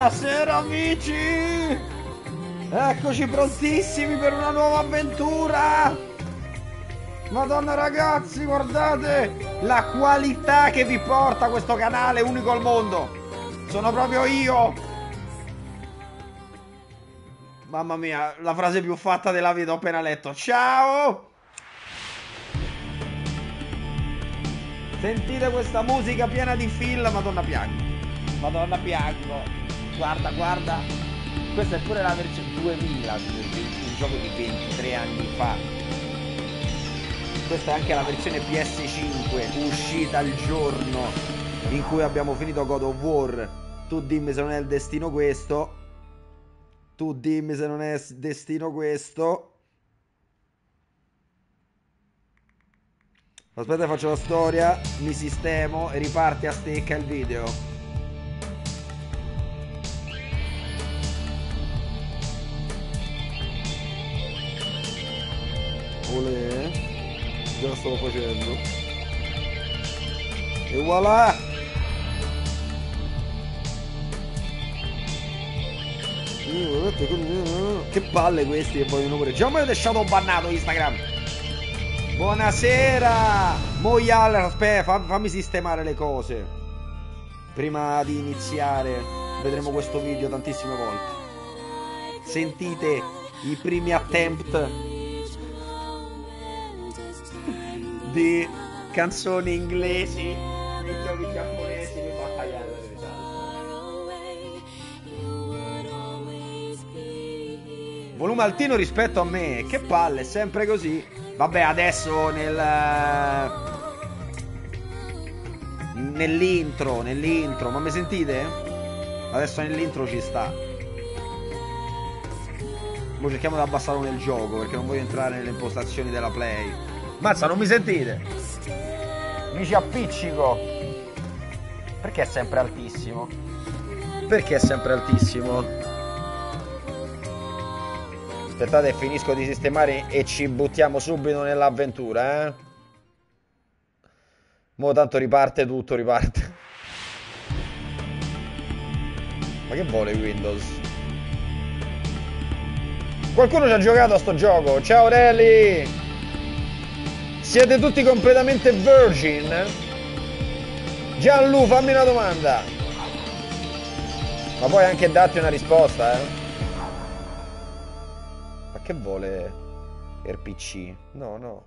Buonasera amici! Eccoci prontissimi per una nuova avventura! Madonna ragazzi, guardate la qualità che vi porta questo canale unico al mondo! Sono proprio io! Mamma mia, la frase più fatta della vita ho appena letto. Ciao! Sentite questa musica piena di film, madonna piango. Madonna piango. Guarda, guarda. Questa è pure la versione 2000, un gioco di 23 anni fa. Questa è anche la versione PS5, uscita il giorno in cui abbiamo finito God of War. Tu dimmi se non è il destino questo. Tu dimmi se non è destino questo. Aspetta, faccio la storia, mi sistemo e riparte a stecca il video. Olè. Già stavo facendo. E voilà! Che palle questi che vogliono pure. Già mi avete lasciato bannato Instagram. Buonasera! Moial, aspetta, fammi sistemare le cose. Prima di iniziare, vedremo questo video tantissime volte. Sentite i primi attempt di canzoni inglesi nei giochi giapponesi mi fa tagliare le risate. Volume altino rispetto a me, che palle, è sempre così. Vabbè, adesso nel nell'intro, nell'intro, ma mi sentite? Adesso nell'intro ci sta. Ora cerchiamo di abbassarlo nel gioco perché non voglio entrare nelle impostazioni della play. Mazza, non mi sentite? Mi ci appiccico. Perché è sempre altissimo? Perché è sempre altissimo? Aspettate, finisco di sistemare e ci buttiamo subito nell'avventura, eh? Mo' tanto riparte tutto, riparte. Ma che vuole Windows? Qualcuno ci ha giocato a sto gioco? Ciao Relly! Siete tutti completamente virgin? Gianlu, fammi una domanda. Ma puoi anche darti una risposta, eh? Ma che vuole RPC? No, no.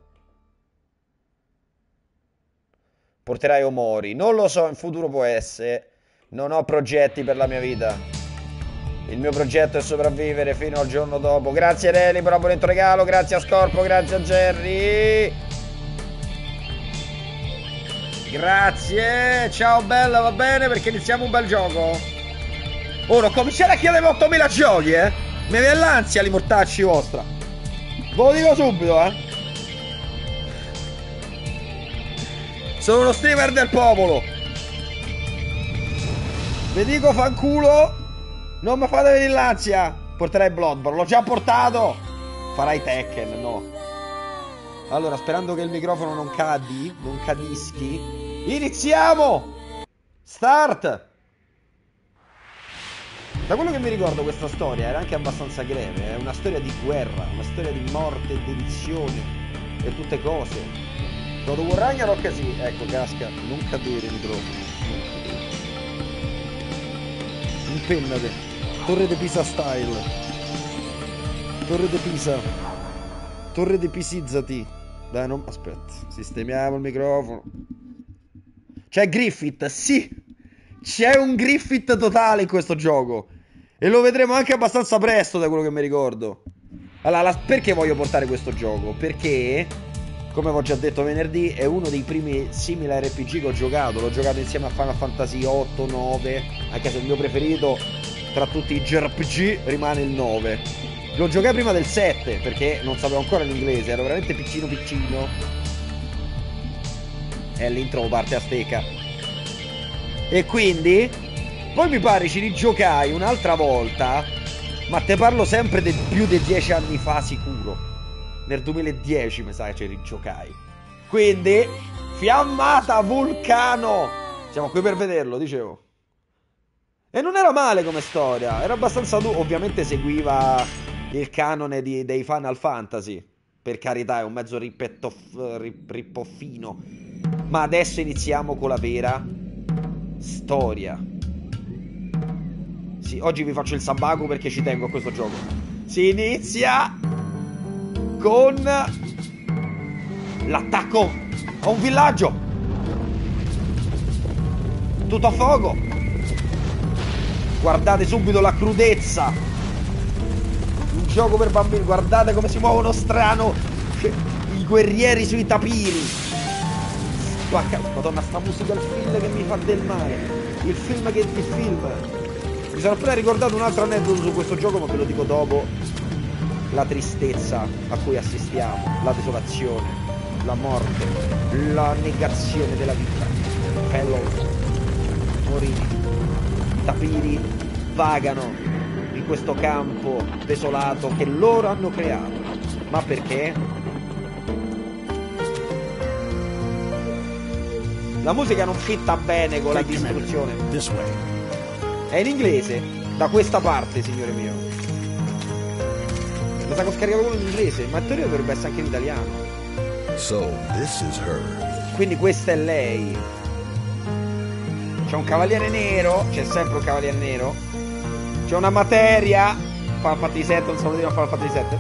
Porterai Omori. Non lo so, in futuro può essere. Non ho progetti per la mia vita. Il mio progetto è sopravvivere fino al giorno dopo. Grazie Reli per l'abbonamento regalo, grazie a Scorpo, grazie a Jerry. Grazie, ciao bella, va bene perché iniziamo un bel gioco. Ora, cominciare a chiedere 8000 giochi, eh. Mi viene l'ansia li mortacci vostra. Ve lo dico subito, eh. Sono uno streamer del popolo. Vi dico fanculo. Non mi fate venire l'ansia. Porterai Bloodborne, l'ho già portato. Farai Tekken, no. Allora, sperando che il microfono non cadi, non cadischi, iniziamo! Start! Da quello che mi ricordo questa storia era anche abbastanza greve, è una storia di guerra, una storia di morte e dedizione e tutte cose. God of Ragnarok sì, ecco casca, non cadere il microfono. Impennate. Torre de Pisa style. Torre de Pisa. Torre de Pisizzati. Dai, non... Aspetta, sistemiamo il microfono. C'è Griffith, sì! C'è un Griffith totale in questo gioco. E lo vedremo anche abbastanza presto, da quello che mi ricordo. Allora, la... perché voglio portare questo gioco? Perché, come ho già detto venerdì, è uno dei primi simili RPG che ho giocato. L'ho giocato insieme a Final Fantasy 8, 9, anche se il mio preferito tra tutti i JRPG rimane il 9. Lo giocai prima del 7 perché non sapevo ancora l'inglese, ero veramente piccino piccino. E l'intro parte a stecca. E quindi poi mi pare ci rigiocai un'altra volta, ma te parlo sempre di più di 10 anni fa sicuro. Nel 2010 mi sa che ci rigiocai. Quindi, fiammata vulcano! Siamo qui per vederlo, dicevo. E non era male come storia, era abbastanza duro. Ovviamente seguiva il canone di, dei Final Fantasy. Per carità, è un mezzo rippetto, rippoffino. Ma adesso iniziamo con la vera storia. Sì, oggi vi faccio il sabaku perché ci tengo a questo gioco. Si inizia con l'attacco a un villaggio. Tutto a fuoco. Guardate subito la crudezza. Un gioco per bambini. Guardate come si muovono strano i guerrieri sui tapiri. Madonna, sta musica, il film che mi fa del male. Il film che... Il film. Mi sono appena ricordato un altro aneddoto su questo gioco, ma ve lo dico dopo. La tristezza a cui assistiamo, la desolazione, la morte, la negazione della vita. Fellow, morini, i tapiri vagano questo campo desolato che loro hanno creato. Ma perché? La musica non fitta bene con la distruzione. È in inglese, da questa parte, signore mio. Lo sa che ho scaricato quello in inglese, ma in teoria dovrebbe essere anche in italiano. So, this is her. Quindi questa è lei. C'è un cavaliere nero, c'è sempre un cavaliere nero. C'è una materia. Fa fatti 7, non so dire a fare fatti 7.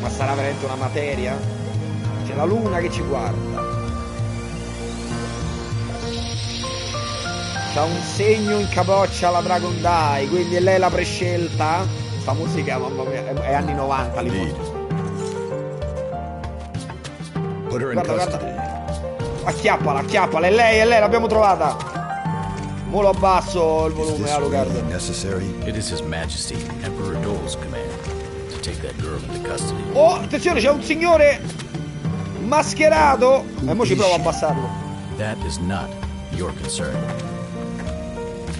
Ma sarà veramente una materia? C'è la luna che ci guarda. C'ha un segno in capoccia alla Dragon Die, quindi è lei la prescelta. Sta musica, mamma mia, è, è anni 90 lì. Guarda, guarda. Acchiappala, acchiappala, è lei, è lei, l'abbiamo trovata. Mo lo abbasso il volume, Alucard. Necessary? It is His Majesty, Emperor Dole's command to take that girl into custody. Oh, attenzione, c'è un signore mascherato. E mo ci provo a abbassarlo. That is not your concern.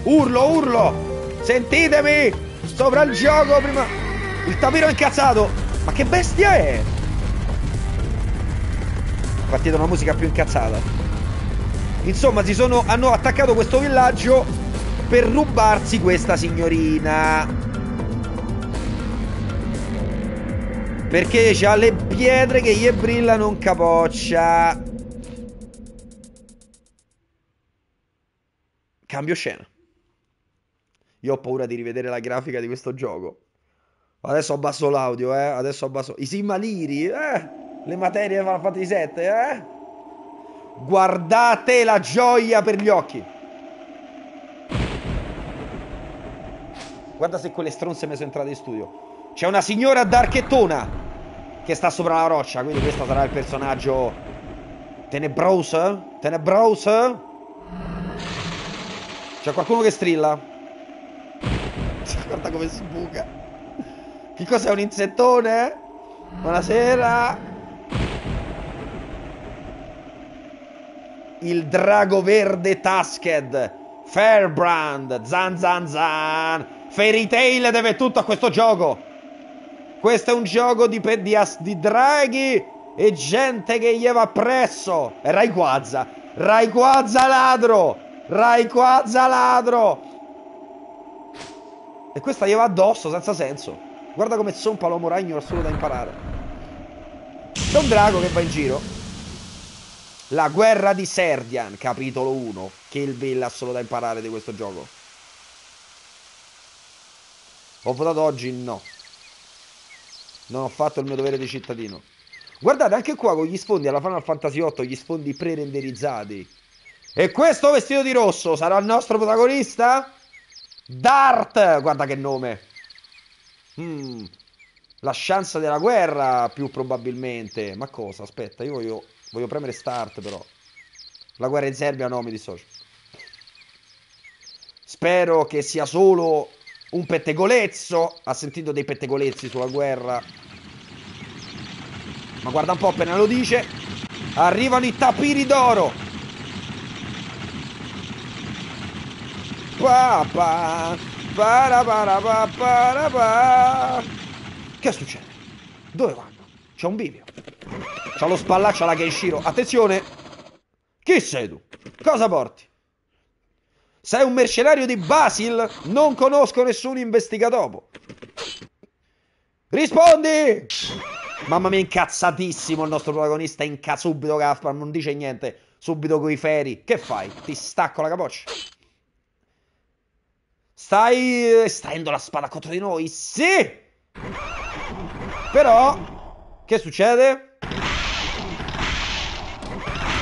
Urlo, urlo! Sentitemi! Sopra il gioco prima... Il tapiro è incazzato! Ma che bestia è? Partita una musica più incazzata. Insomma, si sono... hanno attaccato questo villaggio per rubarsi questa signorina. Perché c'ha le pietre che gli brillano in capoccia. Cambio scena. Io ho paura di rivedere la grafica di questo gioco. Adesso abbasso l'audio, eh. Adesso abbasso. I Simmaliri, eh. Le materie Final Fantasy 7, eh. Guardate la gioia per gli occhi. Guarda se quelle stronze mi sono entrate in studio. C'è una signora d'archettona che sta sopra la roccia. Quindi questo sarà il personaggio tenebroso. Tenebroso. C'è qualcuno che strilla. Guarda come si buca. Che cos'è un insettone? Buonasera. Il drago verde Tasked. Fairbrand. Zan zan zan. Fairy Tail deve tutto a questo gioco. Questo è un gioco di, di, di draghi e gente che gli va appresso. E Rayquaza. Rayquaza ladro. Rayquaza ladro. E questa gli va addosso senza senso. Guarda come zompa l'uomo ragno solo da imparare. C'è un drago che va in giro. La guerra di Serdian, capitolo 1. Kill Bill ha solo da imparare di questo gioco. Ho votato oggi no. Non ho fatto il mio dovere di cittadino. Guardate, anche qua con gli sfondi alla Final Fantasy 8, gli sfondi pre-renderizzati. E questo vestito di rosso sarà il nostro protagonista? Dart, guarda che nome. Mm, la chance della guerra, più probabilmente. Ma cosa? Aspetta, io voglio, voglio premere start però. La guerra in Serbia no, mi dissocio. Spero che sia solo un pettegolezzo. Ha sentito dei pettegolezzi sulla guerra. Ma guarda un po' appena lo dice. Arrivano i tapiri d'oro. Pa, pa, para, para, pa, para, pa. Che succede? Dove vanno? C'è un bivio. C'ha lo spallaccio alla Kenshiro. Attenzione! Chi sei tu? Cosa porti? Sei un mercenario di Basil? Non conosco nessun investigatopo. Rispondi! Mamma mia, incazzatissimo il nostro protagonista. Inca subito Gaspar, non dice niente. Subito coi feri. Che fai? Ti stacco la capoccia. Stai estraendo la spada contro di noi? Sì! Però, che succede?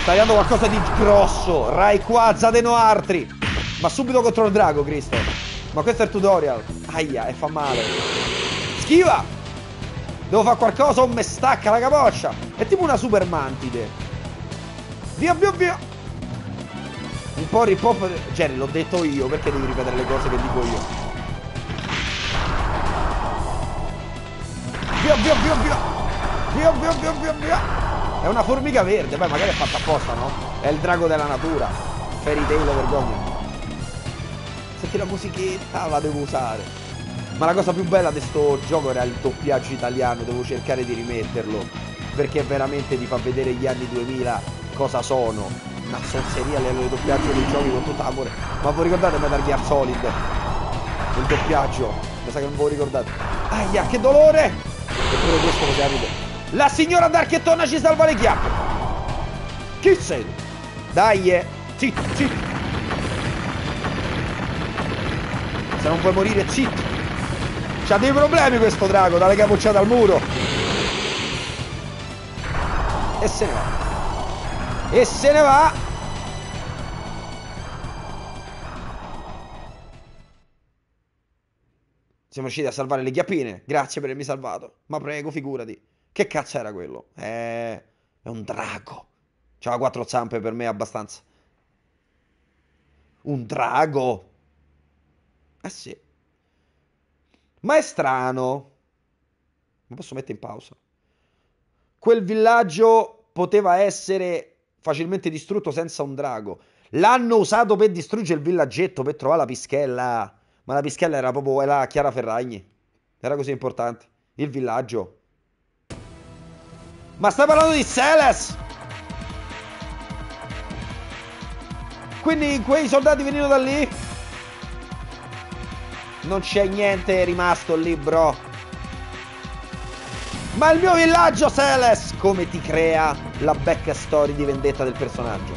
Sta arrivando qualcosa di grosso. Rayquaza de Noartri. Ma subito contro il drago, Cristo. Ma questo è il tutorial. Aia, e fa male. Schiva! Devo fare qualcosa o me stacca la capoccia. È tipo una super mantide. Via, via, via. Un po' ripop. Jerry, l'ho detto io. Perché devi ripetere le cose che dico io? Via, via, via, via. Via, via, via, via, via. È una formica verde. Poi magari è fatta apposta, no? È il drago della natura. Fairy Tail vergogna. Senti la musichetta, la devo usare. Ma la cosa più bella di questo gioco era il doppiaggio italiano, devo cercare di rimetterlo, perché veramente ti fa vedere gli anni 2000 cosa sono. Una sonzeria il doppiaggio dei giochi con tutto amore. Ma voi ricordate Metal Gear Solid? Il doppiaggio? Mi sa che non ve lo ricordate. Aia, che dolore! Eppure questo lo si ridere. La signora Darchettona ci salva le chiappe! Chi sei? Dai, eh! Zitto, zitto! Se non puoi morire, zitto! C'ha dei problemi questo drago, dalle capocciate al muro. E se ne va. E se ne va. Siamo riusciti a salvare le chiappine. Grazie per avermi salvato. Ma prego, figurati. Che cazzo era quello? È, è un drago. C'ha quattro zampe per me abbastanza. Un drago. Eh sì. Ma è strano. Ma posso mettere in pausa? Quel villaggio poteva essere facilmente distrutto senza un drago. L'hanno usato per distruggere il villaggetto, per trovare la pischella. Ma la pischella era proprio era Chiara Ferragni. Era così importante. Il villaggio. Ma stai parlando di Celes? Quindi quei soldati venivano da lì? Non c'è niente rimasto lì, bro. Ma il mio villaggio, Celes! Come ti crea la backstory di vendetta del personaggio?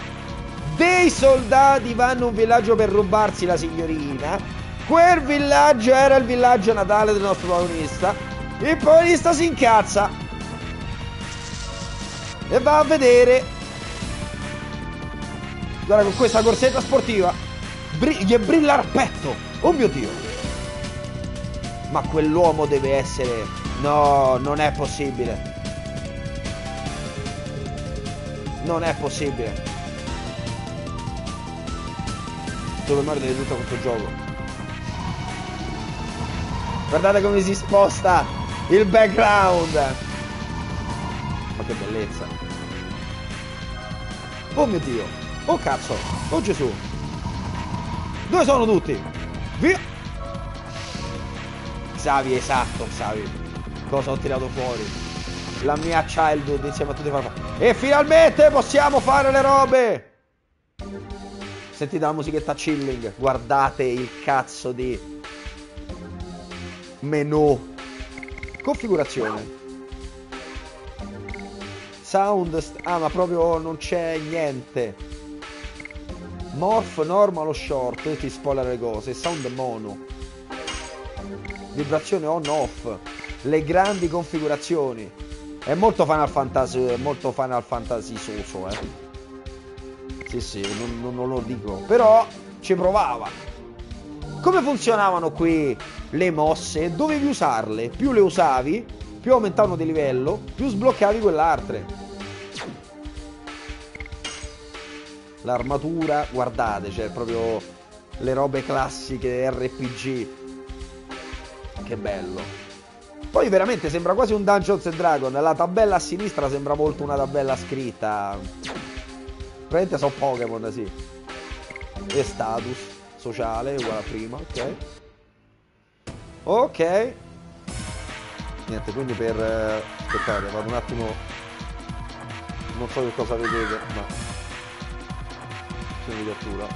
Dei soldati vanno a un villaggio per rubarsi la signorina. Quel villaggio era il villaggio natale del nostro protagonista. Il protagonista si incazza. E va a vedere. Guarda con questa corsetta sportiva. Bri- gli brilla il petto. Oh mio Dio ma quell'uomo deve essere... No, non è possibile. Non è possibile. Super Mario deve tutto questo gioco. Guardate come si sposta il background. Ma che bellezza. Oh mio Dio. Oh cazzo. Oh Gesù. Dove sono tutti? Via. Xavi, esatto, Xavi. Cosa ho tirato fuori? La mia childhood insieme a tutte le E finalmente possiamo fare le robe! Sentite la musichetta chilling. Guardate il cazzo di menu. Configurazione. Sound. Ah, ma proprio non c'è niente. Morph, normal o short. Ti spoiler le cose. Sound mono vibrazione on off, le grandi configurazioni. È molto Final Fantasy, è molto Final Fantasy soso, eh. Sì, sì, non, non lo dico, però ci provava. Come funzionavano qui le mosse? Dovevi usarle, più le usavi, più aumentavano di livello, più sbloccavi quell'altre. L'armatura, guardate, cioè proprio le robe classiche RPG che bello. Poi veramente sembra quasi un Dungeons and Dragon. La tabella a sinistra sembra molto una tabella scritta. Praticamente sono Pokémon, sì. E status sociale uguale a prima, ok. Ok. Niente, quindi per... Eh, aspettate, vado un attimo... Non so che cosa vedete, ma... C'è di cattura.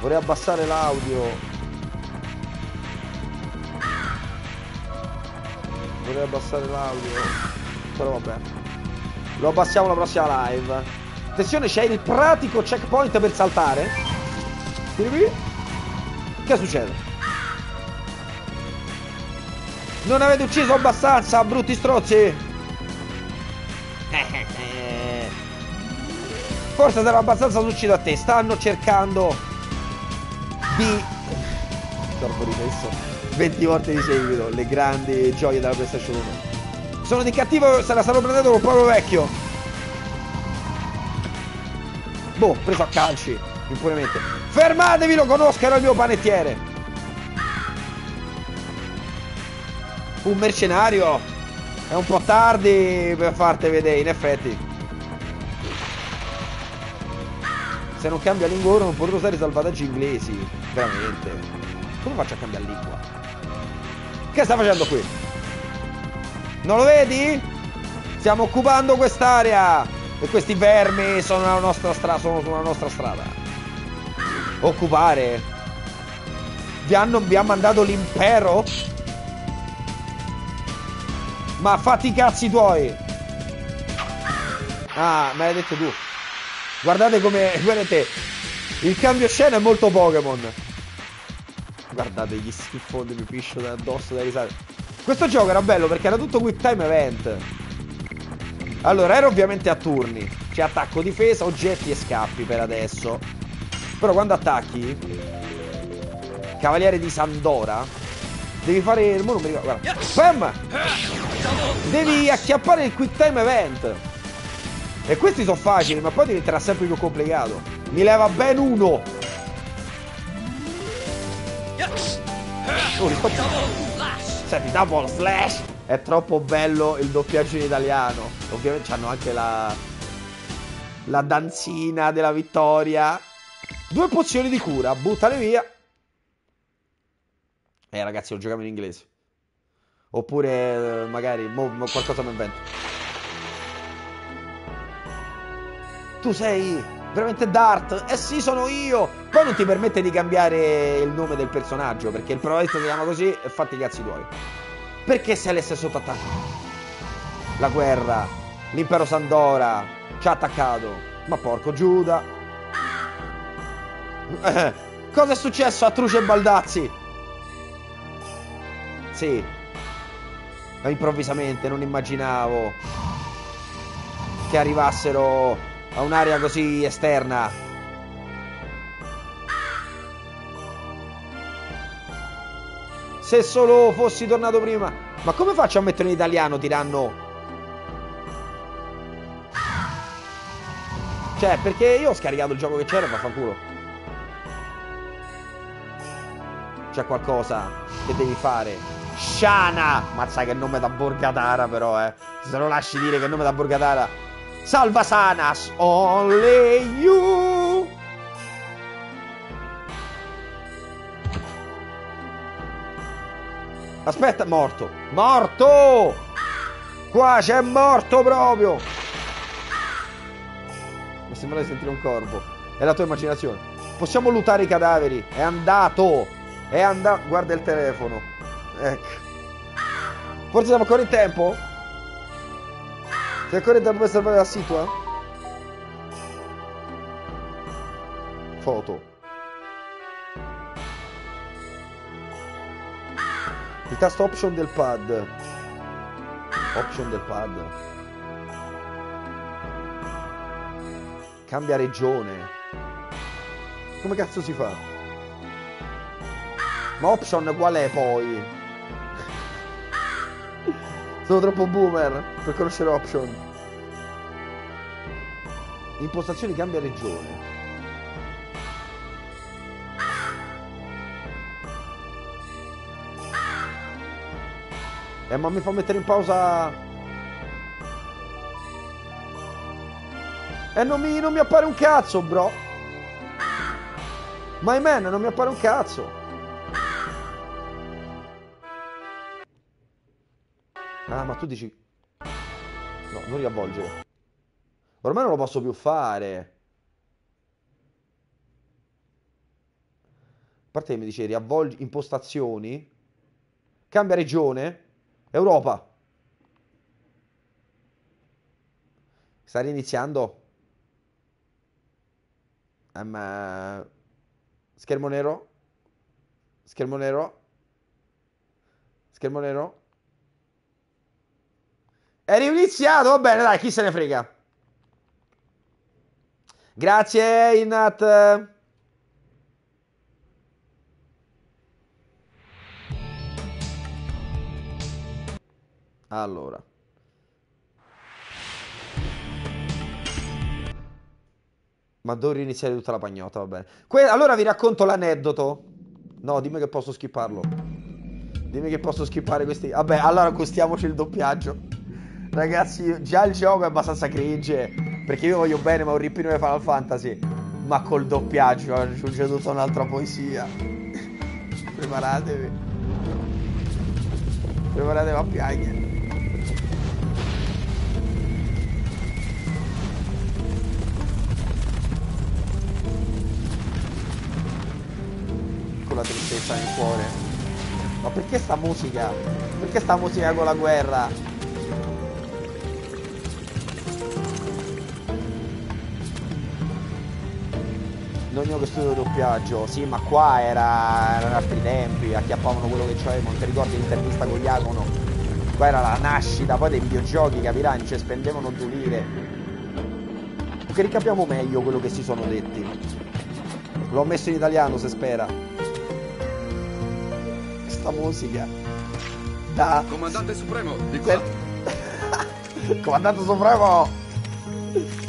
Vorrei abbassare l'audio. Vorrei abbassare l'audio. Però vabbè. Lo abbassiamo la prossima live. Attenzione, c'è il pratico checkpoint per saltare. Vieni qui. Che succede? Non avete ucciso abbastanza, brutti strozzi! Forse sarà abbastanza successo a te. Stanno cercando di... Corpo rimesso. 20 volte di seguito. Le grandi gioie della PlayStation 1. Sono di cattivo, se la stanno prendendo con proprio vecchio. Boh, preso a calci. Impunemente. Fermatevi, lo conosco, era il mio panettiere. Un mercenario. È un po' tardi per farti vedere, in effetti. Se non cambia lingua ora non potrò usare i salvataggi inglesi. Veramente. Come faccio a cambiare lingua? Che sta facendo qui? Non lo vedi? Stiamo occupando quest'area. E questi vermi sono, nella nostra stra- sulla nostra strada. Occupare? Vi hanno, vi ha mandato l'impero? Ma fatti i cazzi tuoi! Ah, me l'hai detto tu. Guardate come, guardate, il cambio scena è molto Pokémon. Guardate gli schifondi mi piscio da addosso dai risate. Questo gioco era bello perché era tutto quick time event. Allora, era ovviamente a turni. C'è attacco, difesa, oggetti e scappi per adesso. Però quando attacchi, Cavaliere di Sandora, devi fare... il non mi ricordo, guarda. Bam! Devi acchiappare il quick time event. E questi sono facili, ma poi diventerà sempre più complicato. Mi leva ben uno. Senti, double slash. È troppo bello il doppiaggio in italiano. Ovviamente hanno anche la... La danzina della vittoria. Due pozioni di cura, buttale via. Eh ragazzi, lo giochiamo in inglese. Oppure magari mo, mo qualcosa mi invento. Tu sei veramente Dart? Eh sì, sono io! Poi non ti permette di cambiare il nome del personaggio, perché il protagonista si chiama così e fatti i cazzi tuoi. Perché sei l'essere sotto attacco? La guerra, l'impero Sandora, ci ha attaccato. Ma porco Giuda! Eh, cosa è successo a Truce e Baldazzi? Sì. Improvvisamente, non immaginavo che arrivassero a un'area così esterna. Se solo fossi tornato prima. Ma come faccio a mettere in italiano tiranno? Cioè, perché io ho scaricato il gioco che c'era, ma fa culo. C'è qualcosa che devi fare. Shana! Mazza che nome da Borgatara però, eh. Se lo lasci dire che nome da Borgatara Salva Sanas, only you. Aspetta, morto. Morto! Qua c'è morto proprio. Mi sembra di sentire un corvo. È la tua immaginazione. Possiamo lootare i cadaveri. È andato. È andato. Guarda il telefono. Ecco. Forse siamo ancora in tempo? Sei ancora in tempo per salvare la situa? Foto. Il tasto option del pad. Option del pad. Cambia regione. Come cazzo si fa? Ma option qual è poi? Sono troppo boomer per conoscere option. Impostazioni cambia regione. Eh ma mi fa mettere in pausa eh, non mi, non mi appare un cazzo bro My man non mi appare un cazzo Ah, ma tu dici... No, non riavvolgere. Ormai non lo posso più fare. parte che mi dice riavvolgi impostazioni, cambia regione, Europa. Sta riniziando. Um, schermo nero. Schermo nero. Schermo nero. È riniziato, va bene, dai, chi se ne frega. Grazie, Innat. Allora. Ma devo riniziare tutta la pagnota, va bene. Que allora vi racconto l'aneddoto. No, dimmi che posso skipparlo. Dimmi che posso skippare questi... Vabbè, allora accostiamoci il doppiaggio. Ragazzi, già il gioco è abbastanza cringe. Perché io voglio bene, ma un rippino di Final Fantasy. Ma col doppiaggio aggiunge tutta un'altra poesia. Preparatevi. Preparatevi a piangere. con la tristezza nel cuore. Ma perché sta musica? Perché sta musica con la guerra? Non io che studio doppiaggio, sì, ma qua era, erano altri tempi, acchiappavano quello che c'avevano, non ti ricordi l'intervista con Iacono? Qua era la nascita poi dei videogiochi, capirai, ci spendevano due lire. Che ricapiamo meglio quello che si sono detti. L'ho messo in italiano se spera questa musica da Comandante Supremo di qua Comandante Supremo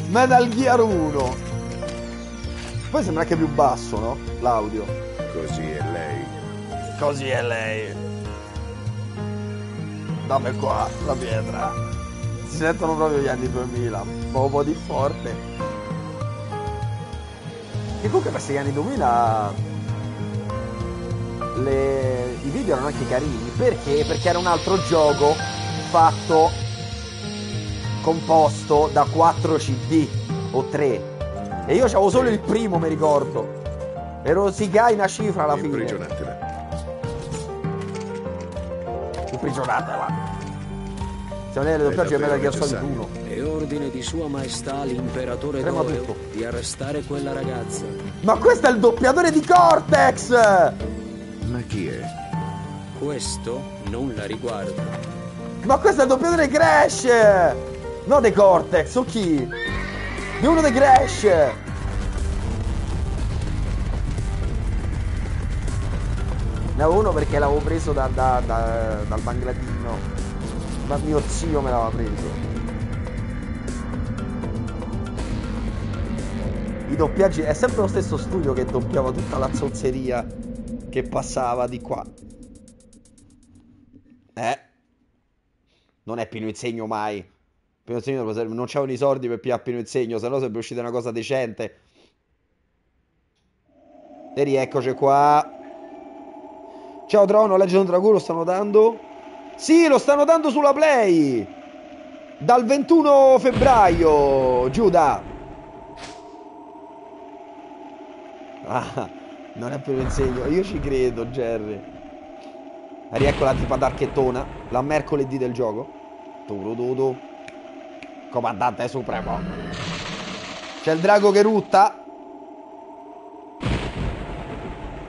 Metal Gear 1 poi sembra anche più basso no? l'audio così è lei così è lei dammi qua la pietra si sentono proprio gli anni 2000 un po' di forte e comunque questi anni 2000 le... i video erano anche carini. Perché? Perché era un altro gioco fatto, composto da 4 CD o 3. E io avevo solo il primo, mi ricordo. E rosicai una cifra alla fine. Imprigionatela. Imprigionatela. Siamo nelle doppiaggio di Metal Gear Solid 1. È ordine di Sua Maestà l'imperatore Prema Doreo tutto. di arrestare quella ragazza. Ma questo è il doppiatore di Cortex! Ma chi è? Questo non la riguarda. Ma questo è il doppiatore di Crash! No dei Cortex, o chi? Di uno dei Crash! Ne avevo uno perché l'avevo preso da, da- da- dal Bangladino. Ma mio zio me l'aveva preso. I doppiaggi è sempre lo stesso studio che doppiava tutta la zozzeria che passava di qua. Eh? Non è Pino Insegno mai. Non c'avevano i soldi per pigliare Pino Insegno, se no sarebbe uscita una cosa decente. E rieccoci qua. Ciao Trono, Legend Dragon lo stanno dando? Sì, lo stanno dando sulla Play! Dal 21 febbraio, Giuda! Ah, non è più un insegno. Io ci credo, Jerry. Riecco la tipa d'archettona, la mercoledì del gioco. Turududu. Comandante supremo. C'è il drago che rutta.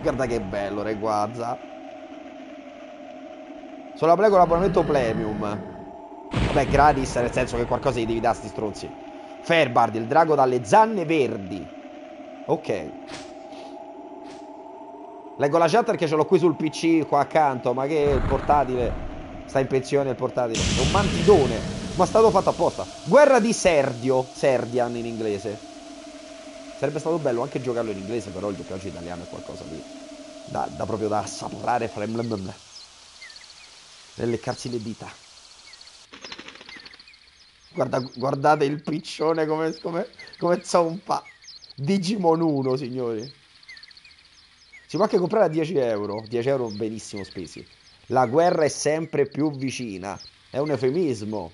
Guarda che bello, Reguazza. Play con l'abbonamento premium. Vabbè, gratis, nel senso che qualcosa gli devi dare sti stronzi. Fairbard, il drago dalle zanne verdi. Ok. Leggo la chat perché ce l'ho qui sul PC, qua accanto. Ma che il portatile? Sta in pensione il portatile. È un mantidone. Ma è stato fatto apposta. Guerra di Serdio. Serdian in inglese. Sarebbe stato bello anche giocarlo in inglese, però il doppiaggio italiano è qualcosa di. Da, da proprio da assaporare fremlem. E leccarsi le dita. Guarda, guardate il piccione come, come, come zompa. Digimon 1, signori. Si può anche comprare a 10 euro. 10 euro benissimo spesi. La guerra è sempre più vicina. È un eufemismo.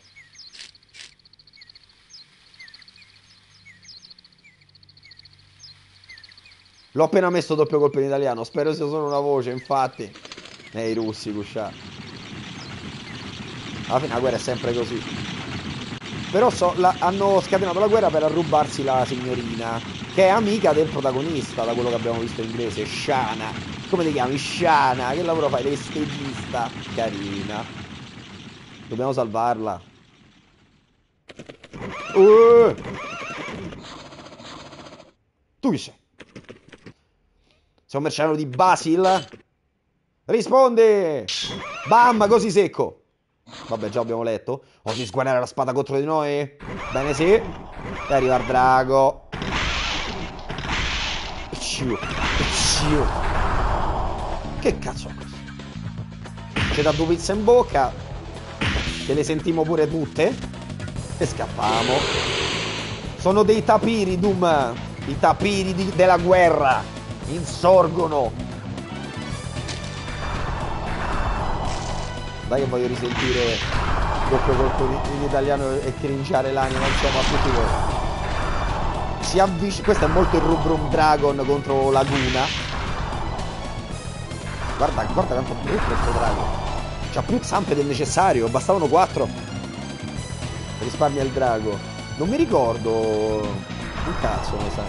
L'ho appena messo doppio colpo in italiano. Spero sia solo una voce, infatti. E i russi, Cuscià. Alla fine la guerra è sempre così. Però so, la- hanno scatenato la guerra per arrubarsi la signorina, che è amica del protagonista, da quello che abbiamo visto in inglese, Shana. Come ti chiami? Shana, che lavoro fai? Stagista. Carina. Dobbiamo salvarla. Uh! Tu chi sei? Sei un mercenario di Basil? Rispondi! Bam, così secco. Vabbè, già abbiamo letto. Osi sguarnare la spada contro di noi? Bene, sì. E arriva il drago. Ciu. Ciu. Che cazzo è questo? Ci dà due pizze in bocca. Che le sentimo pure tutte. E scappiamo. Sono dei tapiri, Doom. I tapiri di- della guerra. Insorgono. Dai che voglio risentire doppio colpo in, italiano e cringiare l'anima insomma a tutti voi. Si avvicina. Questo è molto il Rubrum Dragon contro Laguna. Guarda, guarda quanto brutto questo drago. C'ha più zampe del necessario, bastavano quattro. Risparmia il drago. Non mi ricordo. Un cazzo ne sa.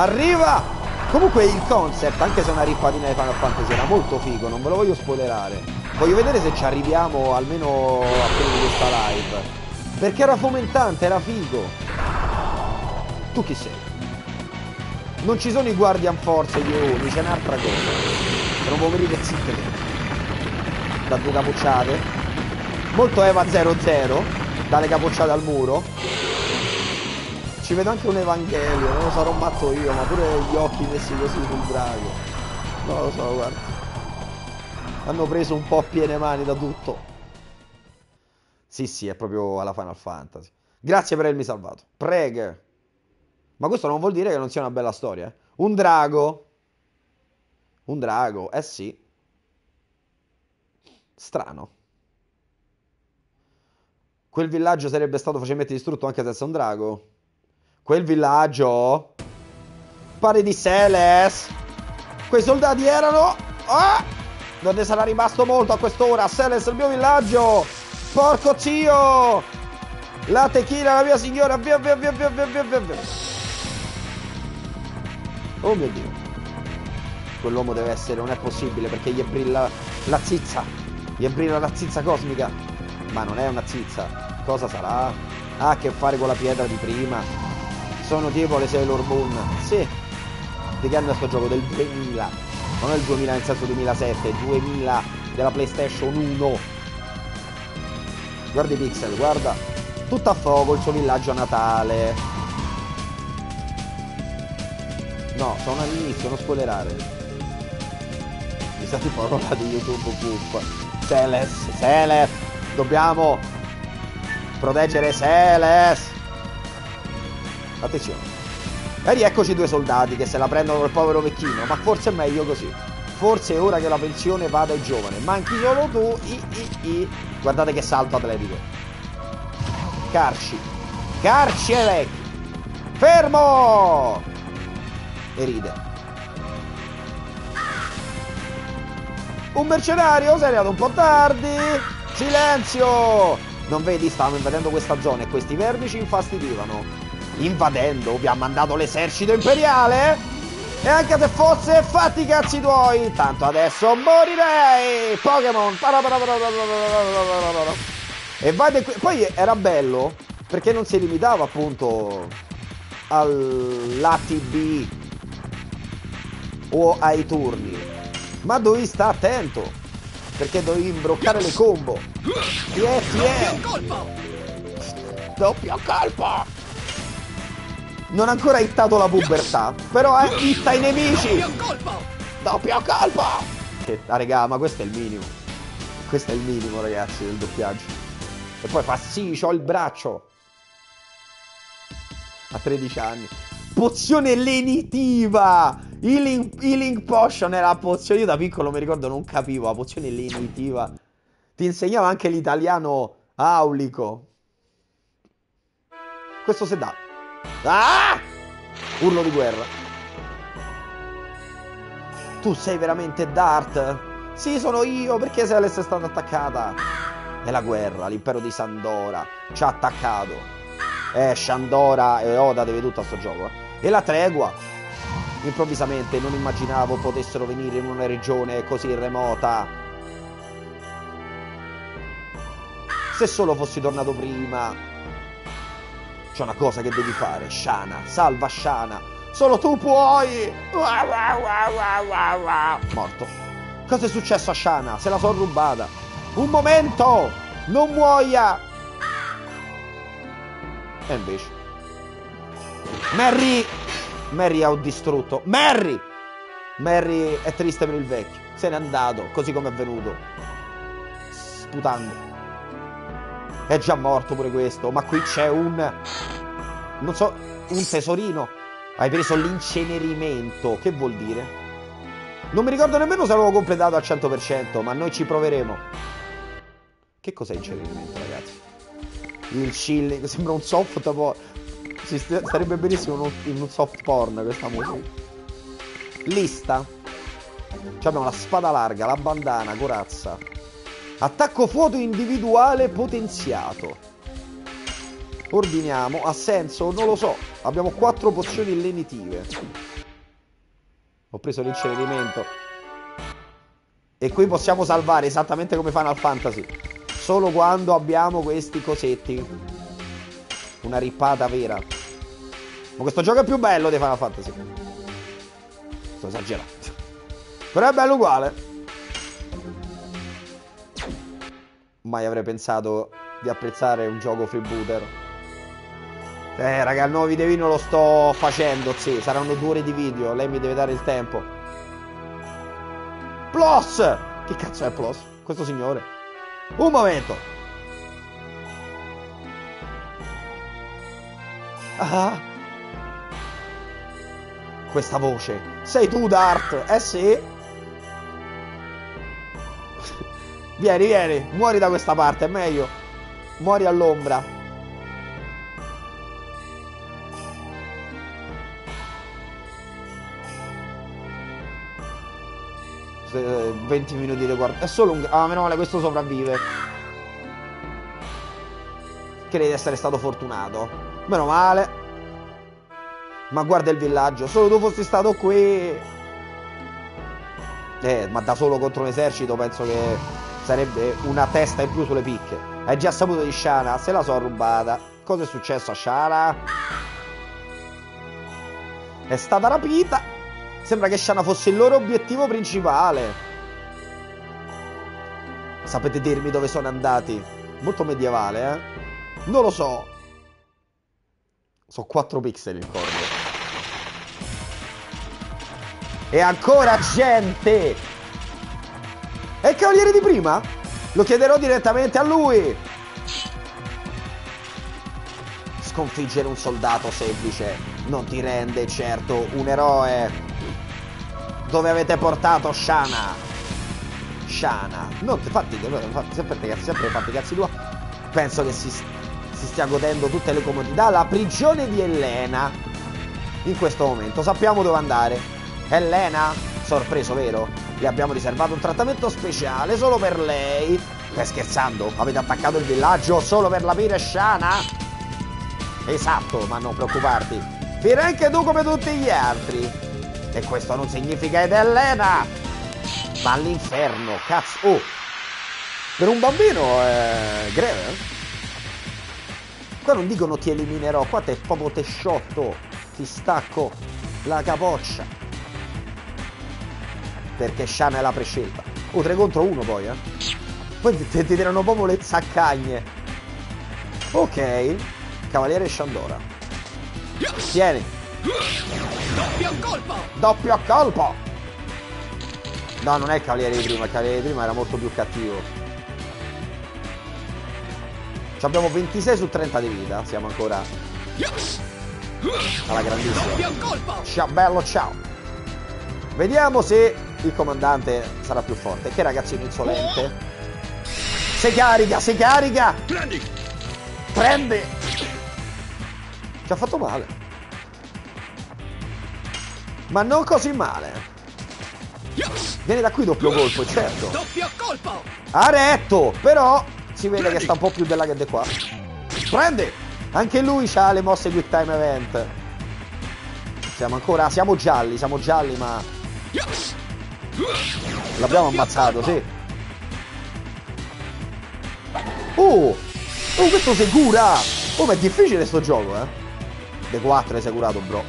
Arriva! Comunque il concept, anche se è una rippatina di Final Fantasy, era molto figo, non ve lo voglio spoilerare. Voglio vedere se ci arriviamo almeno a quello di questa live. Perché era fomentante, era figo. Tu chi sei? Non ci sono i Guardian Force gli Eoni, c'è un'altra cosa. Sono poveri pezzite da due capocciate. Molto Eva 00, dalle capocciate al muro. Ci vedo anche un Evangelio, non lo sarò matto io, ma pure gli occhi messi così sul drago. Non lo so, guarda. Hanno preso un po' a piene mani da tutto. Sì, sì, è proprio alla Final Fantasy. Grazie per avermi salvato. Preg. Ma questo non vuol dire che non sia una bella storia. eh. Un drago. Un drago, eh sì. Strano. Quel villaggio sarebbe stato facilmente distrutto anche senza un drago. Quel villaggio. Pare di Seles. Quei soldati erano. Ah! Non ne sarà rimasto molto a quest'ora. Seles, il mio villaggio. Porco zio. La tequila, la mia signora. Via, via, via, via, via, via, via. Oh mio dio. Quell'uomo deve essere, non è possibile perché gli brilla la zizza. Gli brilla la zizza cosmica. Ma non è una zizza. Cosa sarà? Ha a che fare con la pietra di prima. Sono tipo le Sailor Moon. Sì. Di che anno è sto gioco? Del 2000. Non è il 2000 nel senso 2007, 2000 della PlayStation 1. Guarda i pixel, guarda. Tutto a fuoco il suo villaggio natale. No, sono all'inizio, non spoilerare. Mi sa tipo roba di YouTube Puff. Celes, Celes, dobbiamo proteggere Celes. Attenzione. E rieccoci due soldati che se la prendono col povero vecchino, ma forse è meglio così. Forse è ora che la pensione vada ai giovani. Manchi solo tu. I, i, i. Guardate che salto atletico. Carci. Carci e vecchi. Fermo! E ride. Un mercenario? Sei arrivato un po' tardi. Silenzio! Non vedi, stavamo invadendo questa zona e questi vermici infastidivano. Invadendo, vi ha mandato l'esercito imperiale? E anche se fosse, fatti i cazzi tuoi! Tanto adesso morirei! Pokémon! E vade qui. Poi era bello perché non si limitava appunto all'ATB o ai turni, ma dovevi stare attento perché dovevi imbroccare le combo. Ti è, ti è! Doppio colpo! Non ha ancora hittato la pubertà, però ha hitta i nemici! Doppio colpo! Che, ah, regà, ma questo è il minimo. Questo è il minimo, ragazzi, del doppiaggio. E poi fa sì, c'ho il braccio. A 13 anni. Pozione lenitiva! Healing, healing potion era la pozione. Io da piccolo mi ricordo non capivo la pozione lenitiva. Ti insegnava anche l'italiano aulico. Questo se dà. Ah! Urlo di guerra. Tu sei veramente Dart? Sì, sono io, perché Alessia è stata attaccata? È la guerra, l'impero di Sandora ci ha attaccato. Eh, Shandora e Oda deve tutto a sto gioco. Eh. E la tregua. Improvvisamente non immaginavo potessero venire in una regione così remota. Se solo fossi tornato prima. C'è una cosa che devi fare, Shana. Salva Shana. Solo tu puoi. Morto. Cosa è successo a Shana? Se la sono rubata. Un momento! Non muoia! E invece. Mary! Mary ha distrutto. Mary! Mary è triste per il vecchio. Se n'è andato, così come è venuto. Sputando. È già morto pure questo. Ma qui c'è un... Non so, un tesorino. Hai preso l'incenerimento. Che vuol dire? Non mi ricordo nemmeno se l'avevo completato al 100%, ma noi ci proveremo. Che cos'è incenerimento, ragazzi? Il chilling, sembra un soft porn. Si starebbe benissimo in un soft porn questa musica. Lista. Ci abbiamo la spada larga, la bandana, corazza. Attacco fuoco individuale potenziato. Ordiniamo. Ha senso? Non lo so. Abbiamo quattro pozioni lenitive. Ho preso l'incenerimento. E qui possiamo salvare esattamente come Final Fantasy. Solo quando abbiamo questi cosetti. Una rippata vera. Ma questo gioco è più bello di Final Fantasy. Sto esagerando. Però è bello uguale. Mai avrei pensato di apprezzare un gioco freebooter. Eh, raga, il nuovo videoino lo sto facendo, sì. Saranno due ore di video. Lei mi deve dare il tempo. Plus! Che cazzo è Plus? Questo signore. Un momento. Ah. Questa voce. Sei tu, Dart? Eh sì. Vieni, vieni. Muori da questa parte, è meglio. Muori all'ombra. 20 minuti di guardia. È solo un... Ah, meno male, questo sopravvive. Credi di essere stato fortunato. Meno male. Ma guarda il villaggio. Solo tu fossi stato qui. Eh, ma da solo contro un esercito penso che sarebbe una testa in più sulle picche. Hai già saputo di Shana? Se la so rubata. Cosa è successo a Shana? È stata rapita. Sembra che Shana fosse il loro obiettivo principale. Sapete dirmi dove sono andati? Molto medievale, eh? Non lo so. Sono 4 pixel il corpo. E ancora gente! È il cavaliere di prima? Lo chiederò direttamente a lui. Sconfiggere un soldato semplice non ti rende certo un eroe. Dove avete portato Shana? Shana. Non ti fatti, fatti sempre, sempre fatti cazzi tua. Penso che si, si stia godendo tutte le comodità. La prigione di Elena. In questo momento sappiamo dove andare. Elena? Sorpreso, vero? Le abbiamo riservato un trattamento speciale solo per lei. Stai scherzando? Avete attaccato il villaggio solo per lapire Shana? Esatto, ma non preoccuparti. Fire anche tu come tutti gli altri. E questo non significa ed Elena! Ma all'inferno, cazzo! Oh! Per un bambino è greve, eh? Qua non dicono ti eliminerò, qua te proprio te sciotto, ti stacco la capoccia. Perché Shana è la prescelta. Oh, 3 contro 1 poi, eh. Poi ti, ti tirano proprio le zaccagne. Ok. Cavaliere Shandora. Tieni. Doppio colpo! Doppio colpo! No, non è il cavaliere di prima, il cavaliere di prima era molto più cattivo. Ci abbiamo 26 su 30 di vita, siamo ancora alla grandissima. Ciao bello, ciao. Vediamo se il comandante sarà più forte. Che ragazzino insolente. Si carica, si carica! Prendi! Prende! Ci ha fatto male. Ma non così male. Viene da qui doppio colpo, certo. Doppio colpo! Ha retto, però si vede che sta un po' più della che di qua. Prende! Anche lui ha le mosse quick time event. Siamo ancora, siamo gialli, siamo gialli, ma l'abbiamo ammazzato, sì. Oh! Oh, questo si cura! Oh, ma è difficile sto gioco, eh. De 4 hai curato, bro.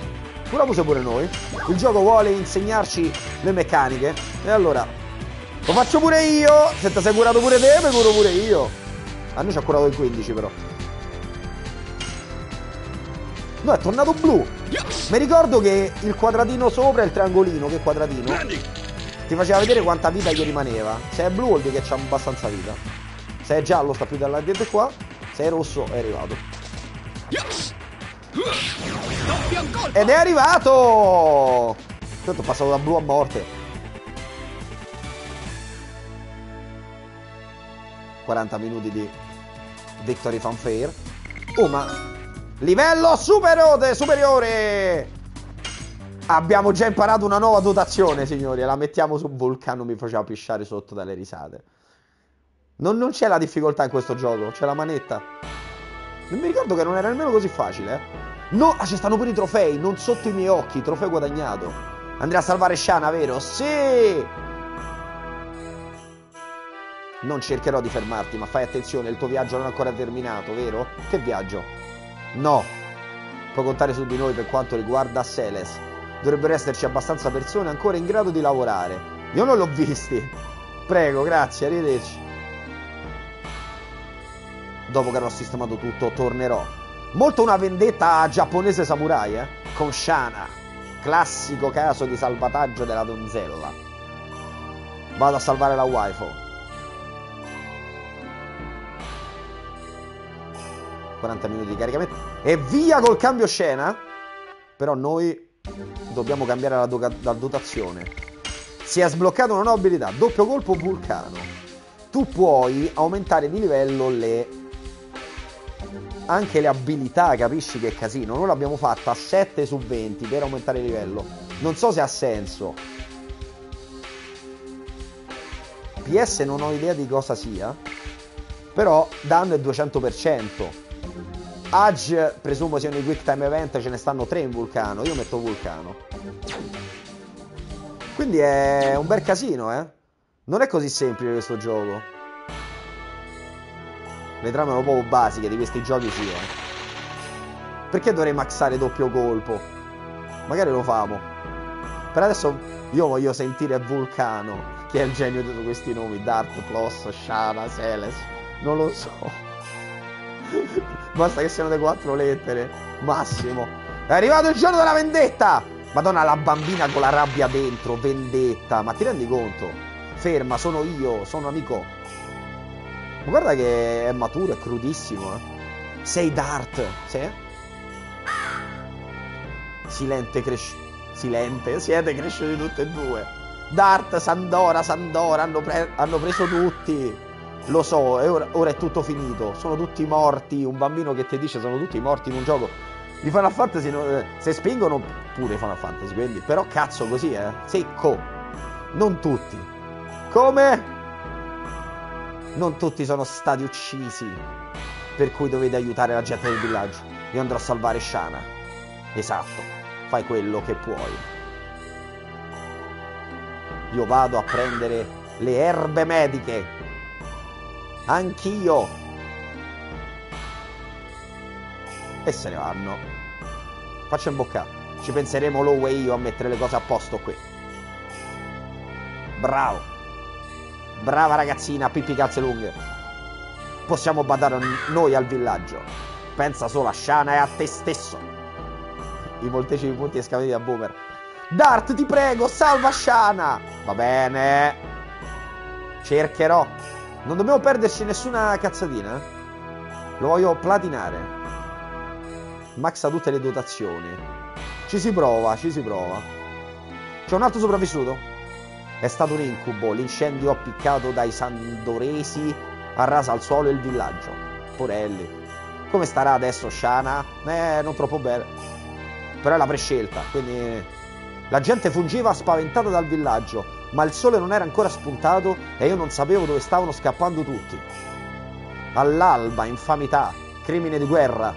Curiamoci pure noi. Il gioco vuole insegnarci le meccaniche. E allora, lo faccio pure io. Se ti sei curato pure te, mi curo pure io. A noi ci ha curato il 15 però. No, è tornato blu. Mi ricordo che il quadratino sopra e il triangolino, che quadratino! Ti faceva vedere quanta vita gli rimaneva. Se è blu vuol dire che c'ha abbastanza vita. Se è giallo sta più dalla dietro qua. Se è rosso è arrivato. Ed è arrivato! Tanto è passato da blu a morte. 40 minuti di Victory Fanfare. Oh, ma... Livello superiore! superiore! Abbiamo già imparato una nuova dotazione, signori. La mettiamo su Vulcano, mi faceva pisciare sotto dalle risate. Non, non c'è la difficoltà in questo gioco, c'è la manetta. Non mi ricordo che non era nemmeno così facile, eh. No, ah, ci stanno pure i trofei, non sotto i miei occhi, trofeo guadagnato. Andrei a salvare Shana, vero? Sì! Non cercherò di fermarti, ma fai attenzione, il tuo viaggio non è ancora terminato, vero? Che viaggio? No. Puoi contare su di noi per quanto riguarda Seles. Dovrebbero esserci abbastanza persone ancora in grado di lavorare. Io non l'ho visti. Prego, grazie, arrivederci. Dopo che avrò sistemato tutto, tornerò. Molto una vendetta giapponese samurai, eh? Con Shana. Classico caso di salvataggio della donzella. Vado a salvare la waifu. 40 minuti di caricamento. E via col cambio scena. Però noi dobbiamo cambiare la, doca- la dotazione. Si è sbloccata una nuova abilità. Doppio colpo vulcano. Tu puoi aumentare di livello le anche le abilità, capisci che casino? Noi l'abbiamo fatta a 7 su 20 per aumentare il livello. Non so se ha senso. PS non ho idea di cosa sia. Però danno è 200%. Age presumo siano i quick time event, ce ne stanno 3 in vulcano. Io metto vulcano. Quindi è un bel casino, eh. Non è così semplice questo gioco. Le trame sono proprio basiche di questi giochi sì, eh. Perché dovrei maxare doppio colpo? Magari lo famo. Per adesso io voglio sentire Vulcano, che è il genio di tutti questi nomi. Dark, Plus, Shana, Celes. Non lo so. Basta che siano le quattro lettere. Massimo. È arrivato il giorno della vendetta! Madonna, la bambina con la rabbia dentro. Vendetta. Ma ti rendi conto? Ferma, sono io, sono amico. Ma guarda che è maturo, è crudissimo, eh. Sei Dart, sì? Silente cresce... Silente? Siete cresciuti tutte e due. Dart, Sandora, Sandora, hanno, pre- hanno preso tutti. Lo so, e ora, ora è tutto finito. Sono tutti morti. Un bambino che ti dice sono tutti morti in un gioco. Di Final Fantasy, no- eh, se spingono pure Final Fantasy, quindi. Però cazzo così, eh. Secco. Non tutti. Come? Non tutti sono stati uccisi. Per cui dovete aiutare la gente del villaggio. Io andrò a salvare Shana. Esatto. Fai quello che puoi. Io vado a prendere le erbe mediche. Anch'io. E se ne vanno. Faccio in bocca. Ci penseremo Lowe e io a mettere le cose a posto qui. Bravo. Brava ragazzina, pippi calze lunghe. Possiamo badare noi al villaggio. Pensa solo a Shana e a te stesso. I molteplici punti esclamativi a Boomer. Dart, ti prego, salva Shana. Va bene. Cercherò. Non dobbiamo perderci nessuna cazzatina. eh. Lo voglio platinare. Maxa tutte le dotazioni. Ci si prova, ci si prova. C'è un altro sopravvissuto? È stato un incubo, l'incendio appiccato dai sandoresi arrasa al suolo il villaggio. Porelli. Come starà adesso Shana? Eh, non troppo bene. Però è la prescelta, quindi... La gente fungeva spaventata dal villaggio. Ma il sole non era ancora spuntato e io non sapevo dove stavano scappando tutti. All'alba, infamità, crimine di guerra.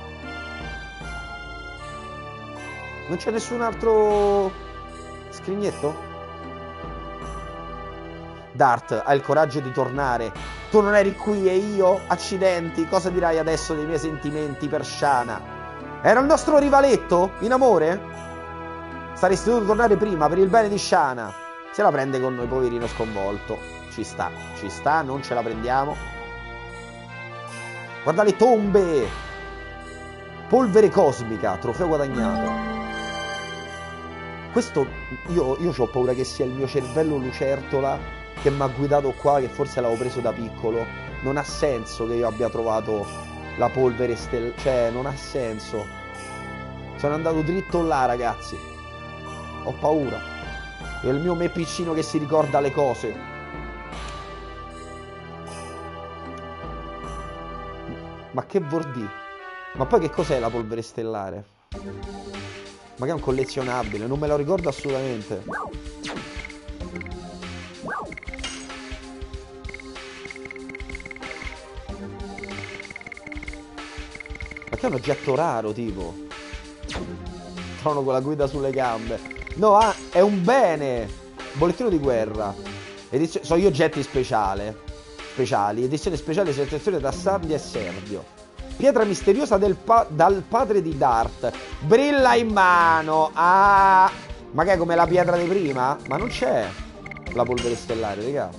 Non c'è nessun altro scrignetto? Dart, hai il coraggio di tornare. Tu non eri qui e io? Accidenti, cosa dirai adesso dei miei sentimenti per Shana? Era il nostro rivaletto? In amore? Saresti dovuto tornare prima per il bene di Shana. Se la prende con noi, poverino sconvolto. Ci sta, ci sta, non ce la prendiamo. Guarda le tombe! Polvere cosmica, trofeo guadagnato. Questo io, io ho paura che sia il mio cervello lucertola che mi ha guidato qua, che forse l'avevo preso da piccolo. Non ha senso che io abbia trovato la polvere stellare. Cioè, non ha senso. Sono andato dritto là, ragazzi. Ho paura. È il mio me piccino che si ricorda le cose. Ma che vuol dire? Ma poi che cos'è la polvere stellare? Ma che è un collezionabile? Non me lo ricordo assolutamente. Ma che è un oggetto raro, tipo? Trono con la guida sulle gambe. No, ah, è un bene! Bollettino di guerra. Edizio... Sono gli oggetti speciali. Speciali. Edizione speciale selezione da Sardia e Serdio. Pietra misteriosa pa... dal padre di Dart. Brilla in mano. Ah! Ma che è come la pietra di prima? Ma non c'è la polvere stellare, raga.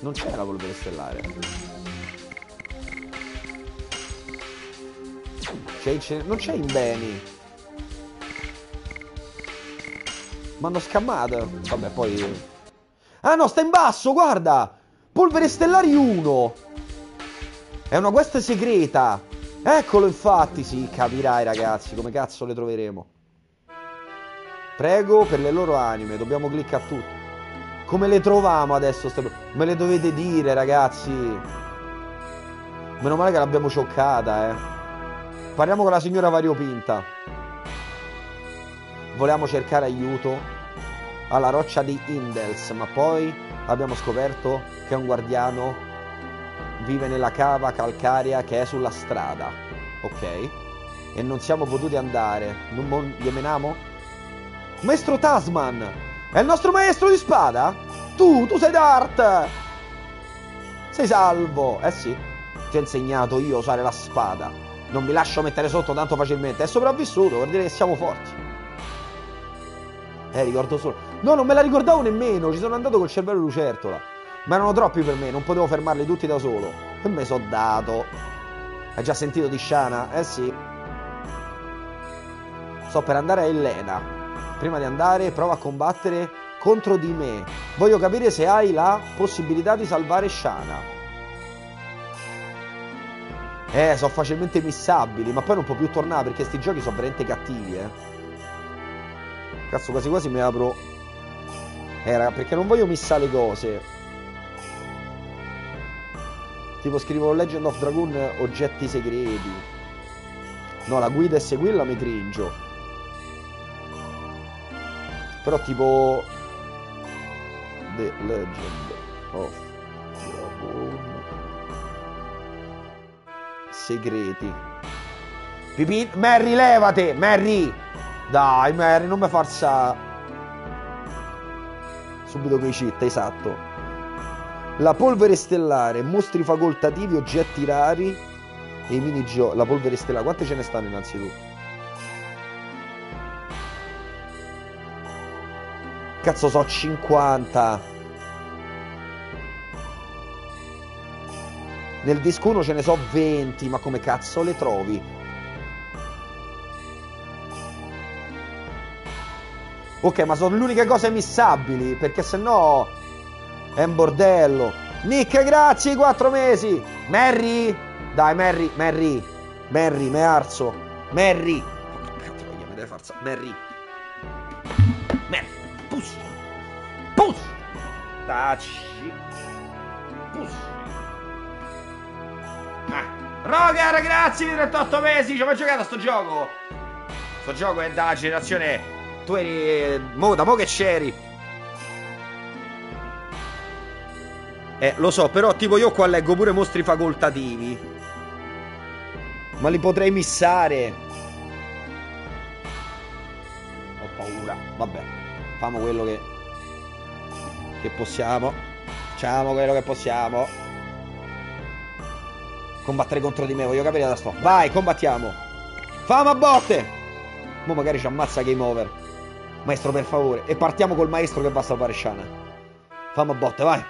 Non c'è la polvere stellare. C'è, non c'è in beni. Ma hanno scammato. Vabbè, poi... Ah no, sta in basso, guarda! Polvere stellari 1. È una quest segreta. Eccolo infatti, sì, capirai ragazzi, come cazzo le troveremo. Prego per le loro anime, dobbiamo cliccare tutto. Come le troviamo adesso? Ste... Me le dovete dire, ragazzi. Meno male che l'abbiamo cioccata, eh. Parliamo con la signora Variopinta. Volevamo cercare aiuto alla roccia di Indels, ma poi abbiamo scoperto che un guardiano vive nella cava calcarea che è sulla strada. Ok? E non siamo potuti andare. Non gli menamo? Maestro Tasman! È il nostro maestro di spada? Tu, tu sei Dart! Sei salvo! Eh sì, ti ho insegnato io a usare la spada. Non mi lascio mettere sotto tanto facilmente. È sopravvissuto, vuol dire che siamo forti. Eh, ricordo solo. No, non me la ricordavo nemmeno. Ci sono andato col cervello lucertola. Ma erano troppi per me, non potevo fermarli tutti da solo. E me so dato. Hai già sentito di Shana? Eh sì. Sto per andare a Elena prima di andare prova a combattere contro di me. Voglio capire se hai la possibilità di salvare Shana. Eh, sono facilmente missabili, ma poi non può più tornare perché sti giochi sono veramente cattivi, eh. Cazzo, quasi quasi mi apro... Eh, raga, perché non voglio missare le cose. Tipo scrivo Legend of Dragoon oggetti segreti. No, la guida e seguirla mi cringio. Però tipo The Legend of Dragon Segreti. Pipin Mary levate! Mary Dai Mary non mi farsa Subito con i cheat esatto. La polvere stellare Mostri facoltativi Oggetti rari E i minigiochi La polvere stellare Quante ce ne stanno innanzitutto? Cazzo so 50 Nel disco 1 ce ne so 20 Ma come cazzo le trovi? Ok ma sono le uniche cose missabili Perché se no È un bordello. Nick grazie i 4 mesi. Mary Dai Mary Mary Mary me arzo. Mary Mary Mary Push. Push. Taci. Rogar, grazie per 38 mesi. Ci ho mai giocato a sto gioco. Sto gioco è da generazione. Tu eri. Mo, da mo che c'eri. Eh, lo so, però tipo io qua leggo pure mostri facoltativi. Ma li potrei missare. Ho paura. Vabbè, famo quello che. Che possiamo. Facciamo quello che possiamo. Combattere contro di me, voglio capire da sto. Vai, combattiamo. Fama a botte. Mo magari ci ammazza game over. Maestro, per favore. E partiamo col maestro che va a salvare Shana. Fama a botte, vai.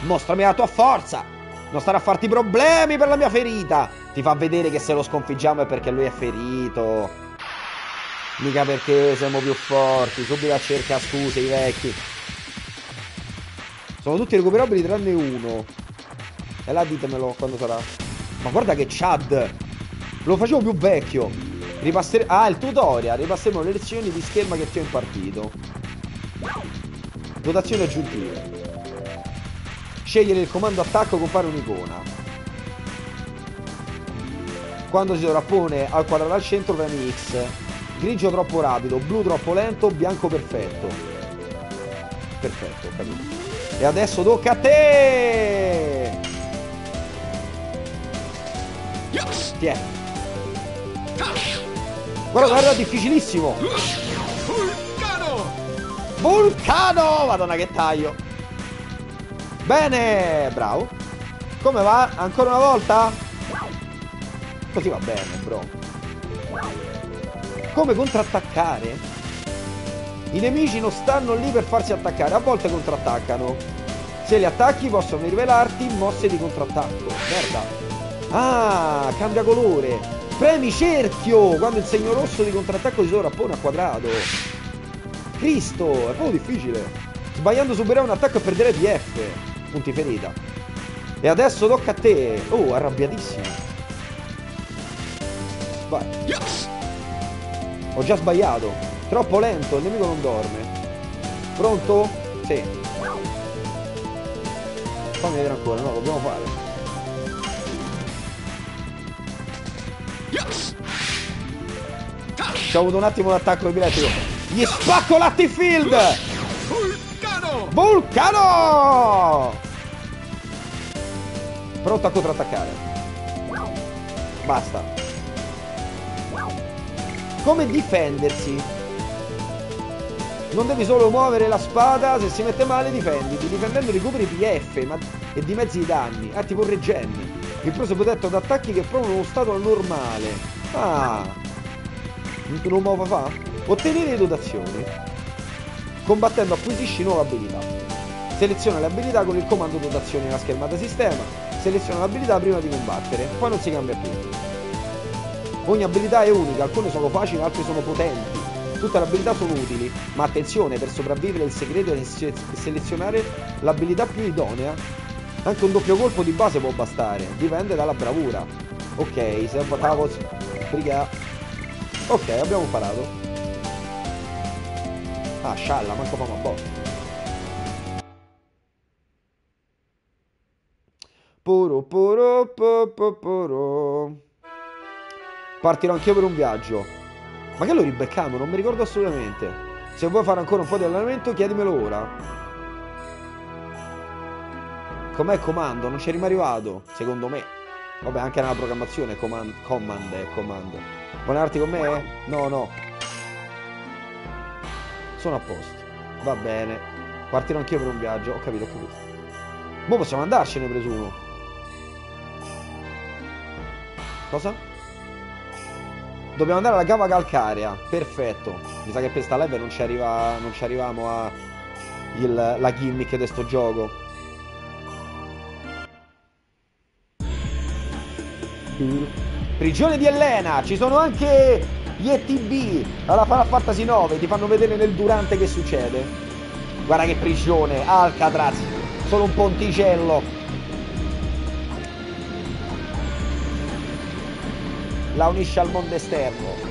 Mostrami la tua forza. Non stare a farti problemi per la mia ferita. Ti fa vedere che se lo sconfiggiamo è perché lui è ferito. Mica perché siamo più forti. Subito a cerca scuse i vecchi. Sono tutti recuperabili tranne uno. E là ditemelo quando sarà. Ma guarda che Chad. Lo facevo più vecchio. Ripassere... Ah, il tutorial. Ripasseremo le lezioni di scherma che ti ho impartito. Dotazioni aggiuntive. Scegliere il comando attacco compare un'icona. Quando si sovrappone al quadrato al centro premi X. Grigio troppo rapido, blu troppo lento, bianco perfetto. Perfetto, capito. E adesso tocca a te! Tiè. Guarda, guarda, difficilissimo! Vulcano! Vulcano! Madonna che taglio! Bene, bravo. Come va? Ancora una volta? Così va bene, bro. Come contrattaccare? I nemici non stanno lì per farsi attaccare, a volte contrattaccano. Se li attacchi possono rivelarti mosse di contrattacco. Merda. Ah, cambia colore. Premi cerchio quando il segno rosso di contrattacco si sovrappone a quadrato. Cristo, è proprio difficile. Sbagliando superare un attacco e perdere PF. Punti ferita. E adesso tocca a te. Oh, arrabbiatissimo. Vai. Ho già sbagliato. Troppo lento, il nemico non dorme. Pronto? Sì. Fammi vedere ancora, no, dobbiamo fare. Ci ho avuto un attimo l'attacco epilettico. Gli spacco l'Attifield! Vulcano! Vulcano! Pronto a contrattaccare. Basta. Come difendersi? Non devi solo muovere la spada, se si mette male difenditi. Difendendo recuperi PF ma... e dimezzi i danni. Ah, tipo un regen. Il preso protetto da attacchi che provano uno stato normale. Ah. Non muovo fa? Ottenere dotazioni. Combattendo acquisisci nuove abilità. Seleziona le abilità con il comando dotazioni nella schermata sistema. Seleziona l'abilità prima di combattere, poi non si cambia più. Ogni abilità è unica, alcune sono facili, altre sono potenti. Tutte le abilità sono utili, ma attenzione, per sopravvivere il segreto è se- selezionare l'abilità più idonea. Anche un doppio colpo di base può bastare, dipende dalla bravura. Ok, se la Briga. Ok, abbiamo imparato. Ah, scialla, manco famo a botte. Poro poro po, po, poro. Partirò anch'io per un viaggio. Ma che lo ribeccamo? Non mi ricordo assolutamente. Se vuoi fare ancora un po' di allenamento, chiedimelo ora. Com'è comando? Non ci mai arrivato, secondo me. Vabbè, anche nella programmazione command, command è comando. Vuoi allenarti con me? No, no. Sono a posto. Va bene. Partirò anch'io per un viaggio. Ho capito, ho capito. Mo possiamo andarcene, presumo. Cosa? Dobbiamo andare alla cava calcarea. Perfetto. Mi sa che per sta live non ci arriva. Non ci arriviamo a. Il, la gimmick di sto gioco. Prigione di Elena. Ci sono anche gli ETB alla Final Fantasy 9. Ti fanno vedere nel durante che succede. Guarda che prigione. Alcatraz. Solo un ponticello. la unisce al mondo esterno.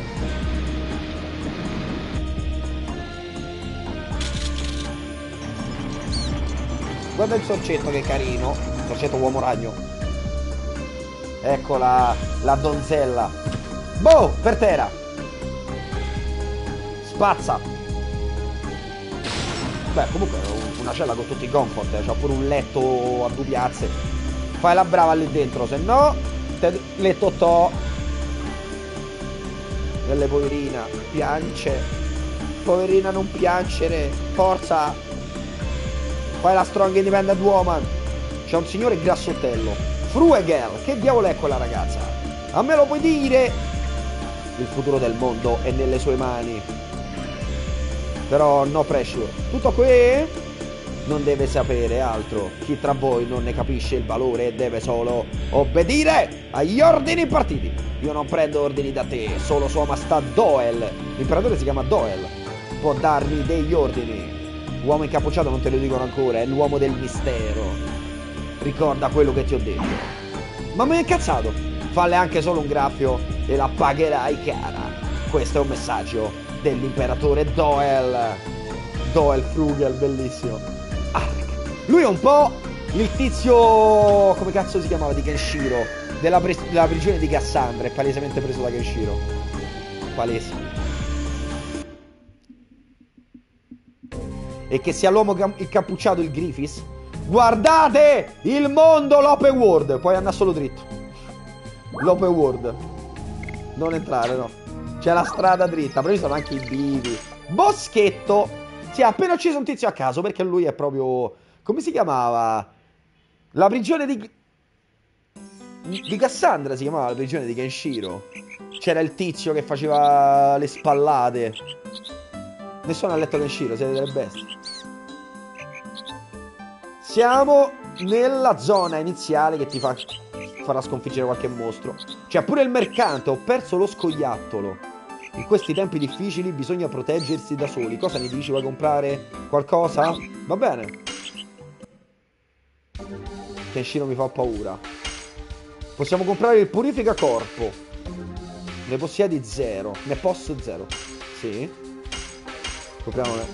Guarda il sorcetto che carino, il sorcetto uomo ragno. Ecco la, la donzella. Boh, per terra. Spazza. Beh, comunque una cella con tutti i comfort, eh. c'ha pure un letto a due piazze. Fai la brava lì dentro, se no, te letto to. Belle poverina, piange. Poverina, non piangere. Forza. Fai la strong independent woman. C'è un signore grassottello. Fruegel, che diavolo è quella ragazza? A me lo puoi dire? Il futuro del mondo è nelle sue mani. Però no pressure. Tutto qui? Non deve sapere altro. Chi tra voi non ne capisce il valore deve solo obbedire agli ordini partiti. Io non prendo ordini da te, solo sua maestà Doel. L'imperatore si chiama Doel. Può darmi degli ordini. Uomo incappucciato non te lo dicono ancora, è l'uomo del mistero. Ricorda quello che ti ho detto. Ma mi hai incazzato. Falle anche solo un graffio e la pagherai cara. Questo è un messaggio dell'imperatore Doel. Doel Frugel, bellissimo. Ah, lui è un po' il tizio. come cazzo si chiamava di Kenshiro? Della, pre- della prigione di Cassandra. È palesemente preso da Kenshiro. Palese. E che sia l'uomo cam- il cappucciato, il Griffiths. Guardate il mondo, l'open world. Poi andare solo dritto. L'open world. Non entrare, no. C'è la strada dritta, però ci sono anche i bivi. Boschetto. Si è appena ucciso un tizio a caso perché lui è proprio. Come si chiamava? La prigione di. Di Cassandra si chiamava la prigione di Kenshiro. C'era il tizio che faceva le spallate. Nessuno ha letto Kenshiro, siete delle bestie. Siamo nella zona iniziale che ti fa, farà sconfiggere qualche mostro. C'è pure il mercante, ho perso lo scoiattolo. In questi tempi difficili bisogna proteggersi da soli. Cosa ne dici? Vuoi comprare qualcosa? Va bene. Kenshiro mi fa paura. Possiamo comprare il purifica corpo. Ne possiedi zero. Ne posso zero. Sì. Compriamone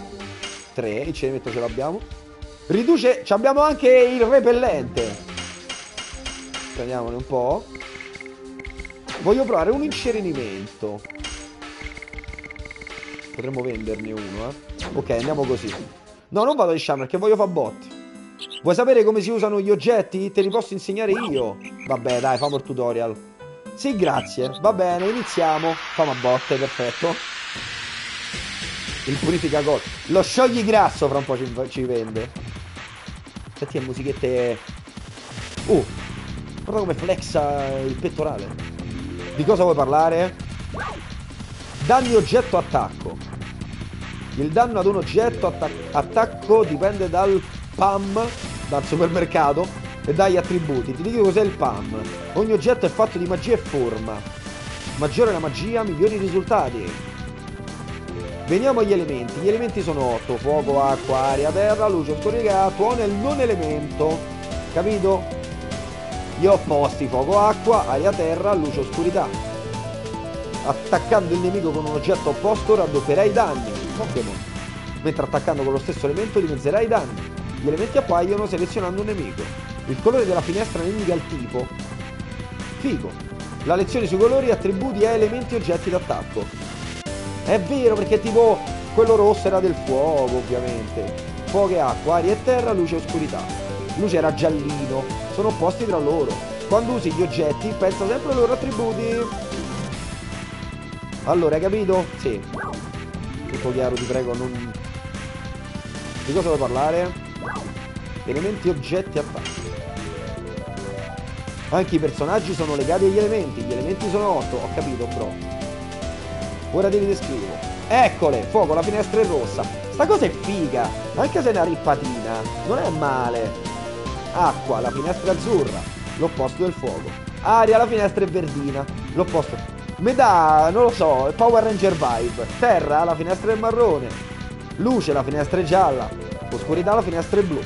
tre. Il cenemetto ce l'abbiamo. Riduce. Abbiamo anche il repellente. Prendiamone un po'. Voglio provare un incerinimento. Potremmo venderne uno, eh. Ok, andiamo così. No, non vado di Shaman perché voglio fare botti. Vuoi sapere come si usano gli oggetti? Te li posso insegnare io. Vabbè, dai, famo il tutorial. Sì, grazie. Va bene, iniziamo. Famo a botte, perfetto. Il purifica gol. Lo sciogli grasso fra un po' ci, ci vende. Senti le musichette. Uh, guarda come flexa il pettorale. Di cosa vuoi parlare? Danni oggetto attacco. Il danno ad un oggetto atta- attacco dipende dal PAM, dal supermercato, e dagli attributi. Ti dico cos'è il PAM. Ogni oggetto è fatto di magia e forma. Maggiore la magia, migliori i risultati. Veniamo agli elementi. Gli elementi sono 8. Fuoco, acqua, aria, terra, luce, oscurità, tuono e non elemento. Capito? Gli opposti, fuoco, acqua, aria, terra, luce, oscurità. Attaccando il nemico con un oggetto opposto raddoppierai i danni. Pokémon. Mentre attaccando con lo stesso elemento dimezzerai i danni. Gli elementi appaiono selezionando un nemico. Il colore della finestra ne indica il tipo. Figo. La lezione sui colori, attributi e elementi oggetti d'attacco. È vero perché tipo quello rosso era del fuoco ovviamente. Fuoco e acqua, aria e terra, luce e oscurità. Luce era giallino, sono opposti tra loro. Quando usi gli oggetti pensa sempre ai loro attributi. Allora, hai capito? Sì. Tutto chiaro, ti prego, non... Di cosa vuoi parlare? Elementi, oggetti, attacchi. Anche i personaggi sono legati agli elementi, gli elementi sono 8, ho capito, bro. Ora devi descriverlo. Eccole, fuoco, la finestra è rossa. Sta cosa è figa, anche se è una rippatina, non è male. Acqua, la finestra azzurra, l'opposto del fuoco. Aria, la finestra è verdina, l'opposto. Mi dà, non lo so, Power Ranger Vibe. Terra, la finestra è marrone. Luce, la finestra è gialla. Oscurità, la finestra è blu.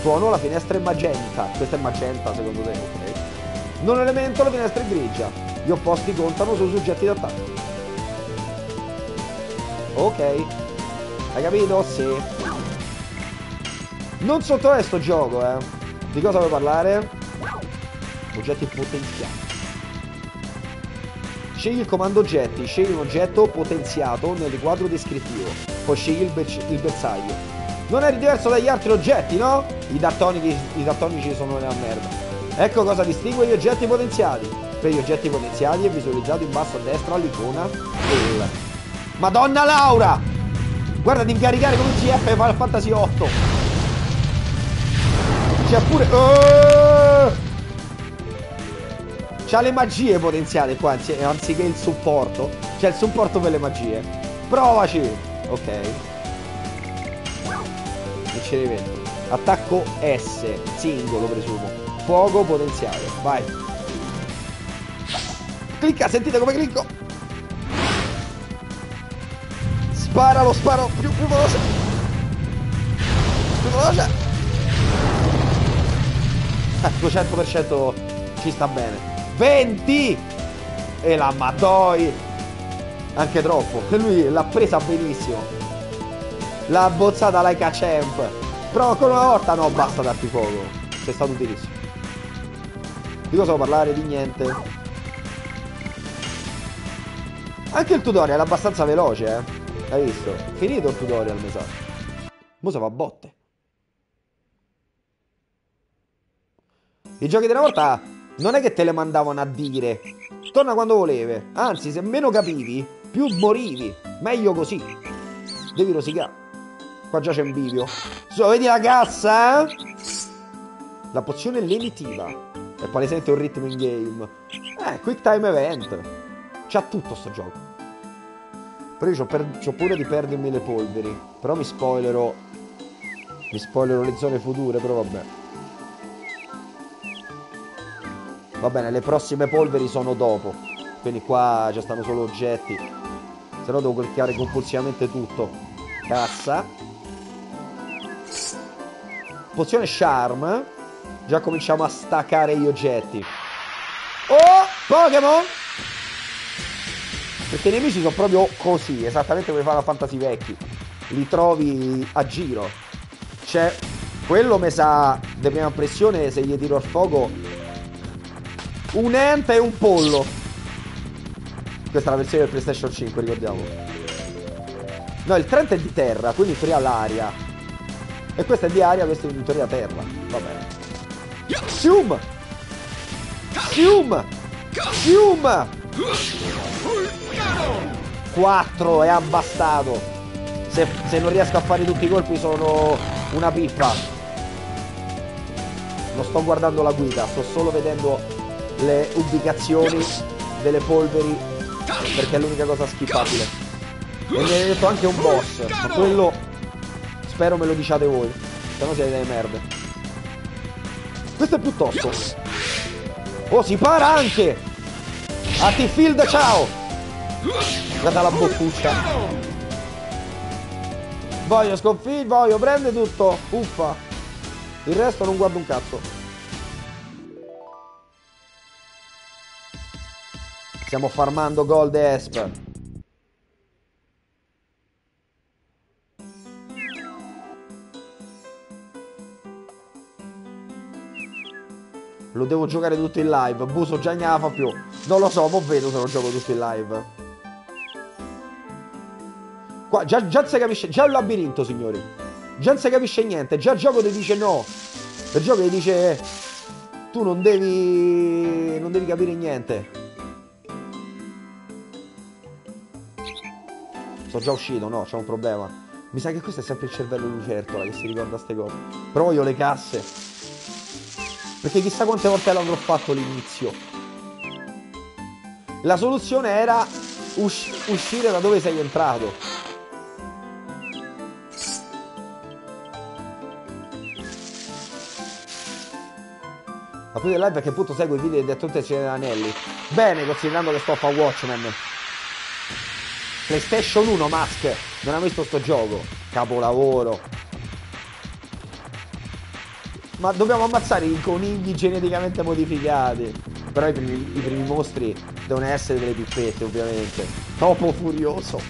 Tuono, la finestra è magenta. Questa è magenta secondo te, ok? Non elemento, la finestra è grigia. Gli opposti contano sui soggetti d'attacco. Ok. Hai capito? Sì. Non sottovaluto sto gioco, eh. Di cosa vuoi parlare? Oggetti potenziati. Scegli il comando oggetti, scegli un oggetto potenziato nel quadro descrittivo, poi scegli il, bec- il bersaglio. Non eri diverso dagli altri oggetti, no? I daltonici, I daltonici sono nella merda. Ecco cosa distingue gli oggetti potenziati. Per gli oggetti potenziati è visualizzato in basso a destra l'icona del... Madonna Laura! Guarda di incaricare come CF Final Fantasy 8. C'è pure... Oh! C'ha le magie potenziate qua anzi- anziché il supporto. C'è il supporto per le magie. Provaci! Ok. Non ci rivento. Attacco S, singolo presumo. Fuoco potenziale. Vai. Clicca, sentite come clicco. Spara, lo sparo più, più veloce. Più veloce. Ah, 200% ci sta bene. 20! E la Madoi! Anche troppo. E lui l'ha presa benissimo. L'ha bozzata like a champ. Però ancora una volta no, basta darti fuoco. Sei stato utilissimo. Di cosa devo parlare? Di niente. Anche il tutorial è abbastanza veloce, eh. Hai visto? Finito il tutorial, mi sa. Mo si fa a botte. I giochi della volta non è che te le mandavano a dire. Torna quando volevi. Anzi, se meno capivi, più morivi. Meglio così. Devi rosicare. Qua già c'è un bivio. So, vedi la cassa? eh? La pozione lenitiva. È palesemente un ritmo in game. Eh, quick time event. C'ha tutto sto gioco. Però io c'ho paura di perdermi le polveri. Però mi spoilerò. Mi spoilerò le zone future, però vabbè. Va bene, le prossime polveri sono dopo. Quindi qua ci stanno solo oggetti. Se no devo cliccare compulsivamente tutto. Cassa. Pozione charm. Già cominciamo a staccare gli oggetti. Oh! Pokémon! Perché i nemici sono proprio così, esattamente come Final Fantasy vecchi. Li trovi a giro. C'è quello mi sa di prima impressione se gli tiro al fuoco un ente e un pollo. Questa è la versione del PlayStation 5, ricordiamo. No, il Trent è di terra, quindi in teoria l'aria. E questo è di aria, questo è in teoria terra. Va bene. Sium! Sium! Sium! 4 è abbastato. Se, se non riesco a fare tutti i colpi sono una pippa. Non sto guardando la guida, sto solo vedendo le ubicazioni delle polveri perché è l'unica cosa skippabile. E mi avete detto anche un boss, ma quello spero me lo diciate voi, se no siete delle merde. Questo è piuttosto. Oh, si para anche! A T-Field, ciao! Guarda la boccuccia. Voglio sconfiggere, voglio prende tutto. Uffa. Il resto non guardo un cazzo. Stiamo farmando gold e esp. Lo devo giocare tutto in live. Buso già ne fa più. Non lo so, mo vedo se lo gioco tutto in live. Qua già, già si capisce. Già è un labirinto, signori. Già non si capisce niente. Già il gioco ti dice no. Il gioco ti dice. Tu non devi. Non devi capire niente. Sono già uscito, no, c'è un problema. Mi sa che questo è sempre il cervello lucertola che si ricorda ste cose. Però voglio le casse. Perché chissà quante volte l'avrò fatto l'inizio. La soluzione era usci- uscire da dove sei entrato. La più del live è che appunto segue i video di le degli anelli. Bene, considerando che sto a Watchmen. PlayStation 1 Mask. Non hai visto sto gioco? Capolavoro. Ma dobbiamo ammazzare i conigli geneticamente modificati. Però i primi, i primi mostri devono essere delle pippette, ovviamente. Topo furioso.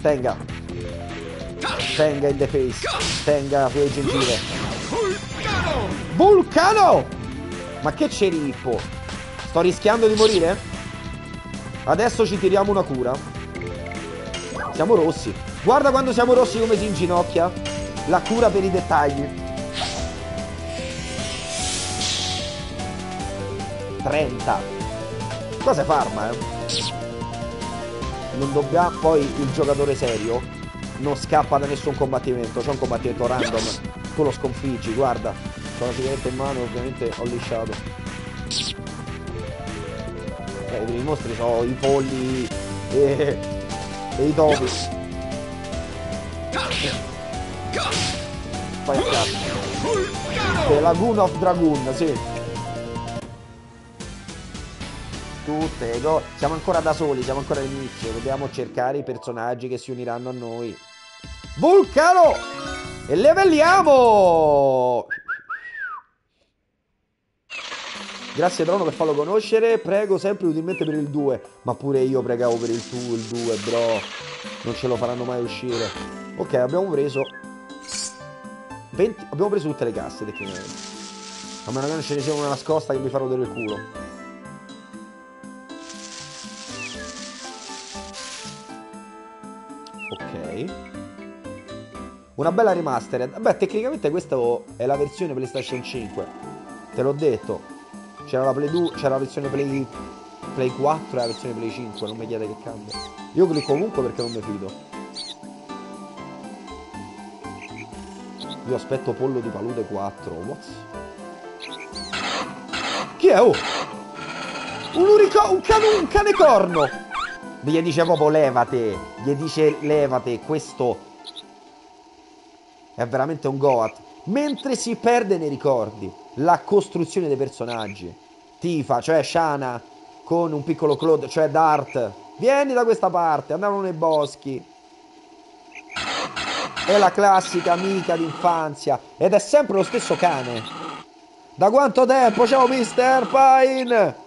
Tenga. Tenga in the face. Tenga sulle gengive. Vulcano! Ma che cerippo? Sto rischiando di morire? Adesso ci tiriamo una cura. Siamo rossi. Guarda quando siamo rossi come si inginocchia. La cura per i dettagli. 30. Cosa farma, eh? Non dobbiamo... Poi il giocatore serio non scappa da nessun combattimento. C'è un combattimento random. Tu lo sconfiggi, guarda. C'ho la sigaretta in mano, ovviamente ho lisciato. Eh, I primi mostri sono i polli e, e i topi. Fai a cazzo. The Lagoon of Dragoon, sì. Tutte, go. Siamo ancora da soli, siamo ancora all'inizio. Dobbiamo cercare i personaggi che si uniranno a noi. Vulcano! E livelliamo! Grazie Trono per farlo conoscere. Prego sempre utilmente per il 2. Ma pure io pregavo per il 2, il 2, bro. Non ce lo faranno mai uscire. Ok, abbiamo preso 20... Abbiamo preso tutte le casse tecnicamente. A meno che non ce ne sia una nascosta che mi fa rodere il culo. Una bella remastered. Beh, tecnicamente questa è la versione PlayStation 5. Te l'ho detto. C'era la Play 2, c'era la versione Play, Play 4 e la versione Play 5. Non mi chiede che cambia. Io clicco comunque perché non mi fido. Io aspetto pollo di palude 4. What? Chi è? Oh! Un, urico- un, cane, un cane corno! Gli dice proprio levate. Gli dice levate. Questo è veramente un Goat. Mentre si perde nei ricordi la costruzione dei personaggi. Tifa, cioè Shana, con un piccolo Claude, cioè Dart. Vieni da questa parte, andavano nei boschi. È la classica amica d'infanzia. Ed è sempre lo stesso cane. Da quanto tempo? Ciao Mr. Pine!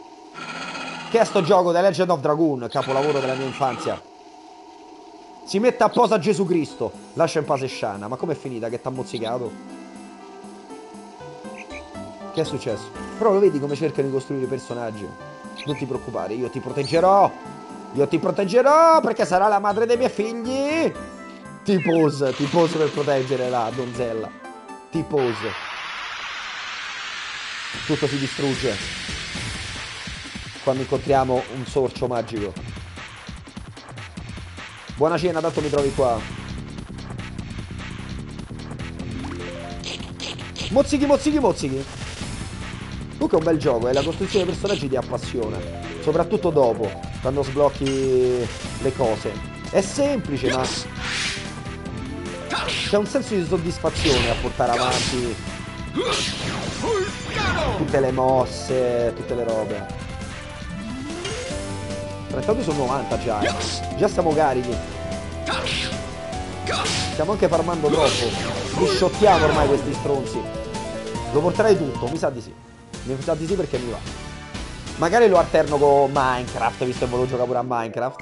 Che è sto gioco The Legend of Dragoon, capolavoro della mia infanzia. Si mette a posa Gesù Cristo. Lascia in pace Shana. Ma com'è finita? Che t'ha mozzicato? Che è successo? Però lo vedi come cercano di costruire i personaggi. Non ti preoccupare, io ti proteggerò. Io ti proteggerò perché sarà la madre dei miei figli. Ti pose, ti pose per proteggere la donzella. Ti pose. Tutto si distrugge. Quando incontriamo un sorcio magico. Buona cena, tanto mi trovi qua. Mozzichi, mozzichi, mozzichi. Comunque è un bel gioco e la costruzione dei personaggi ti appassiona. Soprattutto dopo, quando sblocchi le cose. È semplice, ma c'è un senso di soddisfazione a portare avanti tutte le mosse, tutte le robe. 32 sono 90 già, eh. Già siamo carichi. Stiamo anche farmando troppo. Li sciottiamo ormai questi stronzi. Lo porterai tutto, mi sa di sì. Mi sa di sì perché mi va. Magari lo alterno con Minecraft, visto che volevo giocare pure a Minecraft.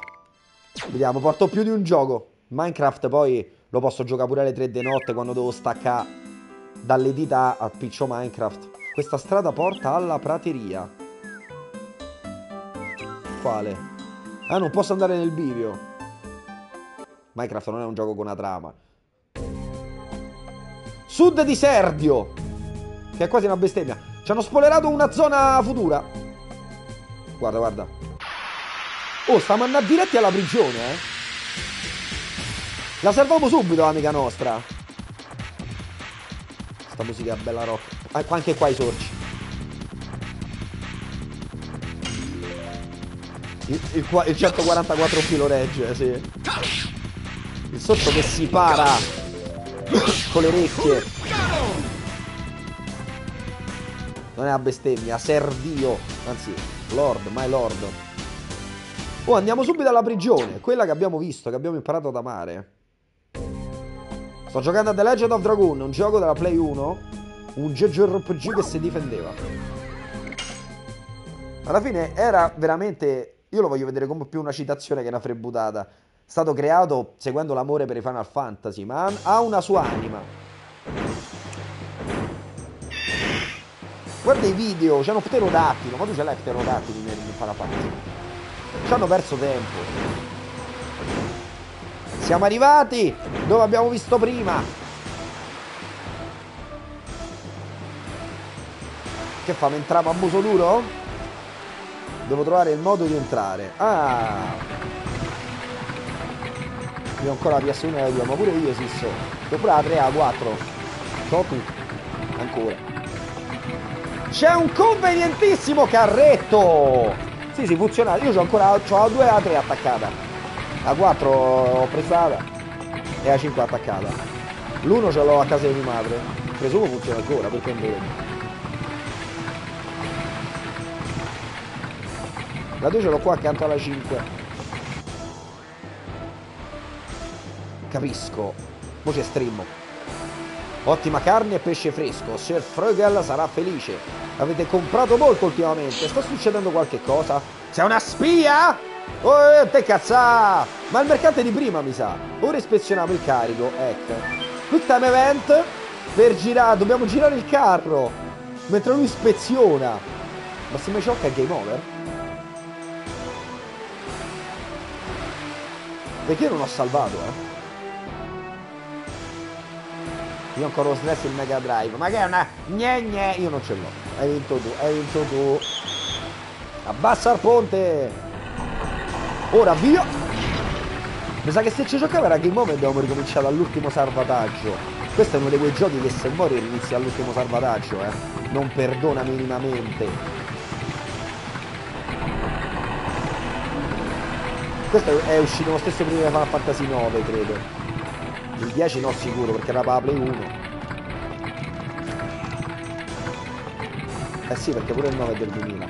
Vediamo, porto più di un gioco. Minecraft poi lo posso giocare pure alle 3 di notte quando devo staccare dalle dita al piccio Minecraft. Questa strada porta alla prateria. Quale? Ah, non posso andare nel bivio. Minecraft non è un gioco con una trama. Sud di Serdio. Che è quasi una bestemmia. Ci hanno spoilerato una zona futura. Guarda, guarda. Oh, stiamo andando diretti alla prigione, eh. La salviamo subito, amica nostra. Sta musica è bella rock. Ah, anche qua i sorci. Il, il, il 144 filo regge, sì. Il sorcio che si para con le orecchie. Non è una bestemmia, Serdio. Anzi, Lord, my Lord. Oh, andiamo subito alla prigione. Quella che abbiamo visto, che abbiamo imparato ad amare. Sto giocando a The Legend of Dragoon, un gioco della Play 1. Un JRPG che si difendeva. Alla fine era veramente... Io lo voglio vedere come più una citazione che una frebbutata. È stato creato seguendo l'amore per i Final Fantasy, ma ha una sua anima. Guarda i video, c'hanno pterodattilo, ma tu ce l'hai pterodattili nel nel Final Fantasy? Ci hanno perso tempo. Siamo arrivati dove abbiamo visto prima. Che fa? Entriamo a muso duro? Devo trovare il modo di entrare. Ah! Io ho ancora la PS1 e la 2, ma pure io esisto. Pure la 3 e la 4. So tu. Ancora. C'è un convenientissimo carretto! Sì, sì, funziona. Io ho ancora c'ho la 2 e la 3 attaccata. La 4 ho prestata e la 5 attaccata. L'1 ce l'ho a casa di mia madre. Presumo funziona ancora, perché non vedo. La 2 ce l'ho qua accanto alla 5. Capisco. Mo c'è stream. Ottima carne e pesce fresco. Sir Frögel sarà felice. Avete comprato molto ultimamente. Sta succedendo qualche cosa? Sei una spia? Oh, te cazzà! Ma il mercante di prima, mi sa. Ora ispezioniamo il carico. Ecco. Quick time event. Per girare, dobbiamo girare il carro. Mentre lui ispeziona. Ma se mi ciocca è game over? Perché io non ho salvato, eh? Io ho ancora lo stress il Mega Drive. Ma che è una gne gne? Io non ce l'ho. Hai vinto tu, hai vinto tu. Abbassa il ponte. Ora via. Mi sa che se ci giocava era game over abbiamo ricominciato all'ultimo salvataggio. Questo è uno di quei giochi che se muori inizi all'ultimo salvataggio, eh. Non perdona minimamente. Questo è uscito lo stesso prima di Final Fantasy 9, credo. Il 10 no sicuro perché era per la Play 1. Eh sì, perché pure il 9 è del 2000.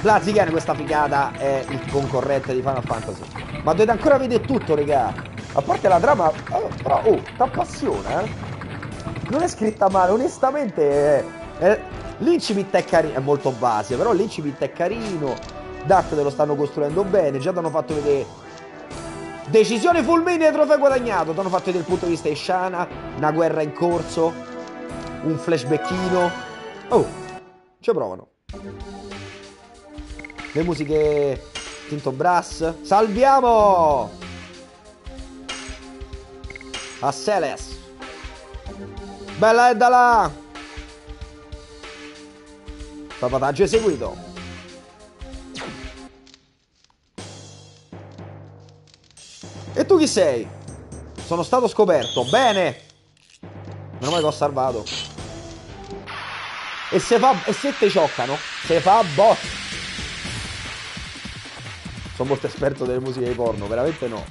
Blaziken questa figata è il concorrente di Final Fantasy. Ma dovete ancora vedere tutto, regà. A parte la trama, oh, però, oh, t'appassiona, eh. Non è scritta male, onestamente. È, è, l'incipit è carino, è molto base, però l'incipit è carino. Dark te lo stanno costruendo bene, già ti hanno fatto vedere Decisione fulminea, trofeo guadagnato. Ti hanno fatto vedere il punto di vista di Shana, una guerra in corso, un flashbackino. Oh, ci provano. Le musiche Tinto Brass. Salviamo! A Celes. Bella e da là! Salvataggio eseguito. E tu chi sei? Sono stato scoperto. Bene. Meno male che ho salvato. E se fa... E se te cioccano? Se fa bot. Sono molto esperto delle musiche di porno. Veramente no.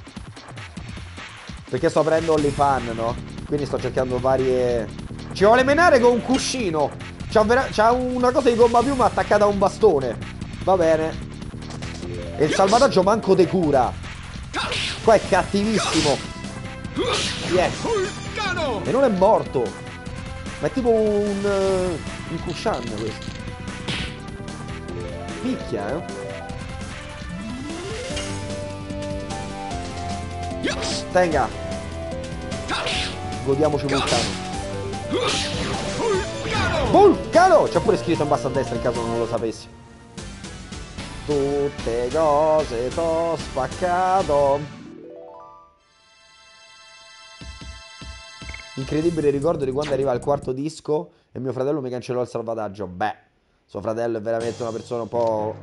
Perché sto aprendo OnlyFan, no? Quindi sto cercando varie... Ci vuole menare con un cuscino. C'ha, vera... Una cosa di gomma piuma attaccata a un bastone. Va bene. E il salvataggio manco de cura. Qua è cattivissimo. Yes. E non è morto. Ma è tipo un... Uh, un Kushan questo. Picchia, eh. Tenga. Godiamoci Vulcano. Vulcano! C'è pure scritto in basso a destra in caso non lo sapessi. Tutte cose t'ho spaccato. Incredibile ricordo di quando arriva il quarto disco e mio fratello mi cancellò il salvataggio. Beh, suo fratello è veramente una persona un po'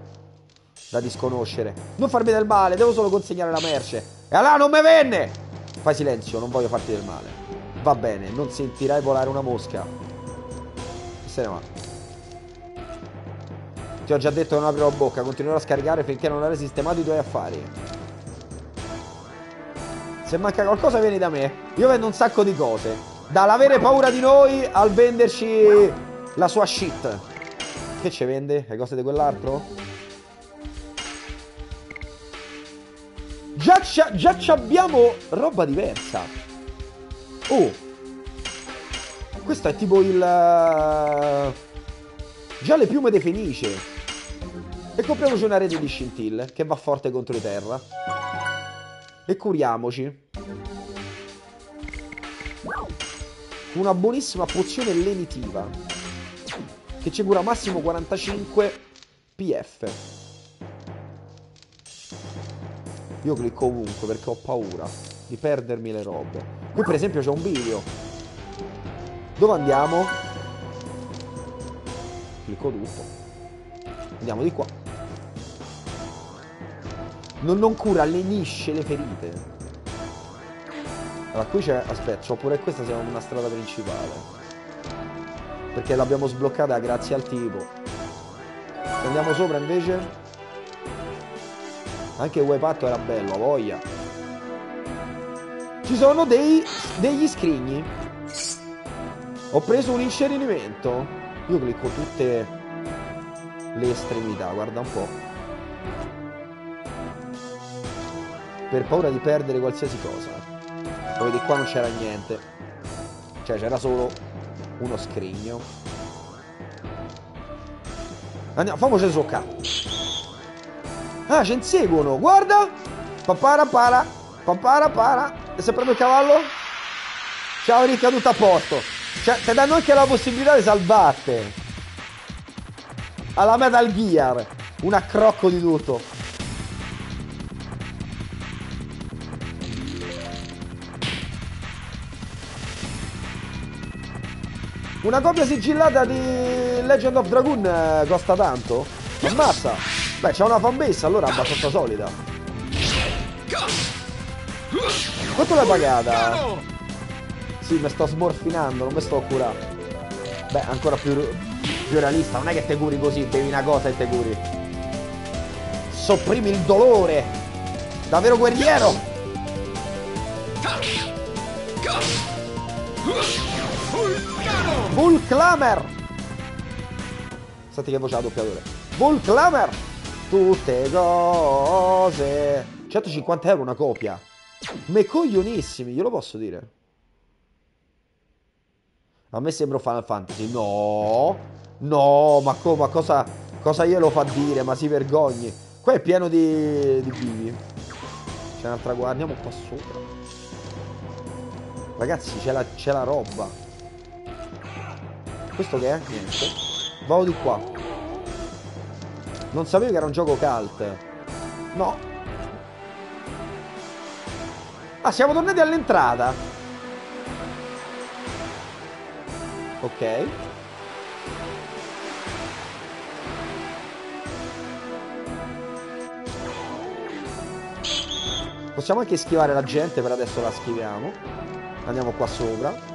da disconoscere. Non farmi del male, devo solo consegnare la merce. E allora non me venne! Fai silenzio, non voglio farti del male. Va bene, non sentirai volare una mosca. E se ne va. Ti ho già detto che non aprirò bocca, continuerò a scaricare finché non avrai sistemato i tuoi affari. Se manca qualcosa vieni da me. Io vendo un sacco di cose. Dall'avere paura di noi al venderci la sua shit. Che ci vende? Le cose di quell'altro? Già, già abbiamo roba diversa. Oh. Questo è tipo il... Già le piume di fenice. E compriamoci una rete di scintille che va forte contro i terra. E curiamoci. una buonissima pozione lenitiva che ci cura massimo 45 PF. Io clicco ovunque perché ho paura di perdermi le robe. Qui per esempio c'è un video. Dove andiamo? Clicco tutto. Andiamo di qua. Non, non cura, lenisce le ferite. Allora qui c'è... Aspetta, c'ho pure questa siamo una strada principale. Perché l'abbiamo sbloccata grazie al tipo. Andiamo sopra invece... Anche il Waypatto era bello, a voglia. Ci sono dei, degli scrigni. Ho preso un incenerimento. Io clicco tutte le estremità, guarda un po'. Per paura di perdere qualsiasi cosa. Come di qua non c'era niente. Cioè c'era solo uno scrigno. Andiamo, famoci soccare. Ah, ci inseguono, guarda! Papara para, papara para. E se proprio il cavallo? Ciao Ricca, tutto a posto. Cioè, ti danno anche la possibilità di salvarti. Alla Metal Gear. Un accrocco di tutto. Una copia sigillata di Legend of Dragoon eh, costa tanto? Ammazza! Beh, c'è una fanbase, allora abbastanza solida. Quanto l'hai pagata? Sì, mi sto smorfinando, non mi sto curare. Beh, ancora più, più realista, non è che te curi così, bevi una cosa e te curi. Sopprimi il dolore! Davvero guerriero! Vulcano! Vulclamer! Senti che voce ha doppiatore. Vulclamer! Tutte cose. 150 euro una copia. Me coglionissimi, glielo posso dire. A me sembra un Final Fantasy. No, no, ma, co- ma cosa, cosa glielo fa dire? Ma si vergogni. Qua è pieno di, di bivi. C'è un'altra guardia. Andiamo qua sopra. Ragazzi, c'è la, c'è la roba. Questo che è? Niente. Vado di qua. Non sapevo che era un gioco cult. No. Ah, siamo tornati all'entrata. Ok. Possiamo anche schivare la gente, per adesso la schiviamo. Andiamo qua sopra.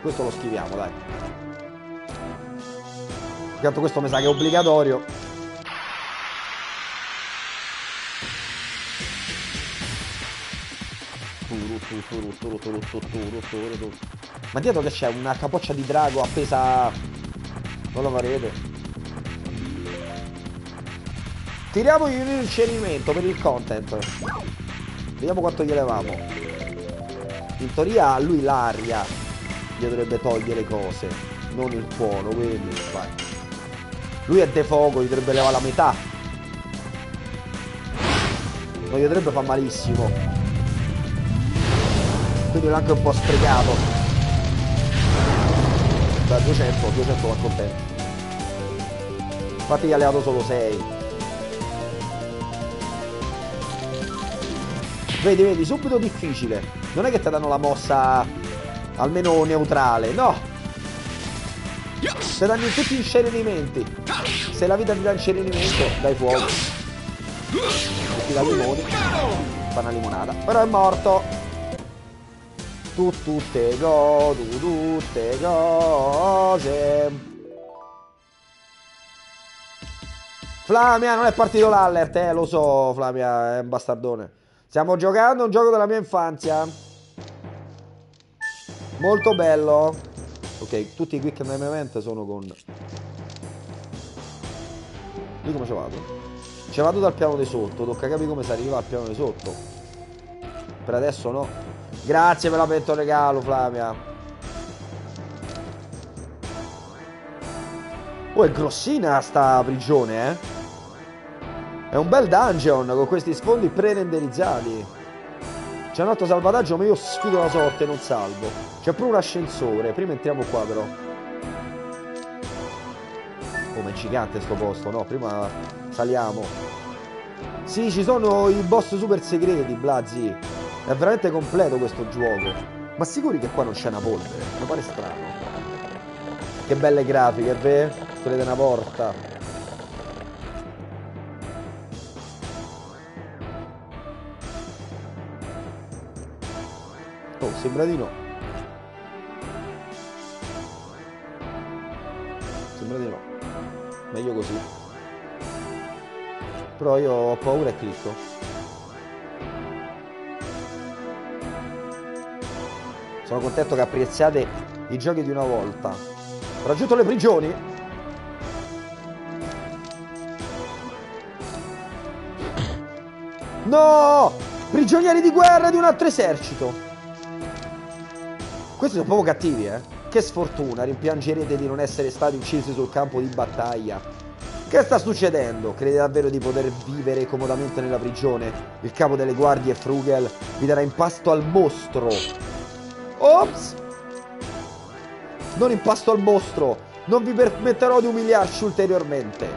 Questo lo schiviamo, dai. Tanto questo mi sa che è obbligatorio. Ma dietro che c'è una capoccia di drago appesa... Non lo farete. Tiriamogli un incenerimento per il content. Vediamo quanto gli levamo. In teoria lui l'aria gli dovrebbe togliere cose, non il tuono, quindi vai. Lui è de fuoco, gli dovrebbe levare la metà. Non gli dovrebbe far malissimo. Quindi l'ho anche un po' sprecato. Da 200, 200 va contento. Infatti gli ha levato solo 6. Vedi, vedi, subito difficile. Non è che ti danno la mossa almeno neutrale, no. Ti danno tutti incenerimenti. Se la vita ti dà incenerimento, dai fuoco. E ti dà limoni. Fa una limonata. Però è morto. Tu tutte go, tu tutte cose. Flamia, non è partito l'allert, eh, lo so, Flamia, è un bastardone. Stiamo giocando un gioco della mia infanzia. Molto bello. Ok, tutti i quick event sono con... Lì come ci vado? Ci vado dal piano di sotto, tocca capire come si arriva al piano di sotto. Per adesso no. Grazie per l'aperto regalo, Flavia. Oh, è grossina sta prigione, eh. È un bel dungeon con questi sfondi pre-renderizzati. C'è un altro salvataggio, ma io sfido la sorte e non salvo. C'è pure un ascensore. Prima entriamo qua, però. Oh, è gigante sto posto, no? Prima saliamo. Sì, ci sono i boss super segreti, Blazzi. È veramente completo questo gioco. Ma sicuri che qua non c'è una polvere? Mi pare strano. Che belle grafiche, vero? Quelle una porta. Oh, sembra di no. Sembra di no. Meglio così. Però io ho paura e clicco. Sono contento che apprezziate i giochi di una volta. Ho raggiunto le prigioni? No! Prigionieri di guerra di un altro esercito. Questi sono proprio cattivi, eh. Che sfortuna, rimpiangerete di non essere stati uccisi sul campo di battaglia. Che sta succedendo? Credete davvero di poter vivere comodamente nella prigione? Il capo delle guardie, Frugel, vi darà impasto al mostro. Ops! Non impasto al mostro! Non vi permetterò di umiliarci ulteriormente.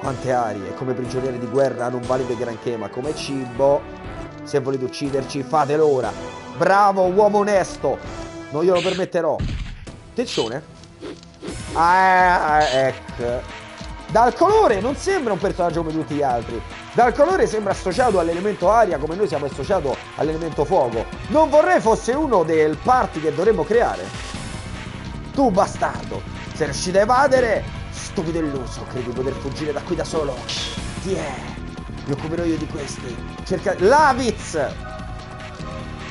Quante arie, come prigionieri di guerra non valide granché, ma come cibo, se volete ucciderci, fatelo ora. Bravo, uomo onesto! Non glielo permetterò. Attenzione. Ah, ecco. Dal colore non sembra un personaggio come tutti gli altri. Dal colore sembra associato all'elemento aria come noi siamo associati all'elemento fuoco. Non vorrei fosse uno del party che dovremmo creare. Tu bastardo, sei riuscito a evadere? Stupido illuso, credi di poter fuggire da qui da solo? Tiè, mi occuperò io di questi. Cerca...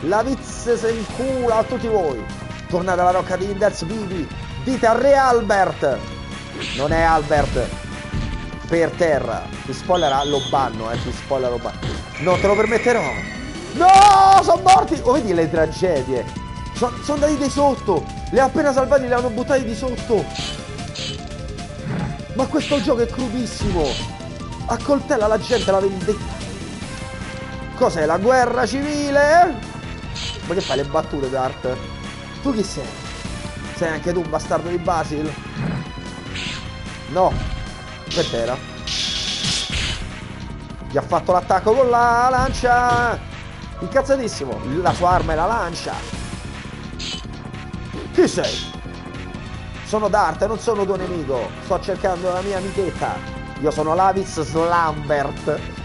Lavitz! Lavitz se incula a tutti voi. Tornate alla rocca di Inders vivi. Dite al re Albert. Non è Albert. Per terra. Ti spoilerà, lo banno, eh. Ti spoiler lo banno. Non te lo permetterò. No, sono morti. Oh, vedi le tragedie. Sono son andati di sotto. Li ha appena salvati, li hanno buttati di sotto. Ma questo gioco è crudissimo. Accoltella la gente la vendetta. Cos'è la guerra civile? Ma che fai le battute, Dart? Tu chi sei? Sei anche tu un bastardo di Basil? No, per terra. Gli ha fatto l'attacco con la lancia. Incazzatissimo. La sua arma è la lancia. Chi sei? Sono Dart non sono tuo nemico. Sto cercando la mia amichetta. Io sono Lavis Slambert.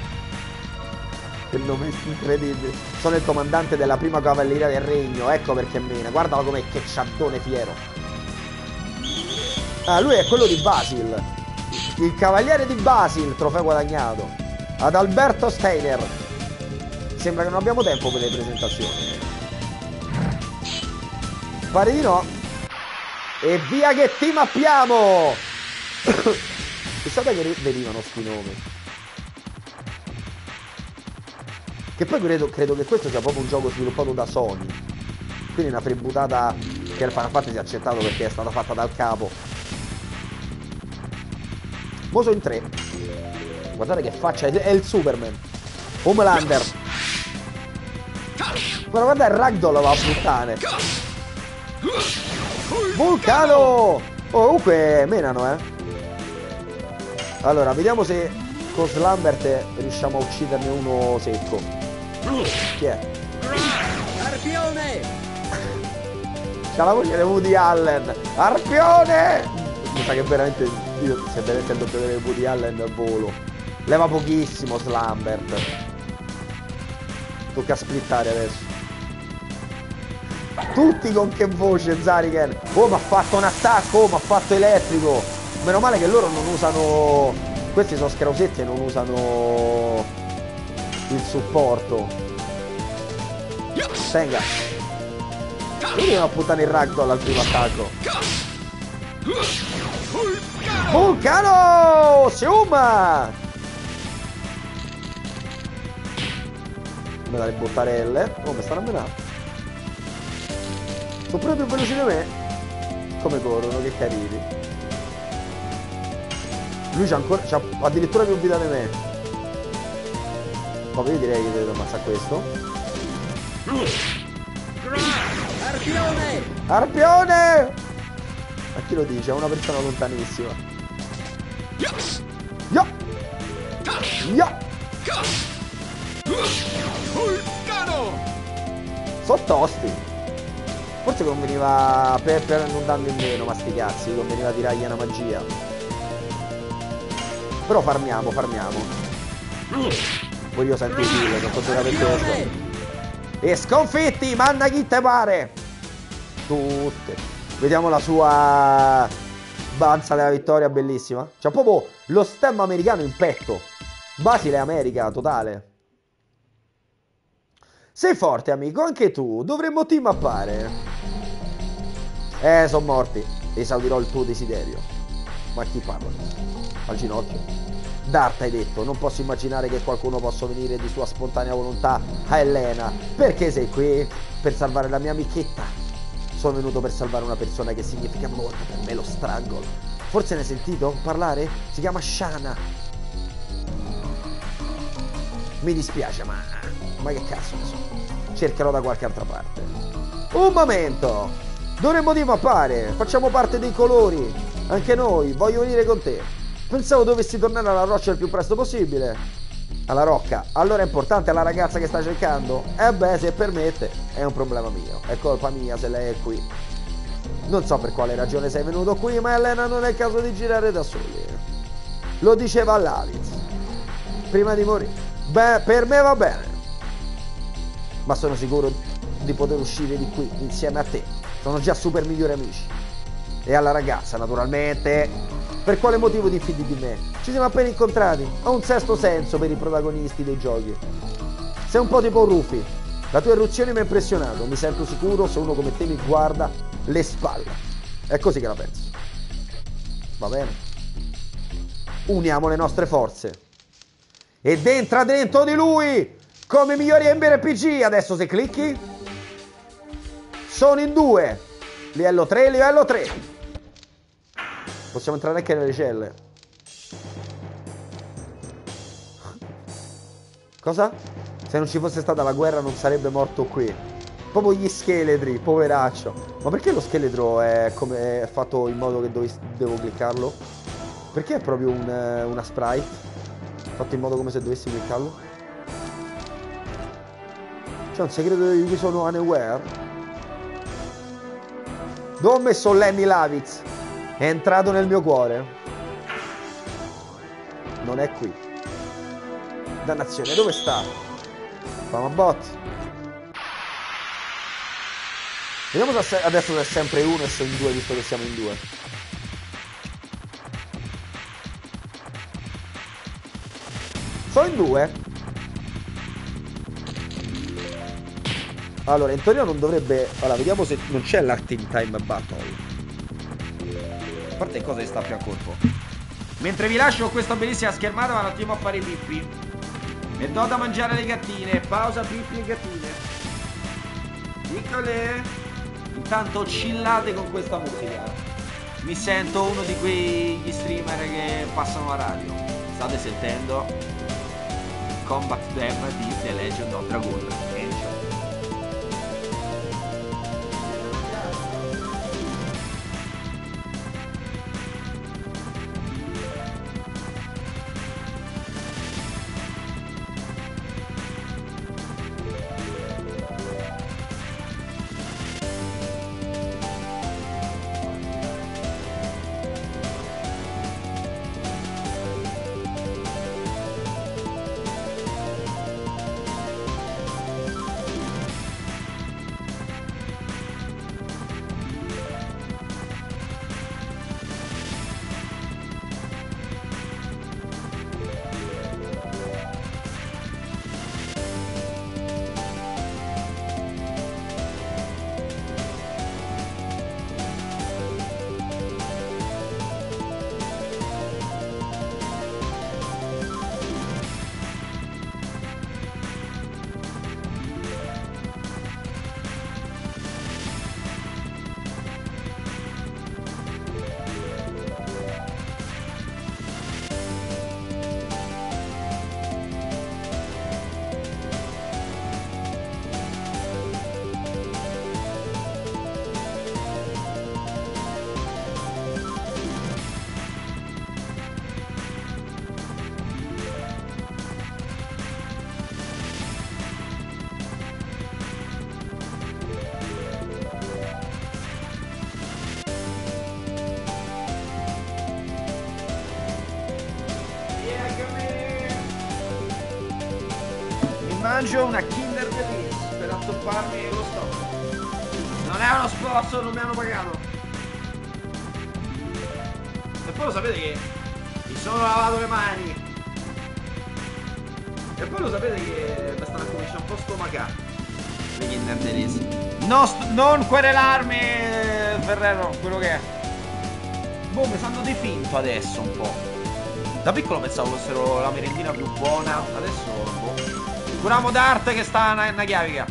Che nome incredibile. Sono il comandante della prima cavalleria del regno. Ecco perché mena. Guardalo com'è che ciattone fiero. Ah, lui è quello di Basil. Il cavaliere di Basil, trofeo guadagnato. Ad Alberto Steiner. Sembra che non abbiamo tempo per le presentazioni. Pare di no. E via che ti mappiamo! Pensate che venivano sti nomi. Che poi credo, credo, che questo sia proprio un gioco sviluppato da Sony. Quindi una tributata che il Final Fantasy ha accettato perché è stata fatta dal capo. Mo sono in tre. Guardate che faccia, è il Superman. Homelander. Guarda, guarda il Ragdoll va a puttane. Vulcano! Oh, comunque menano, eh. Allora, vediamo se con Slambert riusciamo a ucciderne uno secco. Chi è? Arpione! C'ha la voce di Woody Allen. Arpione! Mi sa che veramente, io, se veramente il doppiatore di Woody Allen al volo. Leva pochissimo Slambert. Tocca splittare adesso. Tutti con che voce Zariken Oh ma ha fatto un attacco Oh ma ha fatto elettrico Meno male che loro non usano Questi sono scrausetti e non usano Il supporto Tenga Vedi a puttane il ragdoll al primo attacco Vulcano Siuma Me dalle bottarelle Oh mi stanno menare sono pure più veloci di me. Come corrono, che carini. Lui c'ha ancora. c'ha addirittura più vita di me. Ma io direi che devo ammazzare questo. Arpione! Arpione! Ma chi lo dice? È una persona lontanissima. Yo! Yo! Vulcano! Sono tosti. Forse conveniva per, per non darlo in meno, ma sti cazzi, conveniva tirargli una magia. Però farmiamo, farmiamo. Poi io sento i kill, non posso capire questo. Arpione! E sconfitti, manda chi te pare. Tutte. Vediamo la sua banza della vittoria, bellissima. C'ha proprio lo stemma americano in petto. Basile America, totale. Sei forte, amico, anche tu. Dovremmo team appare. Eh, sono morti. Esaudirò il tuo desiderio. Ma chi parla? Al ginocchio. Dart hai detto, non posso immaginare che qualcuno possa venire di sua spontanea volontà a Elena. Perché sei qui? Per salvare la mia amichetta. Sono venuto per salvare una persona che significa molto per me lo strangle. Forse ne hai sentito parlare? Si chiama Shana. Mi dispiace, ma... Ma che cazzo ne so? Cercherò da qualche altra parte. Un momento! Dovremmo dimappare! Facciamo parte dei colori! Anche noi, voglio venire con te. Pensavo dovessi tornare alla roccia il più presto possibile. Alla rocca. Allora è importante la ragazza che sta cercando? Eh beh, se permette, è un problema mio. È colpa mia se lei è qui. Non so per quale ragione sei venuto qui, ma Elena non è il caso di girare da soli. Lo diceva Laviz. Prima di morire. Beh, per me va bene. Ma sono sicuro di poter uscire di qui insieme a te. Sono già super migliori amici. E alla ragazza, naturalmente. Per quale motivo ti fidi di me? Ci siamo appena incontrati. Ho un sesto senso per i protagonisti dei giochi. Sei un po' tipo Rufy. La tua eruzione mi ha impressionato. Mi sento sicuro se uno come te mi guarda le spalle. È così che la penso. Va bene? Uniamo le nostre forze. Ed entra dentro di lui come migliori MRPG. Adesso se clicchi. Sono in due. Livello 3, livello 3. Possiamo entrare anche nelle celle. Cosa? Se non ci fosse stata la guerra non sarebbe morto qui. Proprio gli scheletri, poveraccio. Ma perché lo scheletro è, come, è fatto in modo che dovi- devo cliccarlo? Perché è proprio un, eh, una sprite? Fatto in modo come se dovessi cliccarlo? C'è un segreto di cui sono unaware? Dove ho messo Lenny Lavitz? È entrato nel mio cuore. Non è qui. Dannazione, dove sta? Fama bot. Vediamo se adesso se è sempre uno e se in due, visto che siamo in due. Sono in due. Allora, in teoria non dovrebbe... Allora, vediamo se non c'è l'active time battle. A parte cosa sta più a colpo. Mentre vi lascio questa bellissima schermata, ma un attimo a fare i pippi. E do da mangiare alle gattine. Pausa pippi e gattine. Piccole. Intanto chillate con questa musica. Mi sento uno di quegli streamer che passano la radio. State sentendo Combat Them di The Legend of Dragoon. Piccolo pensavo fossero la merendina più buona, adesso boh. Curiamo d'arte che sta una, una chiavica.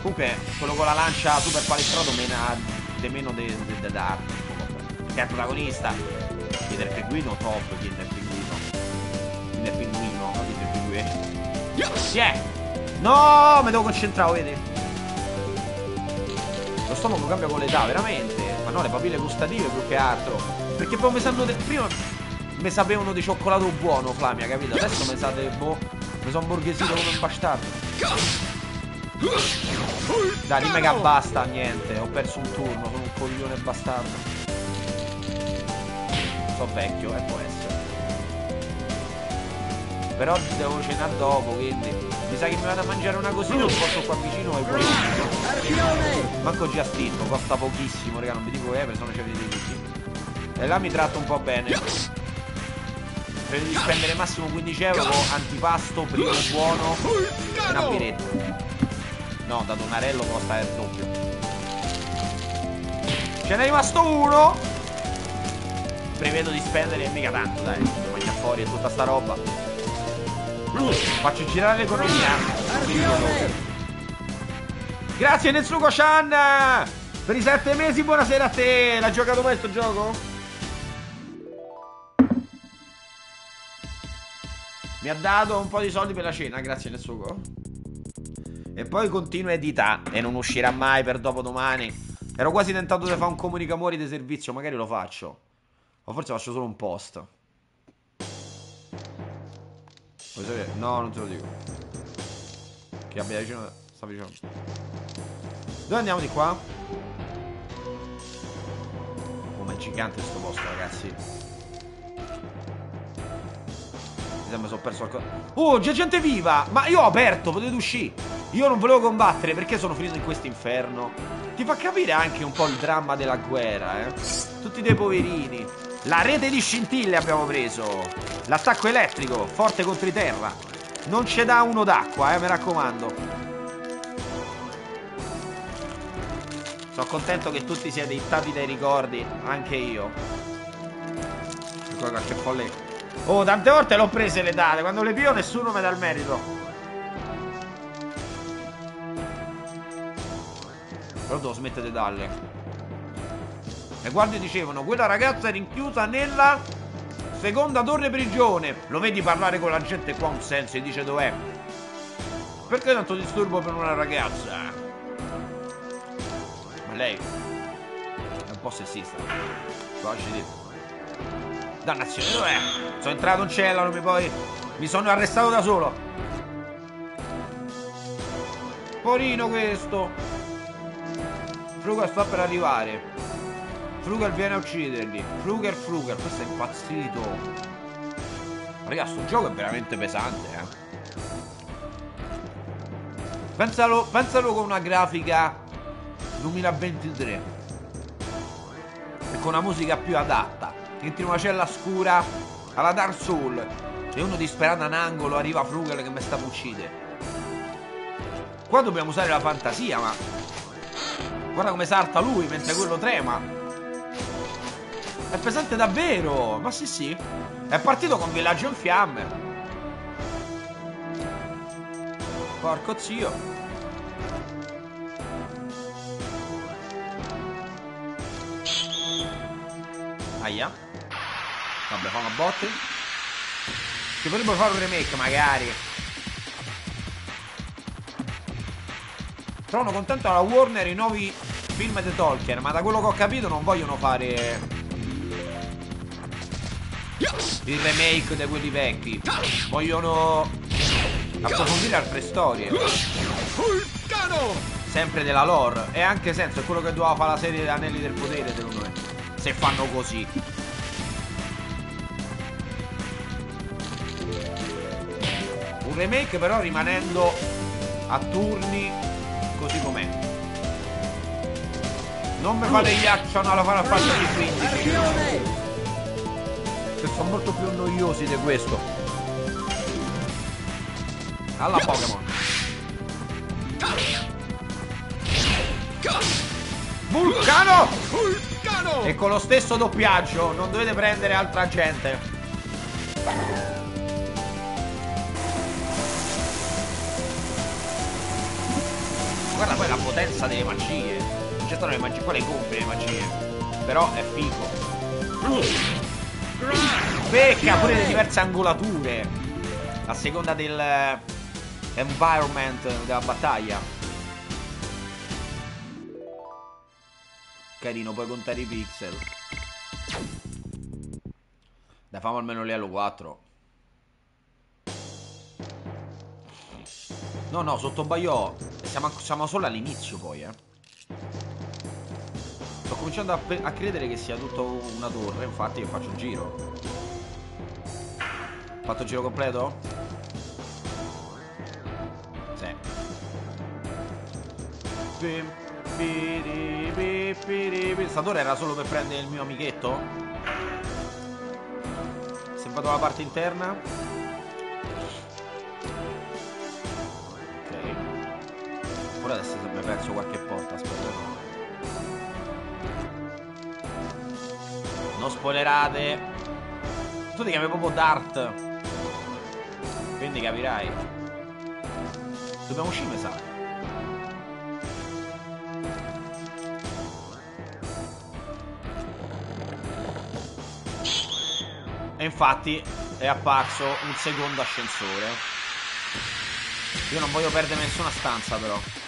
Comunque, quello con la lancia super palistrato mena meno de, de, d'arte. Che è il protagonista. Kinder Pinguino, top, Kinder Pinguino. Kinder Pinguino, no Kinder Pinguino. Sì, è. No, mi devo concentrare, vedi? Lo stomaco cambia con l'età, veramente. Ma no, le papille gustative più che altro. Perché poi mi sanno. De... Prima mi sapevano di cioccolato buono, Flamia, capito? Adesso mi sa di. Boh. Mi sono borghesito come un bastardo. Dai, dimmi che basta, niente. Ho perso un turno, sono un coglione bastardo. So vecchio, eh, può essere. Però devo cenare dopo, quindi. Mi sa che mi vado a mangiare una cosina, un posto qua vicino e poi. Manco già scritto, costa pochissimo, raga, non vi dico eh, perché sono certi di tutti. E là mi tratto un po' bene. Credo di spendere massimo 15 euro antipasto, primo buono e una biretta. No, da Donarello costa il doppio. Ce n'è rimasto uno! Prevedo di spendere mica tanto, dai. Mangia fuori e tutta sta roba. Faccio girare l'economia. Grazie Netsuko Chan per i sette mesi, buonasera a te. L'ha giocato mai sto gioco? Mi ha dato un po' di soldi per la cena, grazie Netsuko. E poi continua edità e non uscirà mai per dopodomani. Ero quasi tentato di fare un comunicamori di servizio, magari lo faccio. O forse faccio solo un post. Vuoi sapere? No, non te lo dico. Che abbia vicino. Sta vicino. Dove andiamo di qua? Oh, ma è gigante sto posto, ragazzi. Mi sembra sono perso qualcosa. Oh, c'è gente viva! Ma io ho aperto, potete uscire. Io non volevo combattere perché sono finito in questo inferno. Ti fa capire anche un po' il dramma della guerra, eh? Tutti dei poverini. La rete di scintille abbiamo preso. L'attacco elettrico, forte contro i terra. Non c'è da uno d'acqua, eh, mi raccomando. Sono contento che tutti siete ittati dai ricordi, anche io. Ecco qualche folle. Oh, tante volte l'ho prese le date, quando le pio nessuno mi dà il merito. Però devo smettere di darle. Le guardie dicevano, quella ragazza è rinchiusa nella seconda torre prigione. Lo vedi parlare con la gente qua un senso e dice dov'è. Perché tanto disturbo per una ragazza? Ma lei è un po' sessista. Dire. Dannazione, dov'è? Sono entrato in cella, non mi poi. Mi sono arrestato da solo. Porino questo. Frugal sta per arrivare. Frugal viene a ucciderli. Frugal, Frugal, questo è impazzito. Raga, sto gioco è veramente pesante, eh. Pensalo, pensalo con una grafica 2023 e con una musica più adatta. In una cella scura alla Dark Soul e uno disperato in angolo arriva Frugal che mi sta uccidere. Qua dobbiamo usare la fantasia, ma guarda come salta lui mentre quello trema. È pesante davvero, ma sì sì. È partito con villaggio in fiamme. Porco zio. Aia. Vabbè, fa una botte. Ci potrebbero fare un remake, magari. Sono contento alla Warner i nuovi film di Tolkien, ma da quello che ho capito non vogliono fare il remake di quelli vecchi. Vogliono approfondire altre storie. Sempre della lore. E anche senso, è quello che doveva fare la serie degli Anelli del Potere, secondo me. Se fanno così. Un remake però rimanendo a turni così com'è. Non mi fate gli action alla Final Fantasy 15 Arpione! che sono molto più noiosi di questo. Alla Pokémon. Vulcano! Vulcano! E con lo stesso doppiaggio, non dovete prendere altra gente. Guarda poi la potenza delle magie. Non c'è le magie, poi le compri le magie. Però è figo. Becca pure le diverse angolature. A seconda del eh, environment della battaglia. Carino, puoi contare i pixel. Dai, famo almeno livello 4. No, no, sotto Baiò. Siamo, siamo solo all'inizio poi, eh. Sto cominciando a, a credere che sia tutto una torre, infatti io faccio il giro. Fatto il giro completo? Sì. Pim, piri, pi, piri, pi. Sta torre era solo per prendere il mio amichetto? Se vado alla parte interna? Ora adesso hai perso qualche porta, aspetta. no. Non spoilerate. Tu ti chiami proprio Dart. Quindi capirai. Dobbiamo uscire, mi sa. E infatti è apparso un secondo ascensore. Io non voglio perdere nessuna stanza però.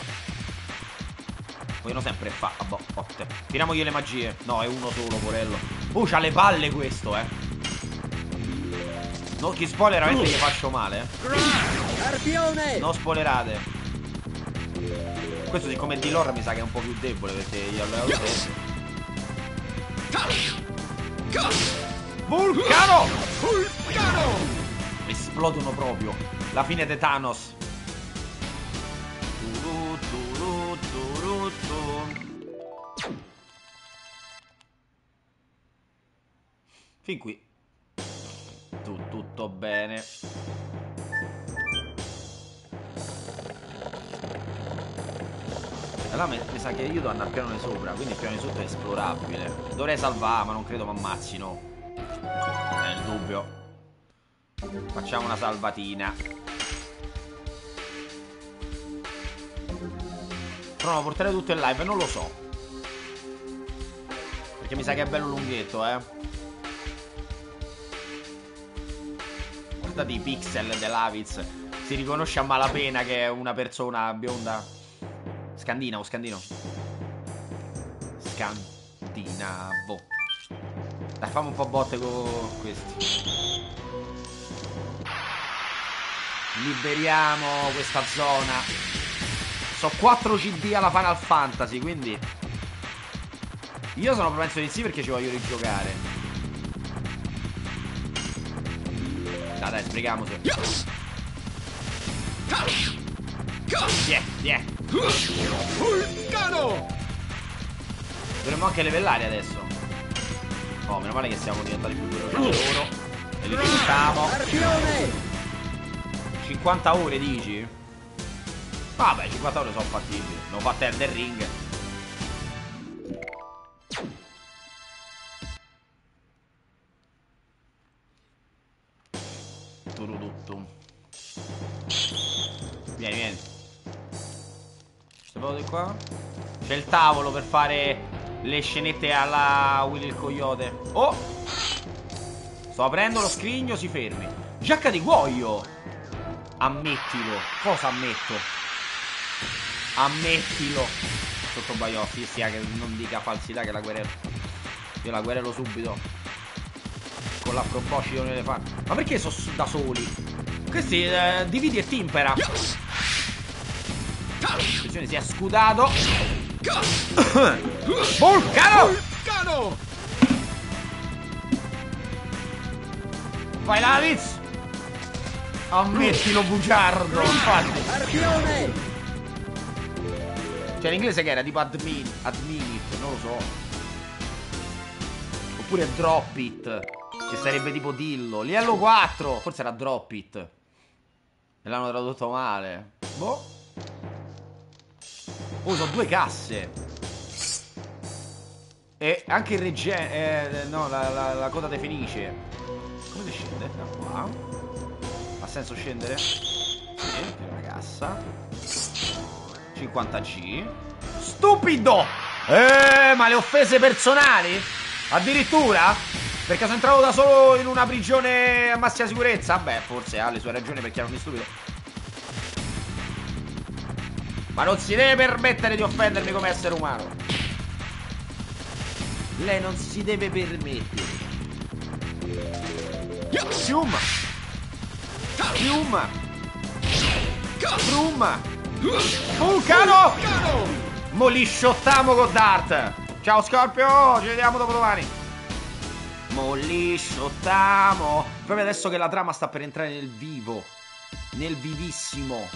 Vogliono sempre fa. Ah, boh, botte. Tiriamogli le magie. No, è uno solo, porello. Oh, c'ha le palle questo, eh. No, chi spoiler veramente gli faccio male, eh. Non spoilerate. Questo siccome è di lore mi sa che è un po' più debole perché gli allevato te. Vulcano! Vulcano! Esplodono proprio. La fine di Thanos. Turu, turu, turu, tu. Fin qui. Tu, tutto bene. Allora mi, mi sa che io devo andare al piano di sopra, quindi il piano di sotto è esplorabile. Dovrei salvare, ma non credo mi ammazzino. È il dubbio. Facciamo una salvatina. Però lo porterei tutto in live, non lo so. Perché mi sa che è bello lunghetto, eh. Guardate i pixel dell'Aviz. Si riconosce a malapena che è una persona bionda. Scandinavo, scandino. Scandinavo. Dai, fammi un po' botte con questi. Liberiamo questa zona. So 4 CD alla Final Fantasy, quindi. Io sono propenso di sì perché ci voglio rigiocare. Dai, dai, sbrigamoci. Via. Vulcano! Dovremmo anche livellare adesso. Oh, meno male che siamo diventati più veloci di loro. E li. Arpione! 50 ore dici? Vabbè, 50 ore sono fattibili. Non fatte Elden Ring. Turuduttum. Vieni, vieni. Vado di qua. C'è il tavolo per fare le scenette alla Willy il Coyote. Oh! Sto aprendo lo scrigno, si fermi. Giacca di cuoio! Ammettilo. Cosa ammetto? Ammettilo. Sotto Baioffi, sia che non dica falsità che la guerrero. Io la guerrero subito. Con l'afroboscito nelle fa. Ma perché sono da soli? Questi eh, dividi e timpera. Attenzione, si è scudato. Vulcano! Vulcano! Vai Laviz! Ammettilo bugiardo, infatti. Arpione! Cioè l'inglese che era tipo admin, adminit, non lo so. Oppure drop it, che sarebbe tipo dillo. Livello 4, forse era drop it. E l'hanno tradotto male. Boh. Oh, sono due casse. E anche il regen... Eh, no, la, la, la coda de Fenice. Come si scende? Da qua. Ha senso scendere? Sì, una cassa. 50G. Stupido! Eh, ma le offese personali? Addirittura? Perché sono entrato da solo in una prigione a massima sicurezza? Beh, forse ha le sue ragioni perché era un stupido. Ma non si deve permettere di offendermi come essere umano. Lei non si deve permettere. Fiuma! Fiuma! Bruma! Vulcano! Mo li shottiamo con Dart! Ciao Scorpio! Ci vediamo dopo domani! Mo li shottiamo! Proprio adesso che la trama sta per entrare nel vivo. Nel vivissimo.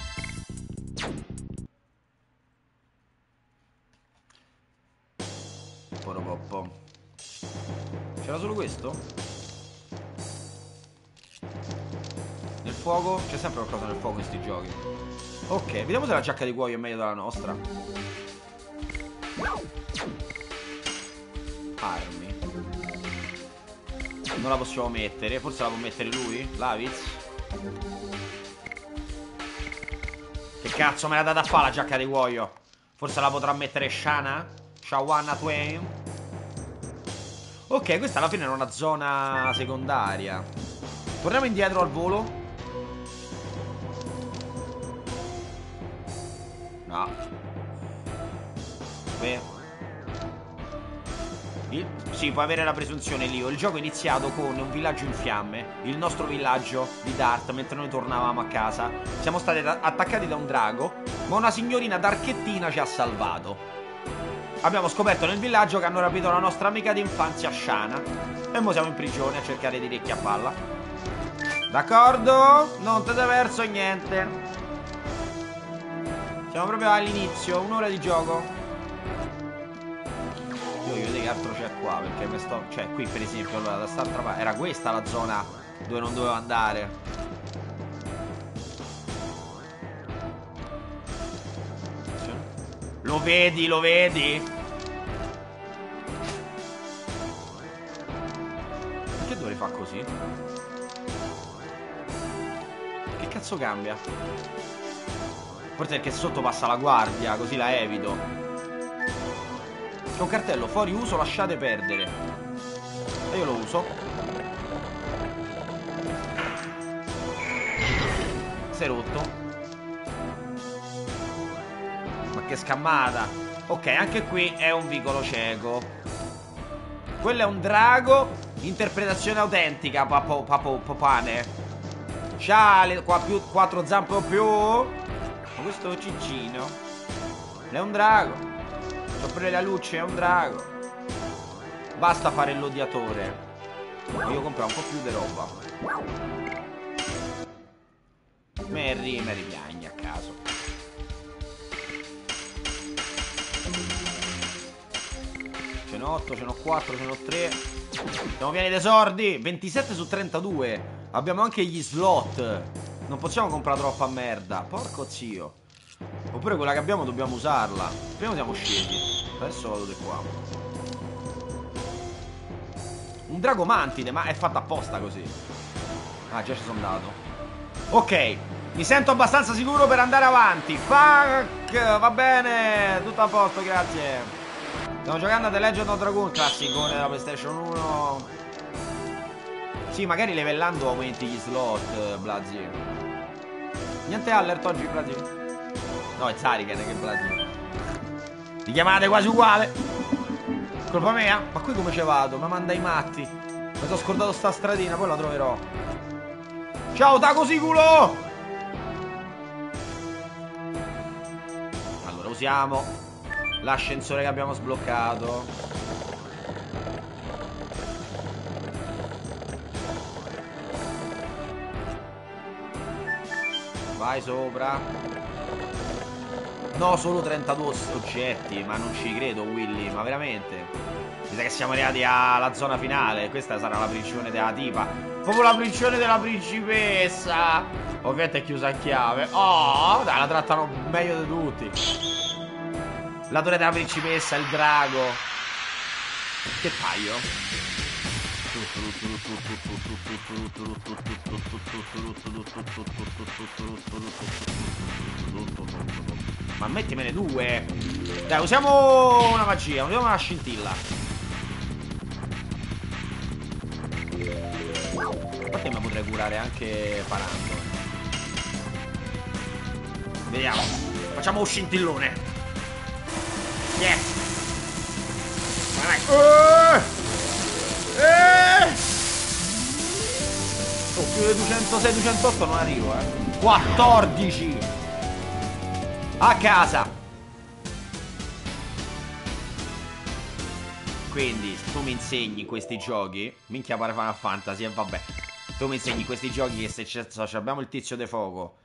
Poropoppo. C'era solo questo? Nel fuoco? C'è sempre qualcosa nel fuoco in sti giochi. Ok, vediamo se la giacca di cuoio è meglio della nostra. Armi. Non la possiamo mettere. Forse la può mettere lui? Laviz? Che cazzo me l'ha data a fare la giacca di cuoio? Forse la potrà mettere Shana? Shawana Twain? Ok, questa alla fine è una zona secondaria. Torniamo indietro al volo. No. Beh. Il- sì, puoi avere la presunzione Leo. Il gioco è iniziato con un villaggio in fiamme, il nostro villaggio di Dart, mentre noi tornavamo a casa. Siamo stati attaccati da un drago, ma una signorina darchettina ci ha salvato. Abbiamo scoperto nel villaggio che hanno rapito la nostra amica d'infanzia Shana. E ora siamo in prigione a cercare di ricchi a palla. D'accordo? Non te verso niente. Siamo proprio all'inizio, un'ora di gioco. Io vedere che altro c'è qua, perché mi sto... Cioè, qui per esempio, allora, da quest'altra parte... Era questa la zona dove non dovevo andare. Lo vedi, lo vedi? Perché dovrei fare così? Che cazzo cambia? Forse perché sotto passa la guardia, così la evito. C'è un cartello, fuori uso, lasciate perdere. E io lo uso. Si è rotto. Ma che scammata. Ok, anche qui è un vicolo cieco. Quello è un drago. Interpretazione autentica, papo, papo, popane. C'ha le qua più, quattro zampe o più. Ma questo ciccino. È un drago. C'ho pure la luce, è un drago. Basta fare l'odiatore. Voglio comprare un po' più di roba. Mary, Mary piagni a caso. Ce n'ho 8, ce n'ho 4, ce n'ho 3. Siamo pieni di sordi. 27 su 32. Abbiamo anche gli slot. Non possiamo comprare troppa merda. Porco zio. Oppure quella che abbiamo dobbiamo usarla. Prima siamo scesi. Adesso vado di qua. Un drago mantide, ma è fatta apposta così. Ah, già ci sono andato. Ok. Mi sento abbastanza sicuro per andare avanti. Fuck! Va bene. Tutto a posto, grazie. Stiamo giocando a The Legend of Dragoon, classicone della PlayStation 1. Sì, magari livellando aumenti gli slot, Blazzy. Niente alert oggi, Blazzy? No, è Zariken che Blazzy. Li chiamate quasi uguale. Colpa mia? Ma qui come ci vado? Mi manda i matti. Mi sono scordato sta stradina, poi la troverò. Ciao, taco siculo! Allora, usiamo l'ascensore che abbiamo sbloccato. Vai sopra. No, solo 32 oggetti, ma non ci credo, Willy, ma veramente. Mi sa che siamo arrivati alla zona finale. Questa sarà la prigione della tipa. Proprio la prigione della principessa. Ovviamente è chiusa a chiave. Oh, dai, la trattano meglio di tutti. La torre della principessa, il drago. Che paio. Ma mettimene due. Dai, usiamo una magia, usiamo una scintilla. Infatti mi potrei curare anche parando. Vediamo. Facciamo un scintillone. Yes. Vai, vai. Eh! Eh! Oh, più di 206, 208 non arrivo, eh. 14. A casa. Quindi, tu mi insegni questi giochi. Minchia pare Final Fantasy, e vabbè. Tu mi insegni questi giochi che se, se abbiamo il tizio de fuoco,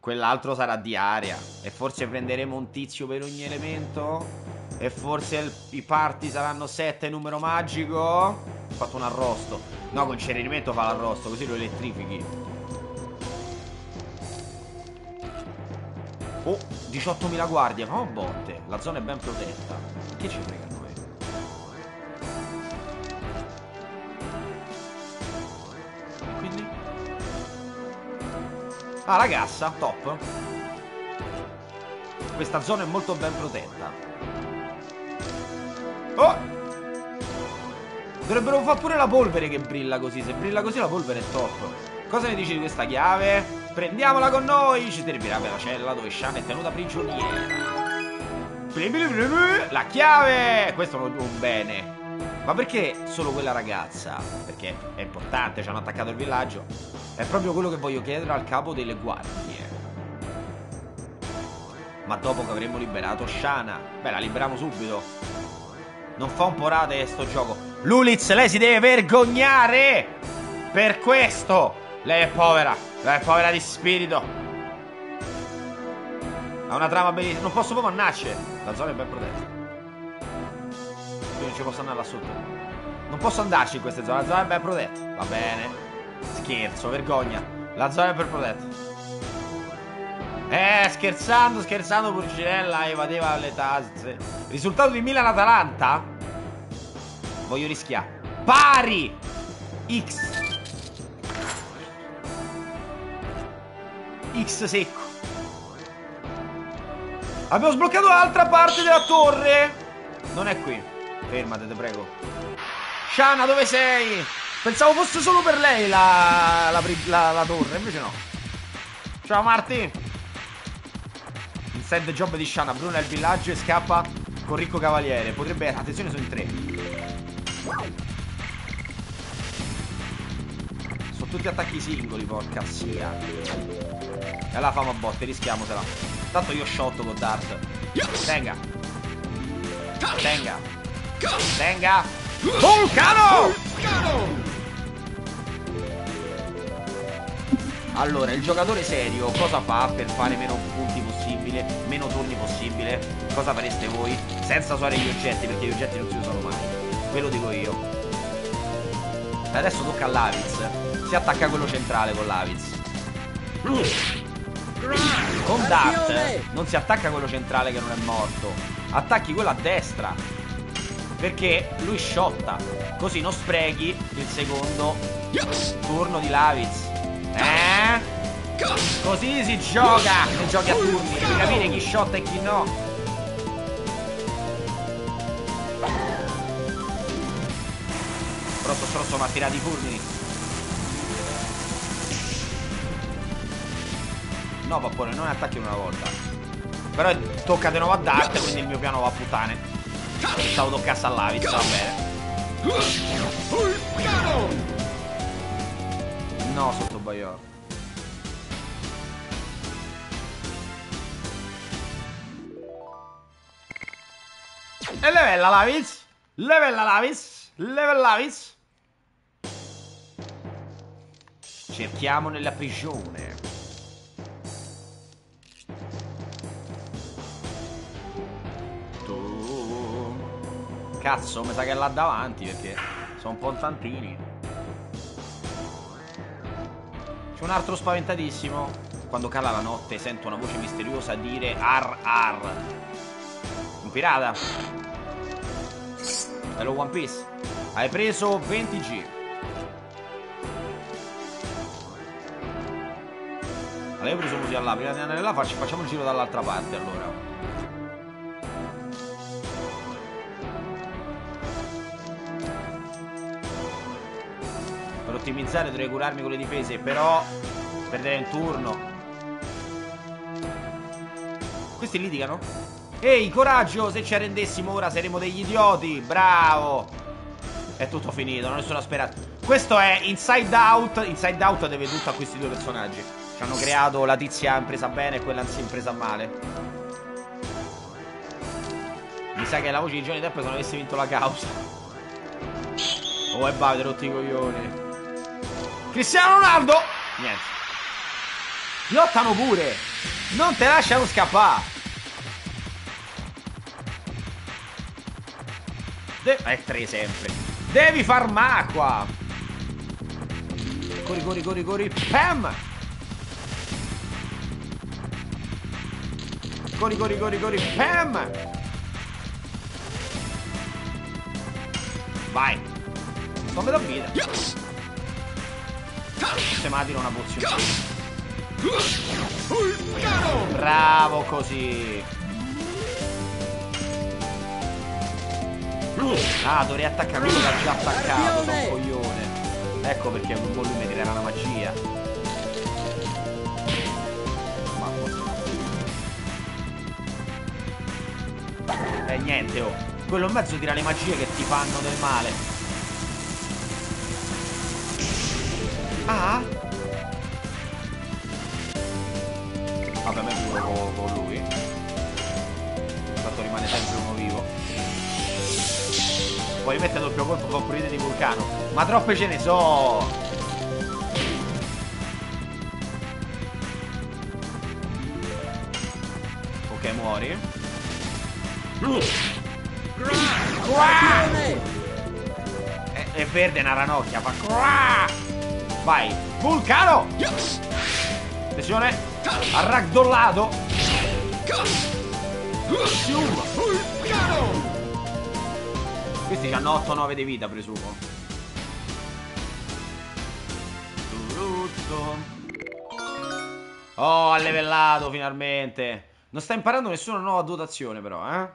quell'altro sarà di aria. E forse prenderemo un tizio per ogni elemento. E forse il- i parti saranno 7 numero magico. Fatto un arrosto. No, con cenerimento fa l'arrosto, così lo elettrifichi. Oh, 18.000 guardie, ma botte. La zona è ben protetta. Che ci frega a noi? Quindi? Ah, la cassa, top. Questa zona è molto ben protetta. Oh! Dovrebbero fare pure la polvere che brilla così. Se brilla così la polvere è top. Cosa ne dici di questa chiave? Prendiamola con noi! Ci servirà per la cella dove Shan è tenuta prigioniera. La chiave! Questo è un bene. Ma perché solo quella ragazza? Perché è importante, ci hanno attaccato il villaggio. È proprio quello che voglio chiedere al capo delle guardie. Ma dopo che avremo liberato Shana, beh, la liberiamo subito. Non fa un po' rate sto gioco. Luliz, lei si deve vergognare! Per questo! Lei è povera, lei è povera di spirito. Ha una trama bellissima. Non posso proprio annarci. La zona è ben protetta. Quindi non ci posso andare là sotto. Non posso andarci in queste zone. La zona è ben protetta. Va bene. Scherzo, vergogna. La zona è ben protetta. Eh, scherzando, scherzando, Purcinella evadeva le tazze. Risultato di Milan-Atalanta? Voglio rischiare. Pari! X. X secco. Abbiamo sbloccato l'altra parte della torre. Non è qui. Fermate, te prego. Shana, dove sei? Pensavo fosse solo per lei la, la, la- la torre, invece no. Ciao Marti. The job di Shana. Bruno il villaggio e scappa con Ricco Cavaliere. Potrebbe... Attenzione, sono in tre. Sono tutti attacchi singoli, porca sia. E allora famo a botte, rischiamosela. Tanto io shotto con Dart. Tenga. Tenga. Tenga. Vulcano! Allora, il giocatore serio cosa fa per fare meno punti possibile, meno turni possibile? Cosa fareste voi? Senza usare gli oggetti, perché gli oggetti non si usano mai. Ve lo dico io. Adesso tocca all'Aviz. Si attacca quello centrale con l'Aviz. Con Dart non si attacca quello centrale che non è morto. Attacchi quello a destra. Perché lui shotta. Così non sprechi il secondo turno di Laviz. Eh? Così si gioca. Se giochi a turni. Devi capire chi shotta e chi no. Pronto stronzo ma ha tirato i fulmini. No, pappone, non attacchi una volta. Però tocca di nuovo a Dart, quindi il mio piano va a puttane. Stavo toccasse all'Avis, va bene. No, sotto Bayor. E levella la vis. Levella la lavis! Levella la vis. Cerchiamo nella prigione. Tu. Cazzo, mi sa che è là davanti perché sono pontantini. C'è un altro spaventatissimo. Quando cala la notte sento una voce misteriosa dire ar ar. Un pirata. Hello One Piece. Hai preso 20G. Allora io ho preso così là, prima di andare là facci- facciamo il giro dall'altra parte allora. Per ottimizzare dovrei curarmi con le difese, però perderei un turno. Questi litigano? Ehi, coraggio! Se ci arrendessimo ora saremmo degli idioti! Bravo! È tutto finito, non nessuna speranza. Questo è Inside Out. Inside Out deve tutto a questi due personaggi. Ci hanno creato la tizia impresa bene e quella è impresa male. Mi sa che la voce di Johnny Depp se non avesse vinto la causa. Oh, e va, rotti i coglioni. Cristiano Ronaldo! Niente. Lottano pure! Non te lasciano scappare! De- è 3 sempre. Devi far macqua! Corri, corri, corri, corri. Pam! Corri, corri, corri, corri. Pam! Vai. Sto metà vita. Se ma tira una pozione. Bravo così. Ah, dovrei attaccare quello che ha già attaccato, sono un coglione. Ecco perché un po' lui mi tirerà la magia. Ma E niente, oh. Quello in mezzo tira le magie che ti fanno del male. Ah? Vabbè, me con, con lui. Tanto rimane sempre uno vivo. Poi mette doppio colpo con pulite di vulcano. Ma troppe ce ne so! Ok, muori. È, è verde una ranocchia, fa! Vai! Vulcano! Attenzione! Arragdollato! Fium! Questi hanno 8-9 di vita, presumo. Oh, ha levellato finalmente. Non sta imparando nessuna nuova dotazione, però, eh?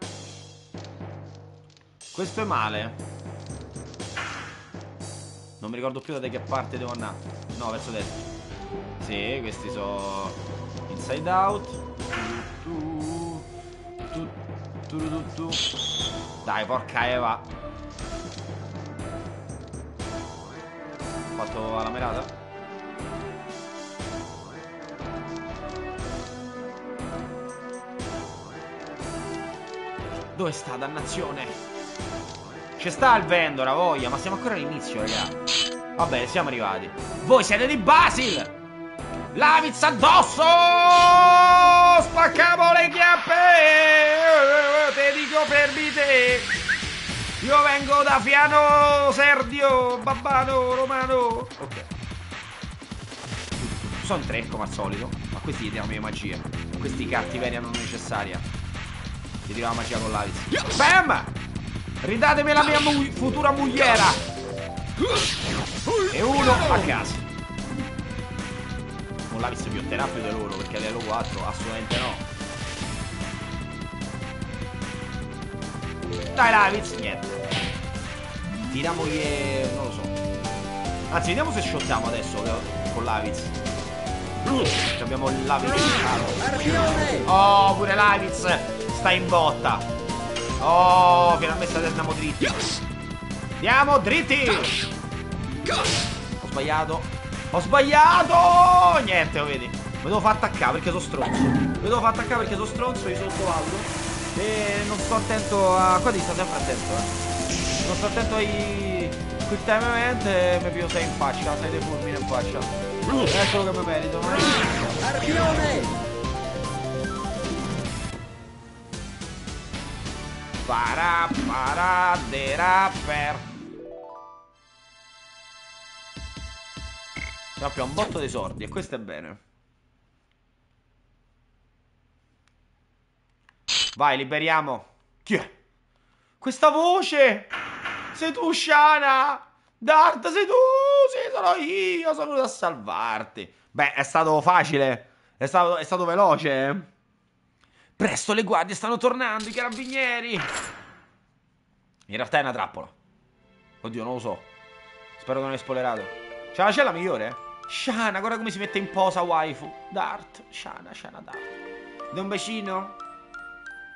Questo è male. Non mi ricordo più da che parte devo andare. No, verso destra. Sì, questi sono inside out. Dai, porca Eva. Fatto la merata? Dove sta, dannazione? Ci sta il Vendora, voglia, ma siamo ancora all'inizio, raga. Vabbè, siamo arrivati. Voi siete di Basil! Laviz addosso! Spaccamo le chiappe! Te dico fermi te! Io vengo da Fiano, Serdio, Babbano, Romano. Ok. Sono tre come al solito. Ma questi gli diamo le magie. Questi cattiveria non necessaria. Gli tiro la magia con l'Aviz. Bam! Ridatemi la mia mu- futura mogliera. E uno a casa. Con piotterà più di loro perché a livello 4 assolutamente no. Dai Laviz, niente. Tiramogli. non lo so. Anzi, vediamo se shottiamo adesso eh, con l'Aviz. Ci abbiamo il Laviz Arpione! Oh, pure l'Aviz sta in botta. Oh, finalmente andiamo dritti. Andiamo dritti. Ho sbagliato. Ho sbagliato. Niente, lo vedi. Mi devo far attaccare perché sono stronzo. Mi devo far attaccare perché sono stronzo, io sottovaluto. E non sto attento a... Qua devi stare sempre attento, eh. Non sto attento ai... Quick time event e mi pio 6 in faccia, 6 dei fulmini in faccia. È quello che mi merito, non è... Arpione! Para Rapparade rapper. Abbiamo un botto dei sordi e questo è bene. Vai, liberiamo. Chi è? Questa voce! Sei tu, Shana! Dart, sei tu! Sì, sono io! Sono venuto a salvarti. Beh, è stato facile. È stato, è stato veloce. eh. Presto, le guardie stanno tornando, i carabinieri. In realtà è una trappola. Oddio, non lo so. Spero che non hai spoilerato. C'è la cella migliore? Shana, guarda come si mette in posa waifu. Dart, Shana, Shana, Dart. Da un bacino?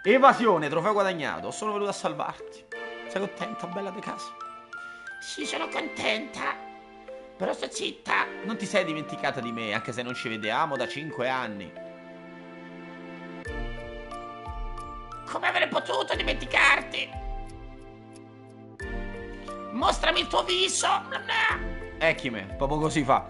Evasione, trofeo guadagnato. Sono venuto a salvarti. Sei contenta, bella di casa? Sì, sono contenta. Però sta zitta. Non ti sei dimenticata di me, anche se non ci vediamo da cinque anni. Come avrei potuto dimenticarti? Mostrami il tuo viso. Ecchime, proprio così fa.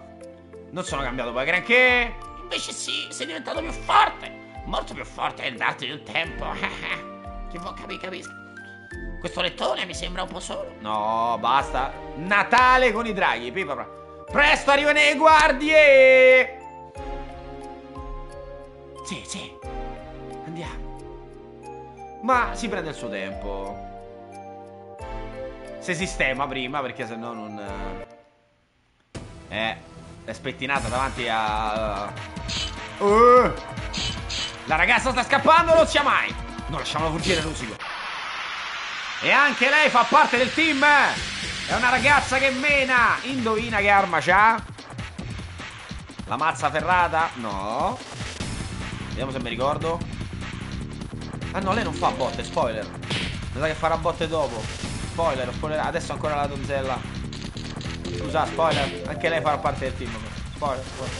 Non sono cambiato poi granché. Invece sì, sei diventato più forte. Molto più forte del darti del tempo. che capire, capisco. Questo lettone mi sembra un po' solo. No, basta. Natale con i draghi. Pipa, pra- Presto arrivano le guardie. Sì, sì. Andiamo. Ma si prende il suo tempo. Si sistema prima perché sennò non... Eh, è spettinata davanti a... Uh. La ragazza sta scappando, non sia mai. Non lasciamola fuggire, Rusico. E anche lei fa parte del team. È una ragazza che mena. Indovina che arma c'ha? La mazza ferrata? No. Vediamo se mi ricordo. Ah no, lei non fa botte, spoiler. Mi sa che farà botte dopo. Spoiler, spoiler. Adesso ancora la donzella. Scusa, spoiler. Anche lei farà parte del team. Spoiler, spoiler.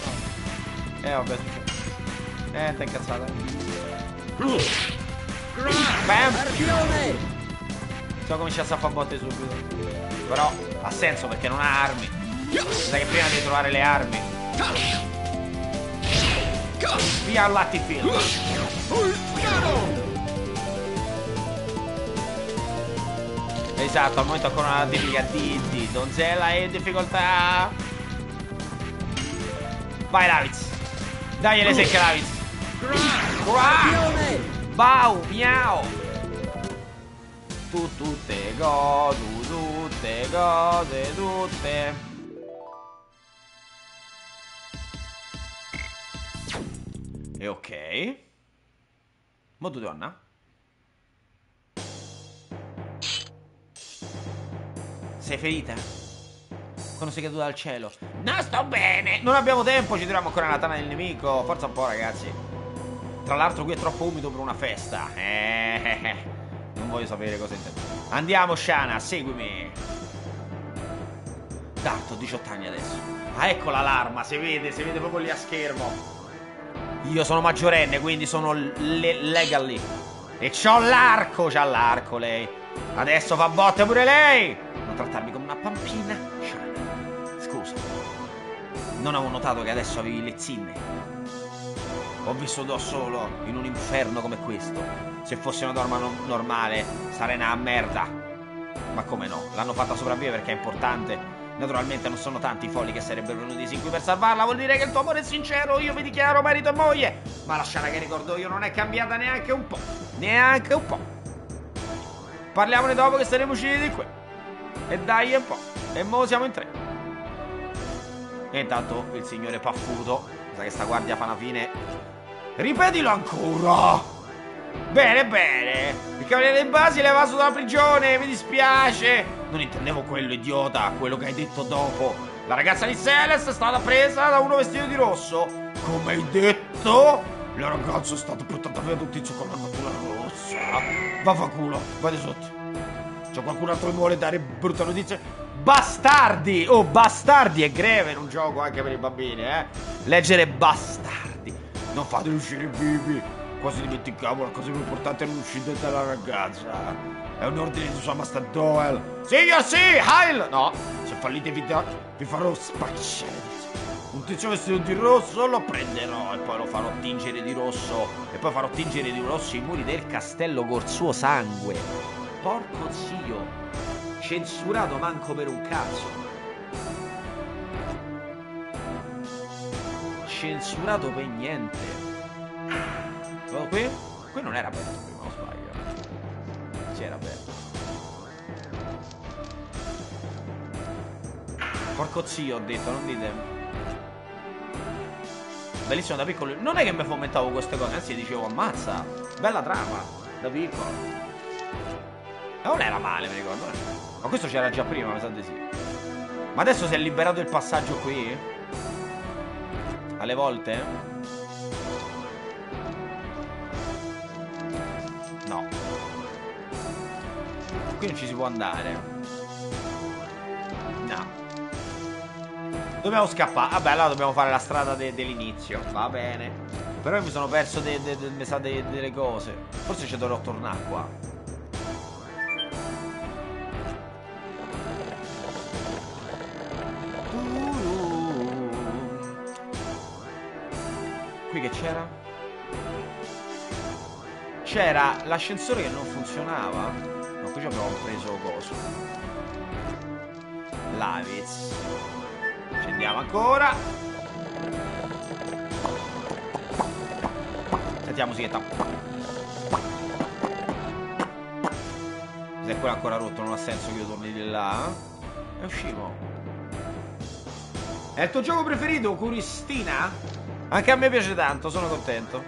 Eh vabbè. Eh, t'è incazzata. Bam! Se cominciasse a fare botte subito. Però ha senso perché non ha armi. Sai che prima devi trovare le armi. Via al Lattifield. Vulcano! Esatto, al momento ancora una notifica di, di Donzella e difficoltà. Vai Laviz. Dai le secche Laviz. Bau, miau. Tu tutte godu, tutte cose, tutte. E ok. Mo tu donna? Sei ferita? Quando sei caduta dal cielo? No, sto bene! Non abbiamo tempo, ci troviamo ancora nella tana del nemico. Forza un po', ragazzi. Tra l'altro qui è troppo umido per una festa. Eh. Non voglio sapere cosa intendo. Andiamo, Shana, seguimi. Darto, 18 anni adesso. Ah, ecco l'alarma, si vede, si vede proprio lì a schermo. Io sono maggiorenne, quindi sono le- legally. E c'ho l'arco, c'ha l'arco lei. Adesso fa botte pure lei. Non trattarmi come una pampina. Shana, scusa. Non avevo notato che adesso avevi le zinne. Ho vissuto solo in un inferno come questo. Se fosse una norma no- normale, sarei una merda. Ma come no? L'hanno fatta sopravvivere perché è importante. Naturalmente non sono tanti i folli che sarebbero venuti qui per salvarla. Vuol dire che il tuo amore è sincero. Io vi dichiaro marito e moglie. Ma la scena che ricordo io non è cambiata neanche un po'. Neanche un po'. Parliamone dopo che saremo usciti di qui. E dai un po'. E mo siamo in tre. E intanto il signore Paffuto. Sa che sta guardia fa una fine. Ripetilo ancora. Bene, bene. Il cavaliere dei Basile è evaso dalla prigione. Mi dispiace. Non intendevo quello, idiota. Quello che hai detto dopo. La ragazza di Celeste è stata presa da uno vestito di rosso. Come hai detto? La ragazza è stata portata via d'Utizio con l'armatura rossa. Vaffanculo, vai di sotto. C'è qualcun altro che vuole dare brutte notizie? Bastardi! Oh, bastardi è greve in un gioco anche per i bambini, eh? Leggere bastardi. Non fateli uscire vivi. Quasi dimenticavo la cosa più importante è l'uscita della ragazza. È un ordine di sua Master Doel. Signor sì, Heil! No, se fallite vi, da- vi farò spacciare. Un tizio vestito di rosso lo prenderò e poi lo farò tingere di rosso. E poi farò tingere di rosso i muri del castello col suo sangue. Porco zio. Censurato manco per un cazzo. Censurato per niente. Vado qui? Qui non era aperto prima, o sbaglio. Sì, era aperto. Porco zio, ho detto, non dite. Bellissimo da piccolo. Non è che mi fomentavo queste cose, anzi dicevo ammazza. Bella trama, da piccolo. Non era male, mi ricordo. Ma questo c'era già prima, mi sa di sì. Ma adesso si è liberato il passaggio qui? Alle volte? No. Qui non ci si può andare. No. Dobbiamo scappare. Vabbè, allora dobbiamo fare la strada de- dell'inizio. Va bene. Però io mi sono perso de- de- delle cose. Forse ci dovrò tornare qua. Che c'era? C'era l'ascensore che non funzionava. No, qui ci abbiamo preso coso. Laviz. Scendiamo ancora. Sentiamo musichetta. Se quello è ancora rotto non ha senso che io torni di là. E usciamo. È il tuo gioco preferito, Curistina? Anche a me piace tanto, sono contento.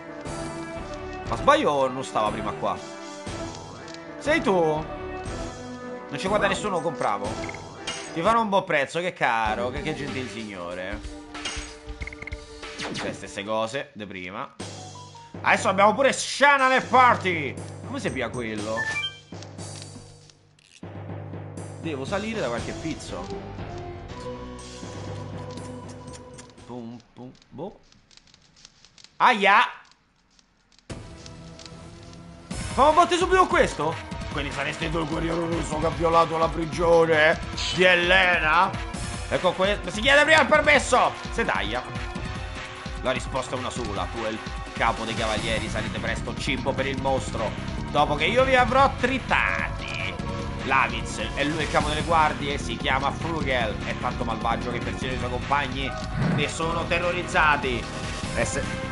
Ma sbaglio o non stava prima qua? Sei tu? Non ci guarda nessuno, compravo. Ti fanno un buon prezzo, che caro, che, che gentil signore. Le stesse cose, di prima. Adesso abbiamo pure Shana nel party! Come si pia quello? Devo salire da qualche pizzo. Pum pum boh. Aia! Ma botte subito questo? Quindi sareste tu il guerriero russo che ha violato la prigione di Elena? Ecco questo. Si chiede prima il permesso! Se taglia. La risposta è una sola. Tu e il capo dei cavalieri sarete presto cibo per il mostro. Dopo che io vi avrò tritati. Laviz è lui il capo delle guardie, si chiama Frugel. È tanto malvagio che persino i suoi compagni ne sono terrorizzati. E se...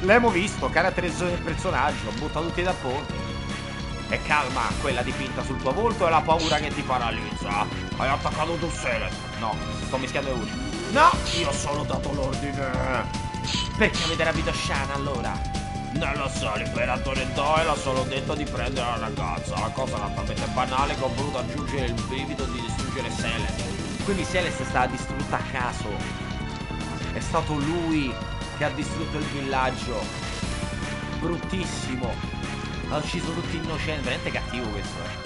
L'abbiamo visto, caratterizzazione del personaggio, butta tutti da ponte. E calma, quella dipinta sul tuo volto è la paura che ti paralizza. Hai attaccato tu Celeste. No, sto mischiando le voci. No, io ho solo dato l'ordine. Perché avete rapito Shana allora? Non lo so, l'imperatore Doyle ha solo detto di prendere la ragazza. La cosa era talmente banale che ho voluto aggiungere il brivido di distruggere Celeste. Quindi Celeste è stata distrutta a caso. È stato lui che ha distrutto il villaggio. Bruttissimo. Ha ucciso tutti innocenti. Veramente cattivo questo, eh.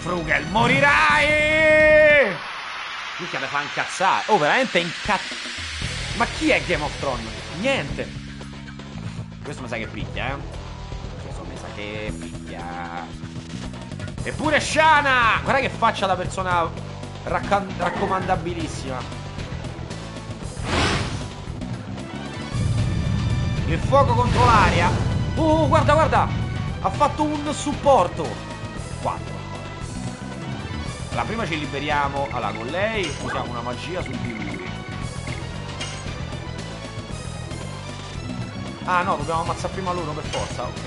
Frugel, morirai! Mica mi fa incazzare. Oh, veramente incazzato. Ma chi è Game of Thrones? Niente. Questo mi sa che picchia, eh. Questo mi sa che picchia. Eppure Shana! Guarda che faccia da persona raccomandabilissima. Il fuoco contro l'aria. Oh, guarda, guarda. Ha fatto un supporto. 4. Allora, prima ci liberiamo. Allora, con lei usiamo una magia su di lui. Ah, no, dobbiamo ammazzare prima loro per forza. Ok.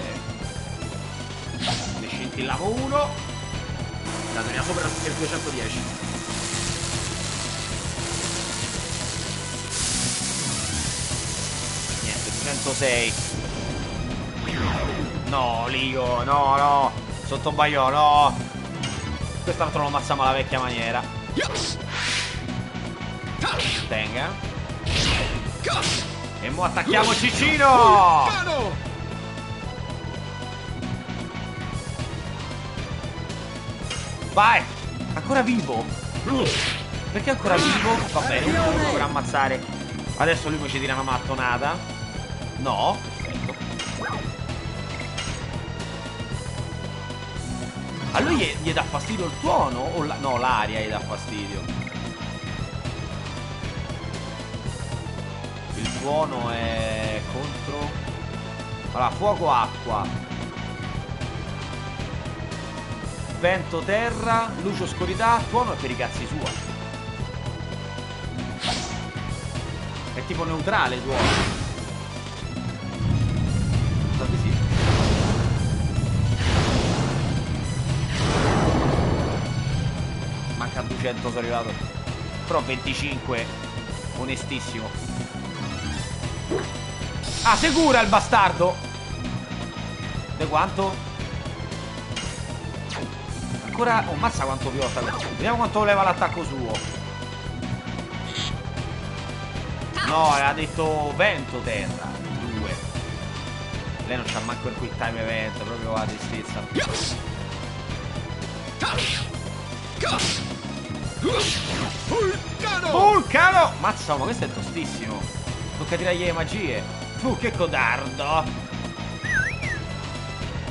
Ne scintilliamo uno. La teniamo sopra il 210. Niente, 206. No, Ligo, no, no. Sotto no. Quest'altro lo ammazziamo alla vecchia maniera. Tenga. E mo attacchiamo Cicino! Vai! Ancora vivo! Perché ancora vivo? Va bene, un turno per ammazzare. Adesso lui mi ci tira una mattonata. No. Perfetto. A lui gli, gli dà fastidio il tuono? O la- no, l'aria gli dà fastidio. Il tuono è contro... Allora, fuoco acqua. Vento, terra, luce, oscurità, tuono e per i cazzi sua. È tipo neutrale tuono. Manca a 200 sono arrivato. Però 25 onestissimo. Ah, sicura il bastardo! De quanto? Ancora... Oh, mazza quanto piotta. Vediamo quanto leva l'attacco suo. No, aveva detto vento terra. Due. Lei non c'ha manco il quick time event, proprio la tristezza. Vulcano! Vulcano! Mazza, ma questo è tostissimo. Tocca tirargli le magie. Tu che codardo.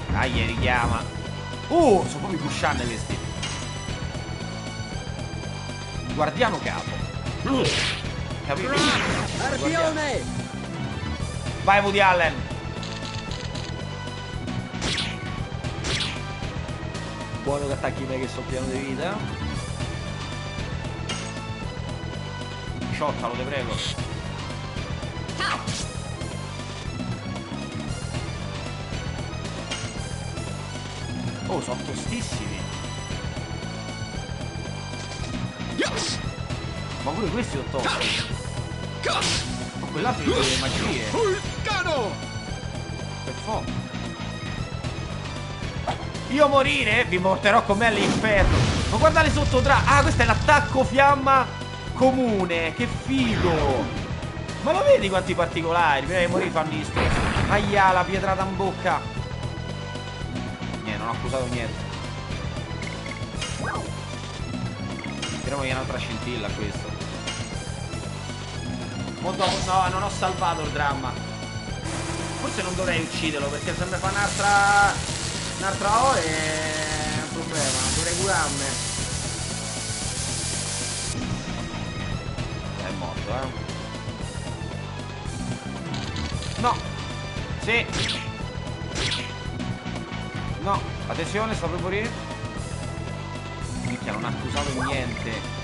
Dai, richiama. Uh, sono proprio pusciante questi. Guardiano capo. Capito? Guardiano. Vai Woody Allen. Buono che attacchi me che so pieno di vita. Sciottalo, te prego. Oh, sono tostissimi. Ma pure questi sono tosti. Ma quell'altro delle magie. Per forza. Io morire vi porterò con me all'inferno. Ma guardate sotto tra. Ah, questo è l'attacco fiamma comune. Che figo. Ma lo vedi quanti particolari? Prima di morire fanno gli stessi. Aia, la pietrata in bocca. Niente, non ho accusato niente. Speriamo che sia un'altra scintilla questo. Mo dopo, no, non ho salvato il dramma. Forse non dovrei ucciderlo perché se mi fa un'altra. Un'altra ora è un problema. Dovrei curarmi. È morto, eh. No. Sì. No. Attenzione, sta per morire. Minchia, non ha accusato niente.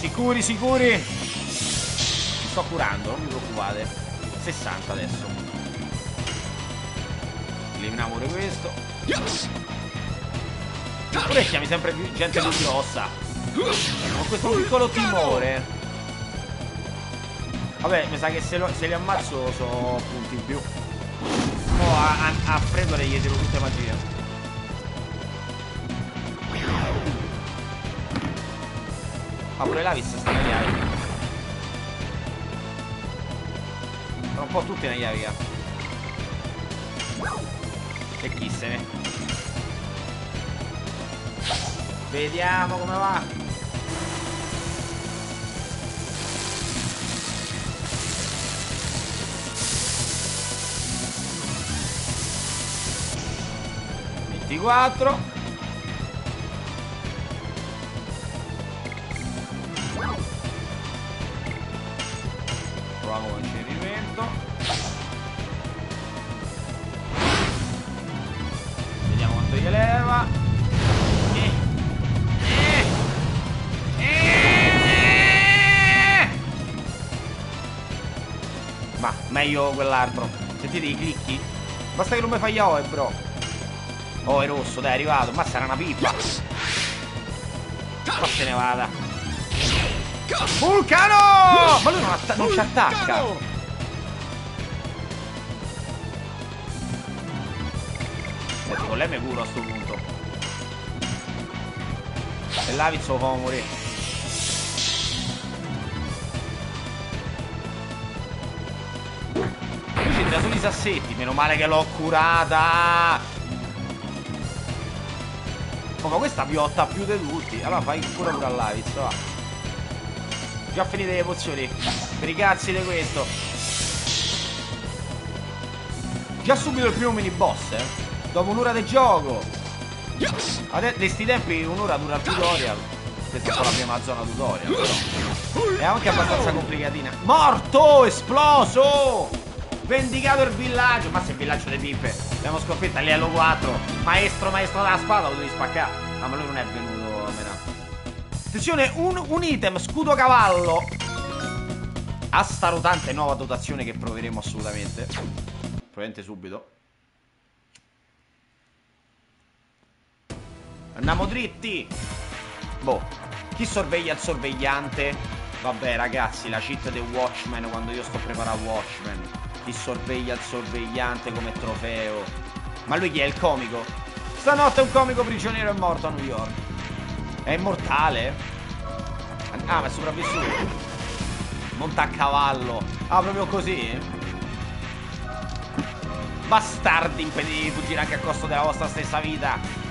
Sicuri, sicuri. Mi sto curando, non vi preoccupate. 60 adesso. Eliminiamo pure questo. Eppure chiami sempre più gente più grossa. Ho questo piccolo timore. Vabbè, mi sa che se, lo- se li ammazzo sono punti in più. Oh, a, a, a freddo le tiro tutte magie. Ah, pure l'Avis sta nelle un po' tutti chiavi, eh. E chi se ne? Vediamo come va. Ventiquattro. Cerimento. Vediamo quanto gli leva. Eh. Eh. Eh. Ma meglio quell'altro. Sentite i clicchi? Basta che non mi fai oh, bro. Oh, è rosso, dai, è arrivato. Ma sarà una pippa. Ma se ne vada. Vulcano! Ma lui non, non ci attacca. Con mi curo a sto punto. E l'Aviz lo fa morire. Tira solo i sassetti, meno male che l'ho curata. Oh, ma questa piotta più di tutti. Allora fai cura pure all'Aviz, va. Già finite le pozioni. Per i cazzi di questo. Già subito il primo mini boss, eh. Dopo un'ora di gioco. Adesso, di sti tempi un'ora dura il tutorial. Questa è un po' la prima zona tutorial, però. È anche abbastanza complicatina. Morto! Esploso! Vendicato il villaggio. Ma se il villaggio dei pippe. Abbiamo sconfitto a livello 4. Maestro, maestro della spada, lo devi spaccare. Ah, ma lui non è venuto a menare. Attenzione, un, un item, scudo cavallo. Asta rotante, nuova dotazione che proveremo assolutamente. Probabilmente subito. Andiamo dritti. Boh. Chi sorveglia il sorvegliante? Vabbè, ragazzi, la cheat dei Watchmen quando io sto preparando Watchmen. Chi sorveglia il sorvegliante come trofeo. Ma lui chi è il comico? Stanotte un comico prigioniero è morto a New York. È immortale? Ah, ma è sopravvissuto. Monta a cavallo. Ah, proprio così? Bastardi, impediti di fuggire anche a costo della vostra stessa vita.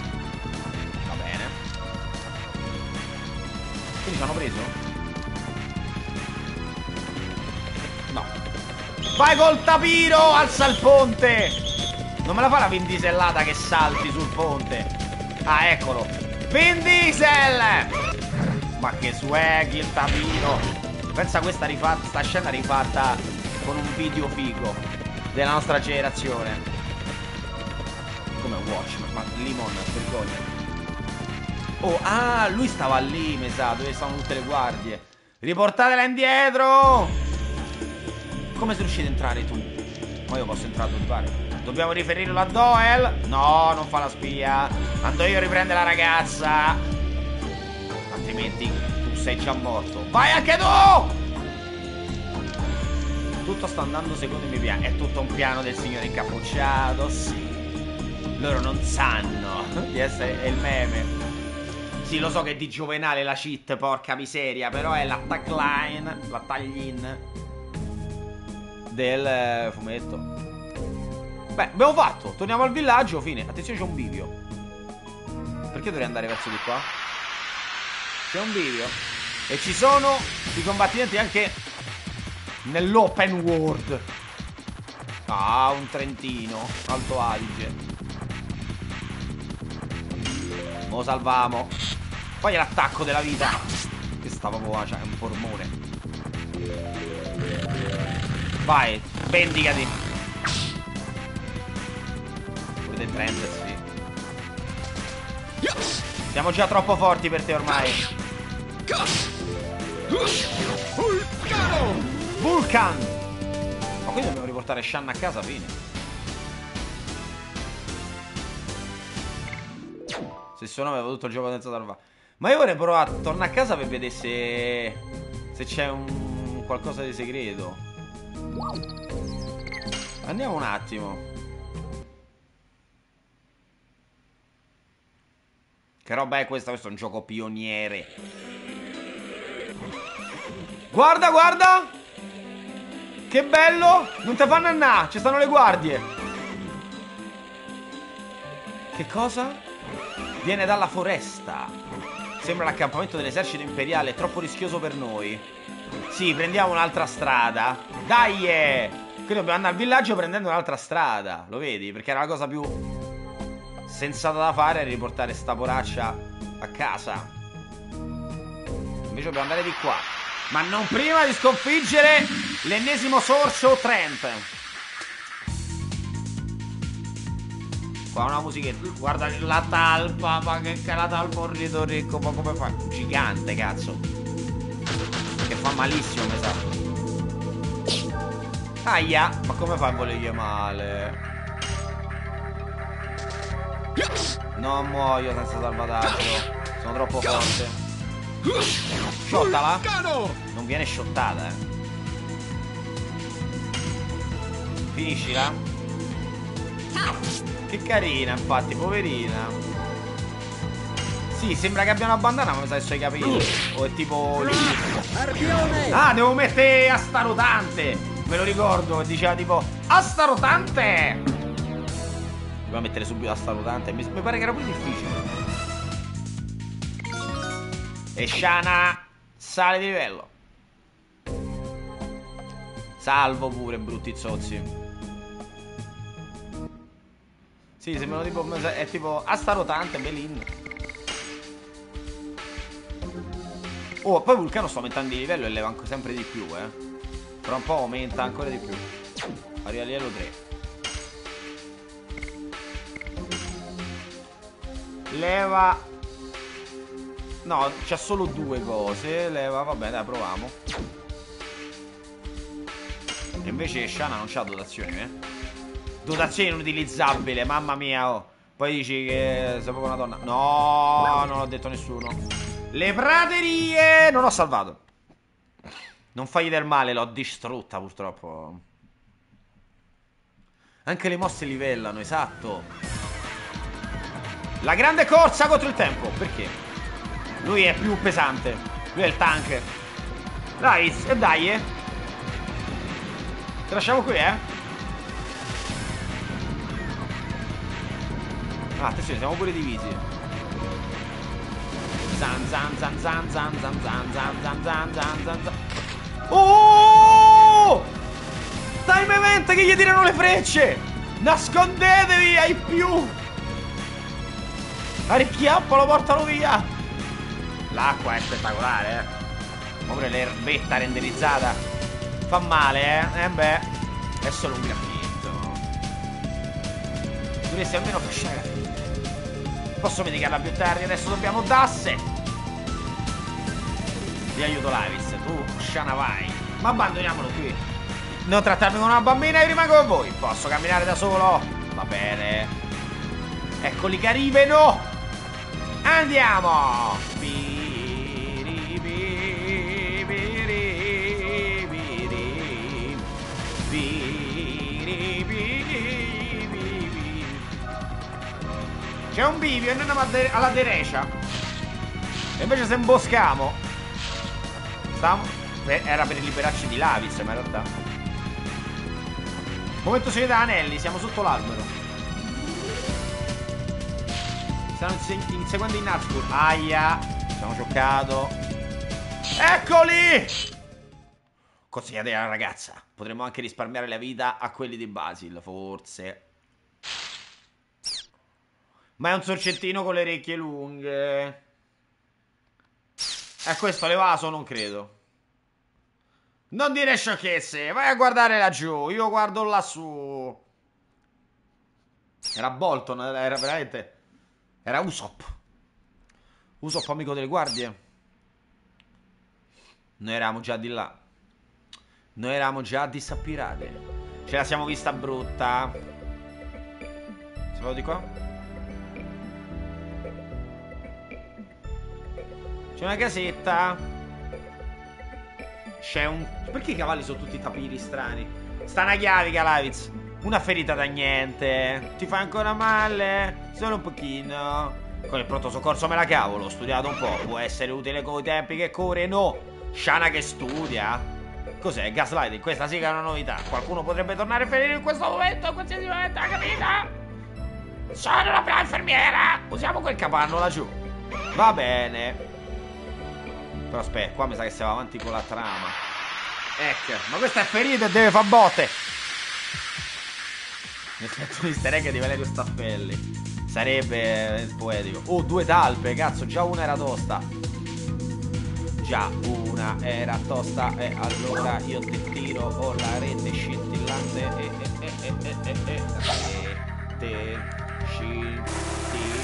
Quindi ci hanno preso? No. Vai col tapiro! Alza il ponte! Non me la fa la Vin Dieselata che salti sul ponte. Ah, eccolo. Vin Diesel! Ma che swag il tapiro! Pensa questa rifatta, sta scena rifatta con un video figo della nostra generazione. Come Watchmen, ma Limon, vergogna. Oh, ah, lui stava lì, mi sa, dove stavano tutte le guardie. Riportatela indietro! Come sei riuscito ad entrare tu? Ma io posso entrare dove pare. Dobbiamo riferirlo a Doel? No, non fa la spia. Ando io a riprendere la ragazza. Altrimenti tu sei già morto. Vai anche tu! Tutto sta andando secondo i miei piani. È tutto un piano del signore incappucciato, sì. Loro non sanno di essere il meme. Sì, lo so che è di Giovenale la cheat, porca miseria, però è la tagline, la tagline del eh, fumetto. Beh, abbiamo fatto. Torniamo al villaggio, fine. Attenzione, c'è un bivio. Perché dovrei andare verso di qua? C'è un bivio. E ci sono i combattimenti anche nell'open world. Ah, un Trentino, Alto Adige. Lo salviamo. Poi l'attacco della vita. Che stava qua, cioè, è un pormone. Vai, vendicati. Trent, sì. Siamo già troppo forti per te ormai. Vulcan! Ma quindi dobbiamo riportare Shan a casa, fine. Se sono avevo tutto il gioco senza salvare. Ma io vorrei provare a tornare a casa per vedere se... Se c'è un... qualcosa di segreto. Andiamo un attimo. Che roba è questa? Questo è un gioco pioniere. Guarda, guarda! Che bello! Non te fanno annà, ci stanno le guardie. Che cosa? Viene dalla foresta. Sembra l'accampamento dell'esercito imperiale, è troppo rischioso per noi. Sì, prendiamo un'altra strada. Dai! eh! Quindi dobbiamo andare al villaggio prendendo un'altra strada. Lo vedi? Perché era la cosa più sensata da fare è riportare sta poraccia a casa. Invece dobbiamo andare di qua. Ma non prima di sconfiggere l'ennesimo sorcio Trent. Qua una musichetta. Guarda la talpa. Ma che la talpa orrito ricco. Ma come fa? Gigante, cazzo. Che fa malissimo, mi sa. Aia. Ma come fa a volergli male? Non muoio senza salvataggio. Sono troppo forte. Sciottala. Non viene sciottata, eh. Finiscila. Che carina, infatti, poverina. Sì, sembra che abbia una bandana, ma mi sa i capelli. O è tipo. Ah, devo mettere asta rotante. Me lo ricordo che diceva tipo asta rotante. Devo mettere subito asta rotante. Mi, mi pare che era più difficile. E Shana sale di livello. Salvo pure, brutti zozzi. Sì, sembrano tipo. È tipo asta rotante, Belin. Oh, poi Vulcano sta aumentando di livello e leva anche sempre di più, eh. Tra un po' aumenta ancora di più. Arriva a livello 3. Leva. No, c'ha solo due cose. Leva, vabbè, dai, proviamo. E invece Shana non c'ha dotazioni, eh? Dotazione inutilizzabile, mamma mia, oh. Poi dici che sei proprio una donna. No, non l'ho detto a nessuno. Le praterie! Non ho salvato. Non fagli del male, l'ho distrutta purtroppo. Anche le mosse livellano, esatto. La grande corsa contro il tempo. Perché? Lui è più pesante. Lui è il tank. Dai, e dai, eh. Ti lasciamo qui, eh. Ah, attenzione, siamo pure divisi. Zan zan zan zan zan zan zan zan zan zan zan zan zan Oh! Time event che gli tirano le frecce! Nascondetevi ai più! A ricchiappo lo portano via! L'acqua è spettacolare, eh! Pure l'erbetta renderizzata. Fa male, eh? Eh beh, è solo un graffito. Dovresti almeno fasciare. Posso medicarla più tardi, adesso dobbiamo dasse! Ti aiuto Lavis, tu Shana vai. Ma abbandoniamolo qui. Non trattarmi come una bambina e rimango con voi. Posso camminare da solo? Va bene. Eccoli che arrivano. Andiamo. Biri, C'è un bivio e noi andiamo de- alla derecia. E invece se imboscamo. Stiamo... Beh, Era per liberarci di Lavis, ma in realtà. Momento segno da anelli, siamo sotto l'albero. Stanno inse- inseguendo i Nazgûl. Aia, siamo gioccato. Eccoli! Consigliate alla ragazza. Potremmo anche risparmiare la vita a quelli di Basil, forse. Ma è un sorcettino con le orecchie lunghe. E questo l'evaso non credo. Non dire sciocchezze, vai a guardare laggiù, io guardo lassù. Era Bolton, era veramente... Era Usopp. Usopp amico delle guardie. Noi eravamo già di là. Noi eravamo già di Sapirade. Ce la siamo vista brutta. Se vado di qua? C'è una casetta. C'è un... Perché i cavalli sono tutti tapiri strani? Sta una chiave, Calaviz. Una ferita da niente. Ti fa ancora male? Solo un pochino. Con il pronto soccorso me la cavo, l'ho studiato un po'. Può essere utile con i tempi che corre? No. Shana che studia. Cos'è? Gaslighting? Questa sì che è una novità. Qualcuno potrebbe tornare ferito in questo momento, in qualsiasi momento, ha capito? Sono la prima infermiera. Usiamo quel capanno laggiù. Va bene. Però aspetta, qua mi sa che siamo avanti con la trama. Ecco, ma questa è ferita e deve far botte. Nel senso di stare egg di Valerio Staffelli. Sarebbe poetico. Oh, due talpe, cazzo, già una era tosta. Già una era tosta. E eh, allora io ti tiro ho la rete scintillante. E eh, eh, eh, eh, eh, eh, rete scintillante.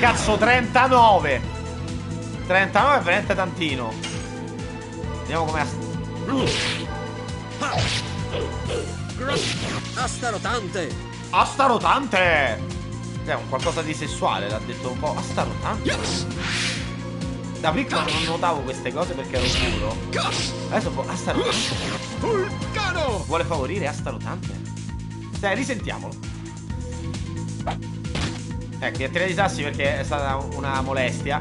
Cazzo 39 39 è veramente tantino. Vediamo com'è Asta rotante! Asta rotante. È un qualcosa di sessuale L'ha detto un po' Asta rotante. Da piccola non notavo queste cose perché ero puro Adesso un po' Asta rotante. Vulcano! Vuole favorire Asta rotante? Dai risentiamolo Ecco, ti attira di sassi perché è stata una molestia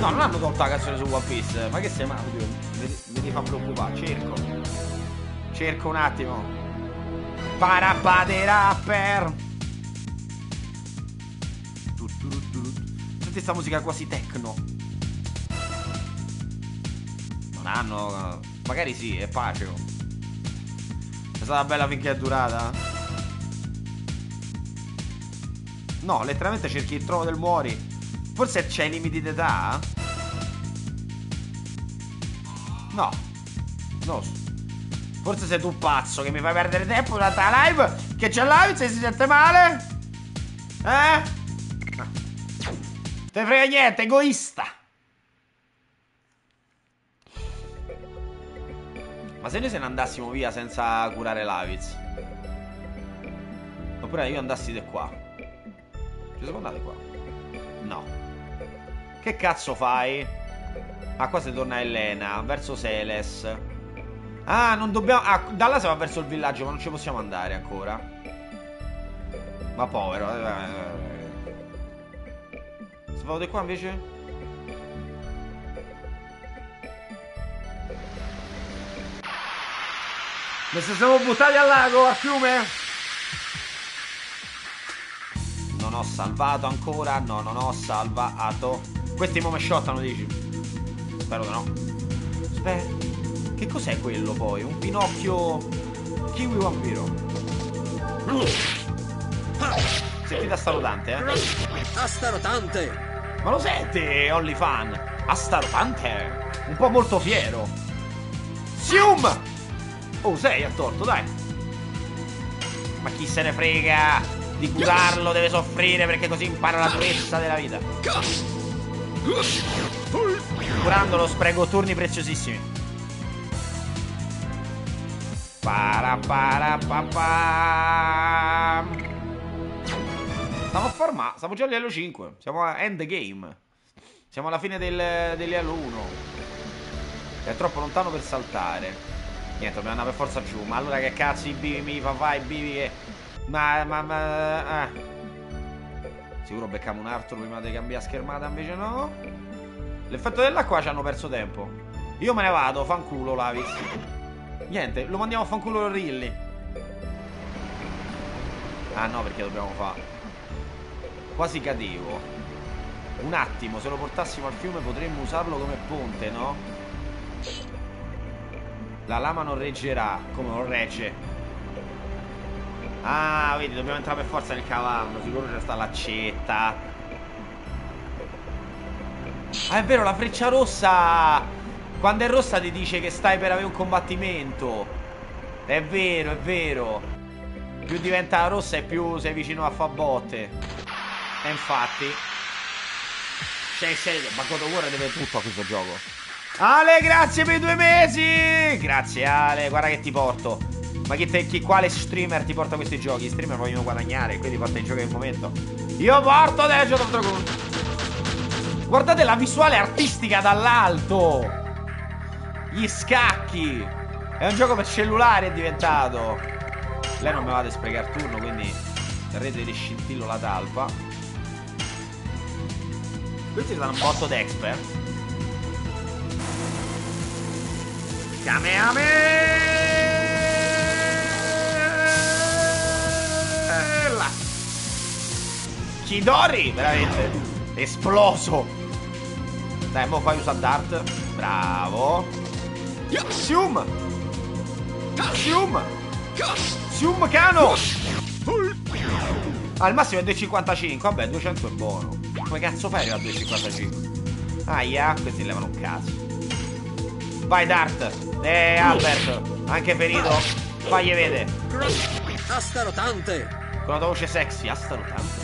No, non hanno tolto la canzone su One Piece. Ma che sei matto? Mi, mi fa preoccupare. Cerco. Cerco un attimo. Parapade rapper. Senti sta musica quasi techno. Non hanno. Magari sì, è pace. Stata bella finché è durata. No, letteralmente cerchi il trono del muori. Forse c'è i limiti d'età? No. No. Forse sei tu pazzo che mi fai perdere tempo durante la live. Che c'è live se si sente male? Eh? Te frega niente, egoista. Ma se noi se ne andassimo via senza curare Laviz? Oppure io andassi di qua? Ci siamo andati qua? No. Che cazzo fai? Ah, qua si torna Elena, verso Seles. Ah, non dobbiamo... Ah, da là si va verso il villaggio, ma non ci possiamo andare ancora. Ma povero. Si va di qua invece? Ma se siamo buttati al lago, al fiume? Non ho salvato ancora, no, non ho salvato. Questi mo me shottano, dici? Spero di no. Aspetta. Che cos'è quello poi? Un Pinocchio... Kiwi vampiro. Sentite Astarotante, eh? Astarotante! Ma lo sente, Fan? Astarotante! Un po' molto fiero. Sium! Oh, sei a torto, dai. Ma chi se ne frega di curarlo deve soffrire perché così impara la durezza della vita. Curandolo spreco turni preziosissimi. Para para pa pa. Stiamo a farmare, siamo già a livello 5. Siamo a end game. Siamo alla fine del, del livello 1. È troppo lontano per saltare. Niente, dobbiamo andare per forza giù. Ma allora che cazzo i bivi mi fa fare i bivi che... Ma, ma, ma... Eh. Sicuro becchiamo un altro prima di cambiare schermata, invece no. L'effetto dell'acqua ci hanno perso tempo. Io me ne vado, fanculo Lavis. Niente, lo mandiamo a fanculo Rilli. Ah no, perché dobbiamo fare... Quasi cadevo. Un attimo, se lo portassimo al fiume potremmo usarlo come ponte, no? La lama non reggerà, come non regge. Ah, vedi, dobbiamo entrare per forza nel cavallo. Sicuro c'è sta l'accetta. Ah, è vero, la freccia rossa. Quando è rossa ti dice che stai per avere un combattimento. È vero, è vero. Più diventa rossa e più sei vicino a fa botte. E infatti. Cioè, sei, ma God of War deve tutto a questo gioco. Ale, grazie per i due mesi! Grazie Ale, guarda che ti porto. Ma chi, te, chi quale streamer ti porta questi giochi? I streamer vogliono guadagnare, quindi porta i giochi del momento. Io porto Legend of Dragoon. Guardate la visuale artistica dall'alto. Gli scacchi. È un gioco per cellulare è diventato. Lei non mi va a sprecare turno, quindi rete di scintillo la talpa. Questi sono un botto d'expert. Kamehameha! Chidori, veramente. Esploso. Dai, mo fai usare Dart. Bravo. Sium. Sium. Sium Cano. Al massimo è 2,55. Vabbè, 200 è buono. Come cazzo fai a 2,55? Aia, questi levano un cazzo. Vai Dart. Eh, Albert, anche ferito. Fagli vede. Astarotante. Con la tua voce sexy, astarotante.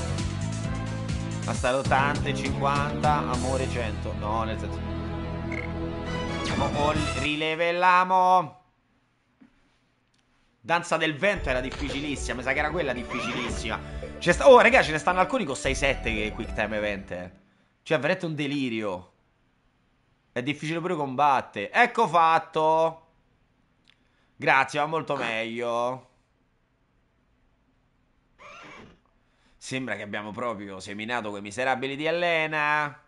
Astarotante 50, amore 100. No, nel senso. Mo, rilevelliamo. Danza del vento era difficilissima. Mi sa che era quella difficilissima. oh, raga, ce ne stanno alcuni con 6-7 che quick time event. Eh. Cioè, veramente un delirio. È difficile pure combattere. Ecco fatto. Grazie, va molto meglio. Sembra che abbiamo proprio seminato quei miserabili di Elena.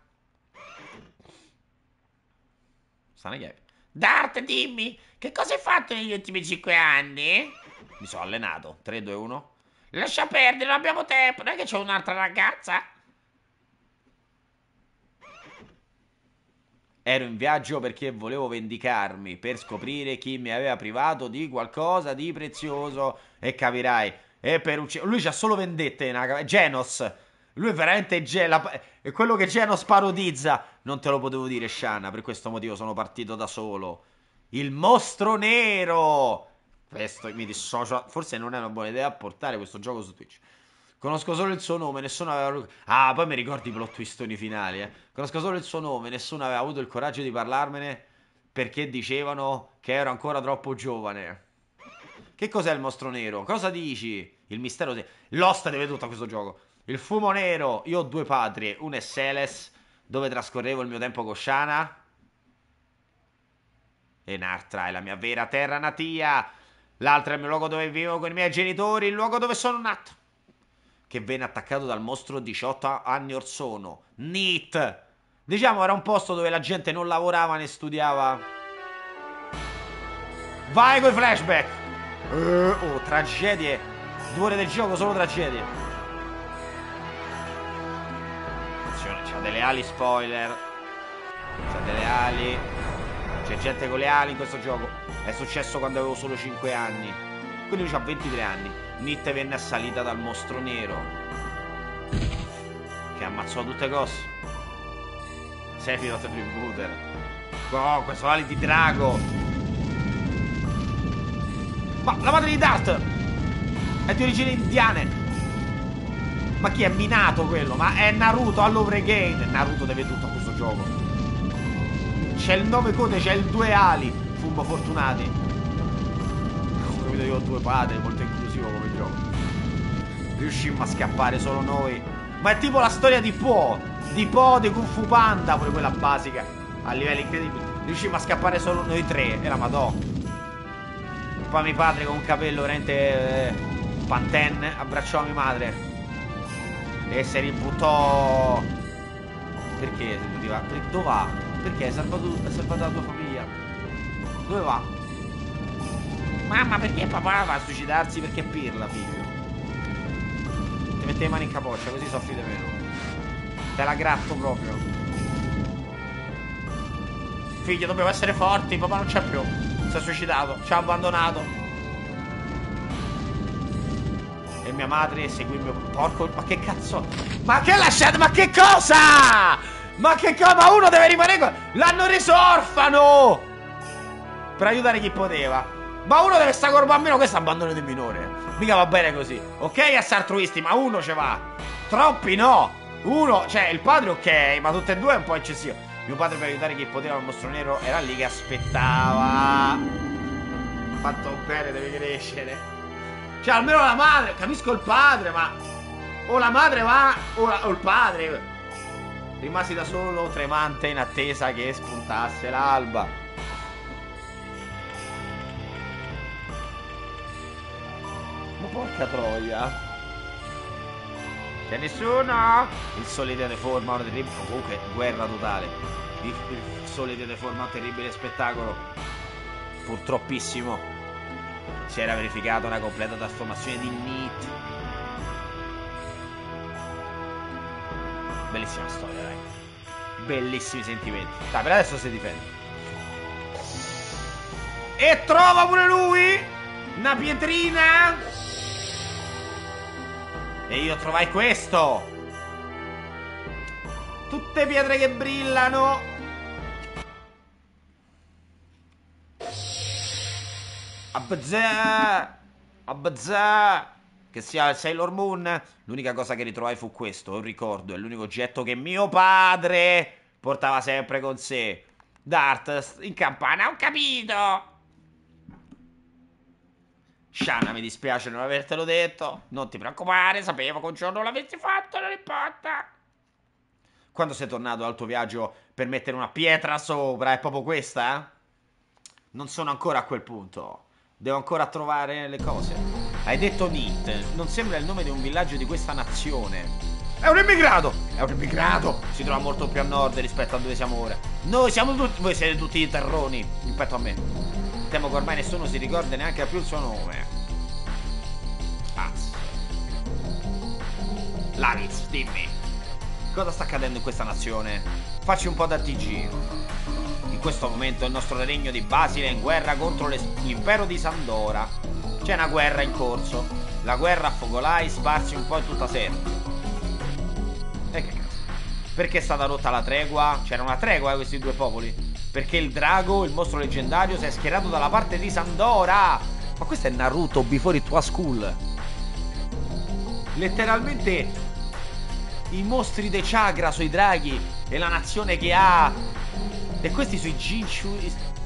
Stanno chiave. Dart, dimmi, che cosa hai fatto negli ultimi 5 anni? Mi sono allenato. 3, 2, 1. Lascia perdere, non abbiamo tempo. Non è che c'è un'altra ragazza? Ero in viaggio perché volevo vendicarmi, per scoprire chi mi aveva privato di qualcosa di prezioso. E capirai, e per uccidere... Lui c'ha solo vendette, Genos. Lui è veramente Ge- la- è quello che Geno sparodizza. Non te lo potevo dire, Shanna, per questo motivo sono partito da solo. Il mostro nero! Questo mi dissocio. Forse non è una buona idea portare questo gioco su Twitch. Conosco solo il suo nome, nessuno aveva. Ah, poi mi ricordi i plot twistoni finali, eh. Conosco solo il suo nome, nessuno aveva avuto il coraggio di parlarmene perché dicevano che ero ancora troppo giovane. Che cos'è il mostro nero? Cosa dici? Il mistero di... Lost deve tutto a questo gioco. Il fumo nero. Io ho due patrie. Uno è Seles, dove trascorrevo il mio tempo con Shana. E Nartra è la mia vera terra natia. L'altra è il mio luogo dove vivo con i miei genitori, il luogo dove sono nato. Che venne attaccato dal mostro 18 anni or sono. Neat. Diciamo era un posto dove la gente non lavorava né studiava. Vai coi flashback. Eh, oh, tragedie. Due ore del gioco, solo tragedie. Attenzione, c'ha delle ali spoiler. C'ha delle ali. C'è gente con le ali in questo gioco. È successo quando avevo solo 5 anni. Quindi lui ha 23 anni. Nit venne assalita dal mostro nero. Che ammazzò tutte cose. Sephiroth Freebooter. Oh, questo ali di drago. Ma la madre di Dart è di origini indiane. Ma chi è minato quello? Ma è Naruto again. Naruto deve tutto a questo gioco. C'è il 9 code, c'è il due ali. Fummo fortunati. Ho capito io ho due padri, molto. Riuscimmo a scappare solo noi. Ma è tipo la storia di Po. Di Po di Kung Fu Panda, pure quella basica. A livelli incredibili. Riuscimmo a scappare solo noi tre. E la madò. Poi mio padre con un capello veramente eh, pantenne abbracciò mia madre. E si ributtò. Perché poteva? Per- Dove va? Perché hai salvato, hai salvato la tua famiglia? Dove va? Mamma, perché papà Va a suicidarsi perché pirla, figlio. Mette le mani in capoccia, così soffri di meno. Te la gratto proprio. Figlio, dobbiamo essere forti, papà non c'è più. Si è suicidato, ci ha abbandonato. E mia madre seguì il mio porco. Ma che cazzo? Ma che lasciate? Ma che cosa? Ma che cosa? Ma uno deve rimanere. L'hanno reso orfano! Per aiutare chi poteva. Ma uno deve stare con bambino. Questo è abbandono di minore. Mica va bene così. Ok, essere ma uno ce va. Troppi no. Uno, cioè, il padre ok, ma tutte e due è un po' eccessivo. Mio padre per aiutare chi poteva il mostro nero era lì che aspettava. Fatto bene, deve crescere. Cioè, almeno la madre, capisco il padre, ma. O la madre va, o, la- o il padre. Rimasi da solo, tremante, in attesa che spuntasse l'alba. Porca troia. C'è nessuno? Il sole di deforma una terribile. Comunque, guerra totale. Il, il sole di deforma un terribile spettacolo. Purtroppissimo. Si era verificata una completa trasformazione di Neat. Bellissima storia, dai. Bellissimi sentimenti. Dai, per adesso si difende. E trova pure lui una pietrina. E io trovai questo. Tutte pietre che brillano. Abbazza! Abbazza! Che sia il Sailor Moon. L'unica cosa che ritrovai fu questo, un ricordo. È l'unico oggetto che mio padre portava sempre con sé. Dart, in campana, ho capito. Shana, mi dispiace non avertelo detto. Non ti preoccupare, sapevo che un giorno l'avessi fatto, non importa. Quando sei tornato dal tuo viaggio per mettere una pietra sopra, è proprio questa? eh? Non sono ancora a quel punto. Devo ancora trovare le cose. Hai detto Nit. Non sembra il nome di un villaggio di questa nazione. È un immigrato! È un immigrato! Si trova molto più a nord rispetto a dove siamo ora. Noi siamo tutti. Voi siete tutti i terroni rispetto a me. Temo che ormai nessuno si ricorda neanche più il suo nome. Az. Laritz, dimmi. Cosa sta accadendo in questa nazione? Facci un po' da TG. In questo momento il nostro regno di Basile è in guerra contro l'impero di Sandora. C'è una guerra in corso. La guerra a focolai sparsi un po' in tutta Serra. Perché è stata rotta la tregua? C'era una tregua a questi due popoli. Perché il drago, il mostro leggendario, si è schierato dalla parte di Sandora. Ma questo è Naruto before it was cool. Letteralmente i mostri dei chakra sui draghi e la nazione che ha. E questi sui Jinchu.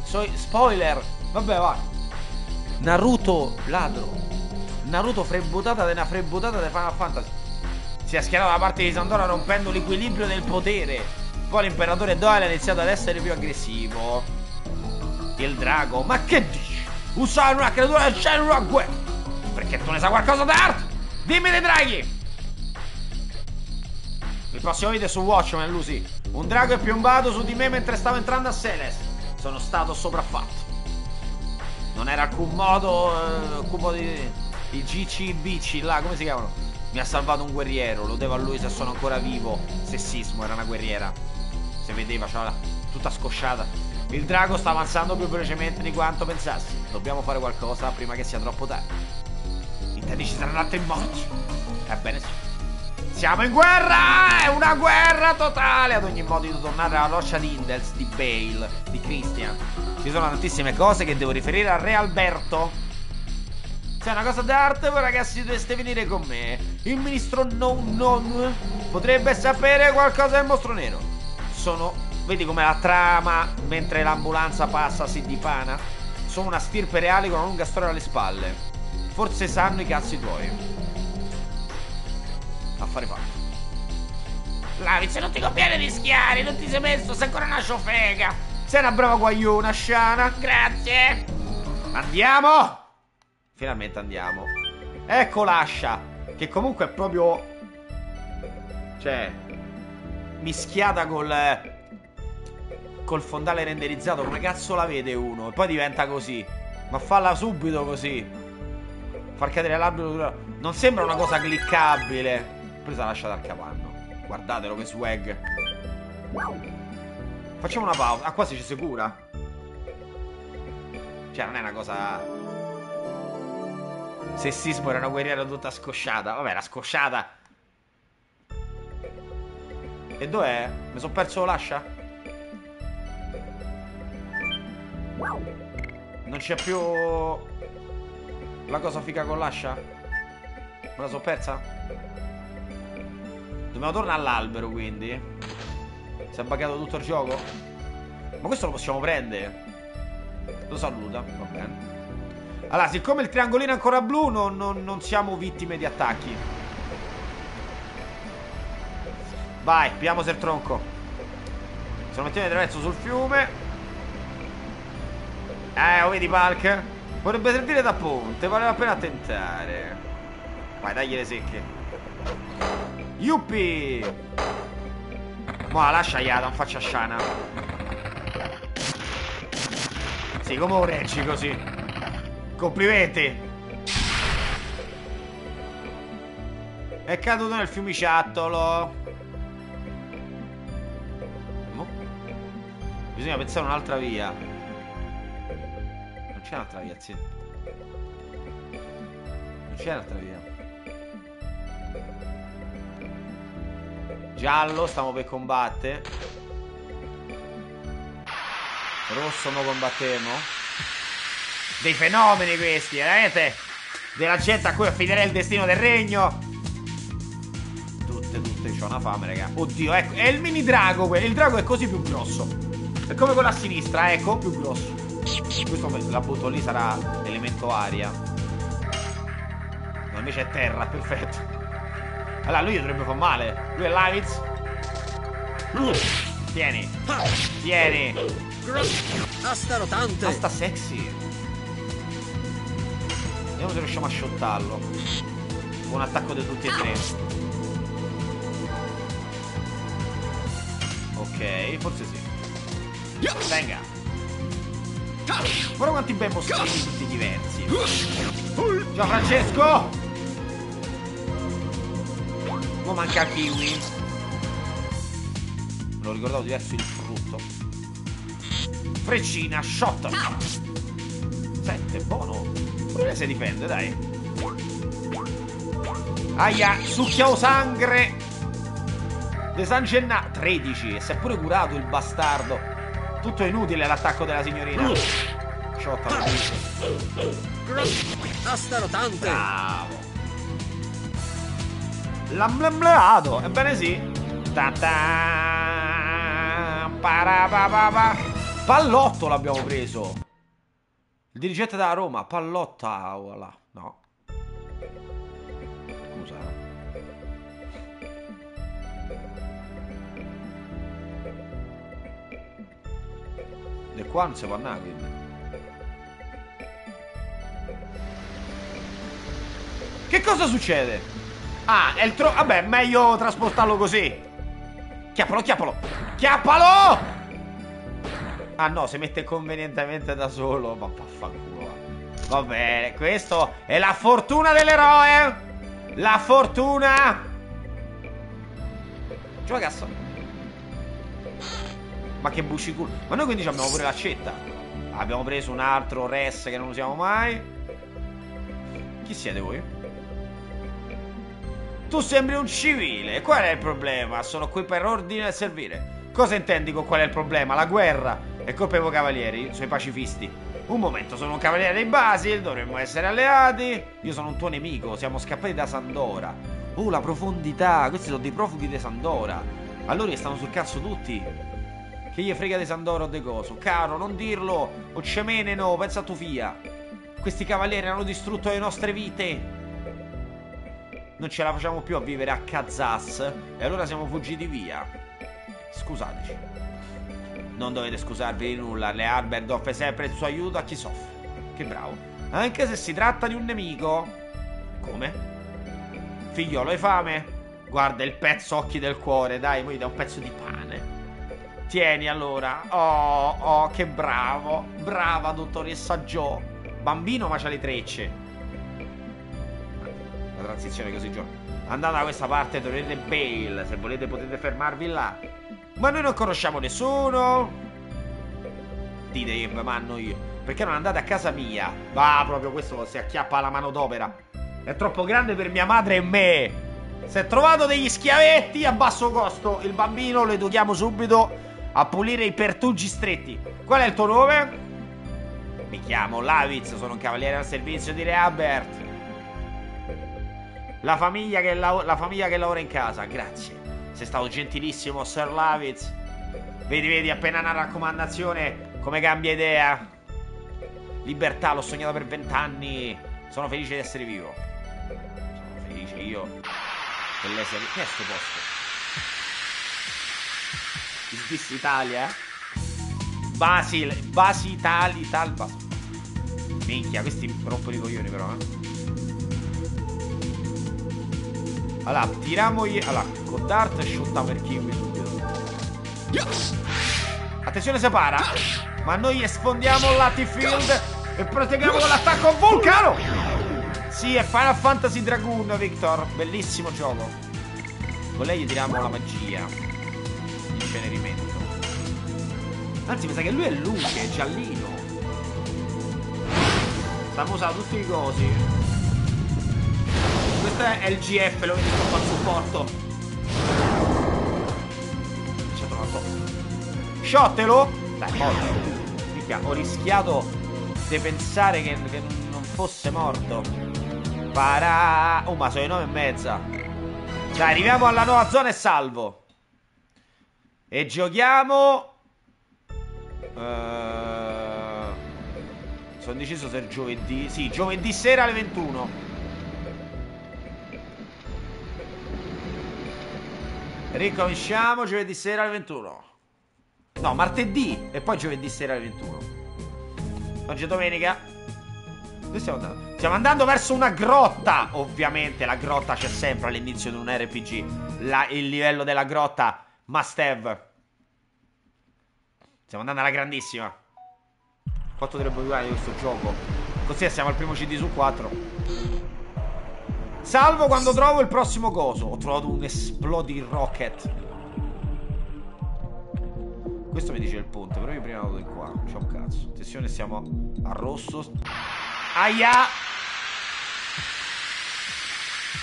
Sui spoiler. Vabbè, va. Naruto ladro. Naruto frebbutata una frebbutata di Final Fantasy. Si è schierato dalla parte di Sandora rompendo l'equilibrio del potere. Poi l'imperatore Doyle ha iniziato ad essere più aggressivo. Il drago, ma che dici? Usare una creatura del cielo una guerra. Perché tu ne sai qualcosa d'arte? Dimmi dei draghi! Il prossimo video è su Watchmen, Lucy. Un drago è piombato su di me mentre stavo entrando a Seles. Sono stato sopraffatto. Non era alcun modo. Eh, alcun modo di. I GCBC là, come si chiamano? Mi ha salvato un guerriero, lo devo a lui se sono ancora vivo. Sessismo, era una guerriera. Se vedeva, c'era tutta scosciata. Il drago sta avanzando più velocemente di quanto pensassi. Dobbiamo fare qualcosa prima che sia troppo tardi. Intendi ci saranno altri morti? Ebbene sì. Siamo in guerra! È una guerra totale! Ad ogni modo, devo tornare alla roccia di Indels, di Bale, di Christian. Ci sono tantissime cose che devo riferire al re Alberto. Se è una cosa d'arte, voi ragazzi dovreste venire con me. Il ministro non, non potrebbe sapere qualcosa del mostro nero. Sono. Vedi come la trama mentre l'ambulanza passa si dipana? Sono una stirpe reale con una lunga storia alle spalle. Forse sanno i cazzi tuoi. Affare fatto. Laviz, non ti conviene rischiare, non ti sei messo, sei ancora una ciofega. Sei una brava guagliona, Shana. Grazie. Andiamo. Finalmente andiamo. Ecco l'ascia. Che comunque è proprio. Cioè. Mischiata col. Col fondale renderizzato. Come cazzo la vede uno? E poi diventa così. Ma falla subito così. Far cadere l'albero. Non sembra una cosa cliccabile. Presa lascia dal capanno. Guardatelo che swag. Facciamo una pausa. Ah, quasi ci si cura. Cioè, non è una cosa. Sessismo era una guerriera tutta scosciata. Vabbè, era scosciata. E dov'è? Mi sono perso l'ascia? Non c'è più la cosa figa con l'ascia? Me la sono persa? Dobbiamo tornare all'albero quindi. Si è buggato tutto il gioco? Ma questo lo possiamo prendere. Lo saluta, va bene. Allora, siccome il triangolino è ancora blu, non, non, non siamo vittime di attacchi. Vai, piamo il tronco. Se lo mettiamo di traverso sul fiume. Eh, lo vedi, Palk? Vorrebbe servire da ponte, vale la pena tentare. Vai, dagli le secche. Yuppie! Ma lascia Yada, non faccia Shana. Sì, come lo reggi così? Complimenti. È caduto nel fiumiciattolo. Bisogna pensare un'altra via. Non c'è un'altra via, zio. Non c'è un'altra via. Giallo, stiamo per combattere. Rosso, non combatteremo dei fenomeni questi, veramente. Della gente a cui affiderei il destino del regno. Tutte, tutte, c'ho una fame, raga. Oddio, ecco, è il mini drago. Il drago è così più grosso. È come quello a sinistra, ecco, più grosso. Questo la butto lì sarà elemento aria. Ma invece è terra, perfetto. Allora, lui dovrebbe far male. Lui è Laviz. Tieni. Tieni. Asta rotante. Asta sexy. Vediamo se riusciamo a shottarlo. Un attacco di tutti e tre. Ok, forse sì. Venga. Guarda quanti bei mostrini tutti diversi. Ciao Francesco! Mo manca il kiwi. Me lo ricordavo diverso il frutto. Freccina, shot. Sette, buono. Pure si difende, dai. Aia, succhiao sangre. De San Gennaro 13 e si è pure curato il bastardo. Tutto inutile l'attacco della signorina. Sciotta la Hasta notante. Bravo. L'amblemleato, ebbene sì. Pallotto l'abbiamo preso. Il dirigente della Roma, Pallotta, voilà. E qua non si può andare, quindi. Che cosa succede? Ah, è il tro... Vabbè, meglio trasportarlo così. Chiappalo, chiappalo. Chiappalo! Ah no, si mette convenientemente da solo. Ma vaffanculo. Va bene, questo è la fortuna dell'eroe. La fortuna. Gioca cazzo. Ma che busciculo. Ma noi quindi abbiamo pure l'accetta. Abbiamo preso un altro res che non usiamo mai. Chi siete voi? Tu sembri un civile. Qual è il problema? Sono qui per ordine e servire. Cosa intendi con qual è il problema? La guerra. È colpa dei cavalieri, suoi pacifisti. Un momento, sono un cavaliere dei Basil, dovremmo essere alleati. Io sono un tuo nemico, siamo scappati da Sandora. Oh, la profondità, questi sono dei profughi di Sandora. Allora stanno sul cazzo tutti. Che gli frega di Sandora o de coso. Caro, non dirlo. O cemeneno, pensa a tu fia. Questi cavalieri hanno distrutto le nostre vite. Non ce la facciamo più a vivere a Kazas. E allora siamo fuggiti via. Scusateci. Non dovete scusarvi di nulla. Le Albert offre sempre il suo aiuto a chi soffre. Che bravo. Anche se si tratta di un nemico. Come? Figliolo, hai fame? Guarda il pezzo occhi del cuore, dai, poi da un pezzo di pane. Tieni allora. Oh, oh, che bravo. Brava, dottoressa Joe. Bambino, ma c'ha le trecce. La transizione così, Joe. Andate da questa parte, troverete Bale. Se volete potete fermarvi là. Ma noi non conosciamo nessuno. Dite che vi manno io. Perché non andate a casa mia? Va, proprio questo si acchiappa la manodopera. È troppo grande per mia madre e me. È trovato degli schiavetti a basso costo. Il bambino lo educhiamo subito a pulire i pertugi stretti. Qual è il tuo nome? Mi chiamo Laviz, sono un cavaliere al servizio di Re Albert. La famiglia che, la famiglia che lavora in casa, grazie. Sei stato gentilissimo, Sir Laviz. Vedi, vedi, appena una raccomandazione, come cambia idea. Libertà, l'ho sognata per vent'anni. Sono felice di essere vivo. Sono felice io. Che lei sia... Che è sto posto? This Italia? Basil, Basi Itali, Talba. Minchia, questi rompono i coglioni però, eh. Allora, tiramogli. Allora, con Dart shootta per kiwi subito. Attenzione, separa. Ma noi espondiamo Latifield e proteggiamo l'attacco vulcano. Sì, è Final Fantasy Dragoon, Victor. Bellissimo gioco. Con lei gli tiriamo la magia. Incenerimento. Anzi, mi sa che lui è luce, è giallino. Stiamo usando tutti i cosi. Questo è il GF, lo vedi troppo al supporto. C'è trovato. Shottelo? Dai, morto. Minchia, ho rischiato di pensare che, che non fosse morto. Para. Oh, ma sono le nove e mezza. Dai, arriviamo alla nuova zona e salvo. E giochiamo. Uh, sono deciso se è giovedì. Sì, giovedì sera alle 21. Ricominciamo giovedì sera alle 21. No, martedì e poi giovedì sera alle 21. Oggi è domenica. Dove stiamo andando? Stiamo andando verso una grotta. Ovviamente la grotta c'è sempre all'inizio di un RPG. La, il livello della grotta must have. Stiamo andando alla grandissima. Quanto dovrebbe durare questo gioco? Così siamo al primo CD su 4. Salvo quando trovo il prossimo coso. Ho trovato un Exploding Rocket. Questo mi dice il ponte, però io prima vado di qua. C'ho un cazzo. Attenzione, siamo a rosso. Aia!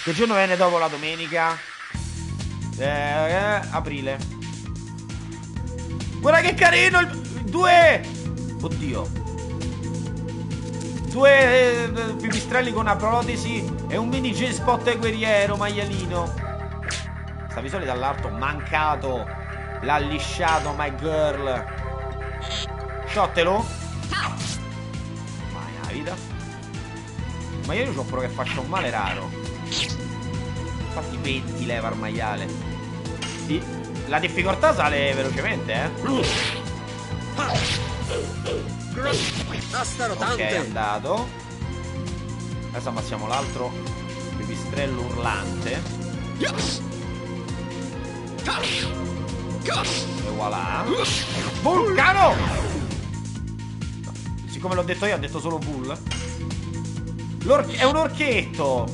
Che giorno viene dopo la domenica? Eh, eh, aprile. Guarda che carino! Il... Due... Oddio. Due eh, pipistrelli con una protesi e un mini J-spot guerriero, maialino. Sta visuale dall'alto, mancato. L'ha lisciato, my girl. Sciottelo. Mai la vita. Ma io ho però che faccia un male raro. Infatti 20 leva il maiale. Sì. La difficoltà sale velocemente, eh. Ok, è andato. Adesso ammazziamo l'altro pipistrello urlante. E voilà. Vulcano! Siccome l'ho detto io, ho detto solo Bull. È un orchetto!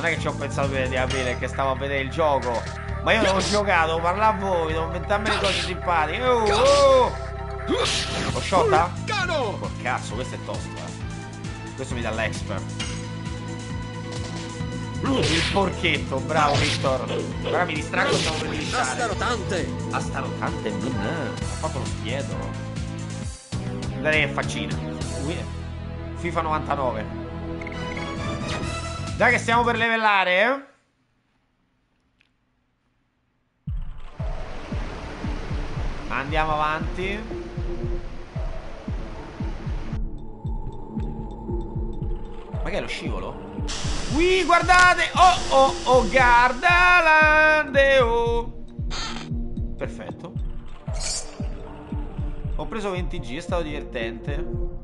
Non è che ci ho pensato prima di aprire, che stavo a vedere il gioco. Ma io devo giocare, devo parlare a voi, devo inventarmi le cose simpatiche. Oh, oh. L'ho? Vulcano! Oh, cazzo, questo è tosto, eh. Questo mi dà l'expert. Il porchetto, bravo Victor. Ora mi distraggo stavo per Asta lisciare. rotante. Asta rotante, mm, ha fatto lo spiedo. Che faccina. FIFA 99. Dai che stiamo per livellare, eh? Andiamo avanti. Ma che è lo scivolo? Ui, guardate! Oh, oh, oh, guardalande, oh! Perfetto. Ho preso 20G, è stato divertente.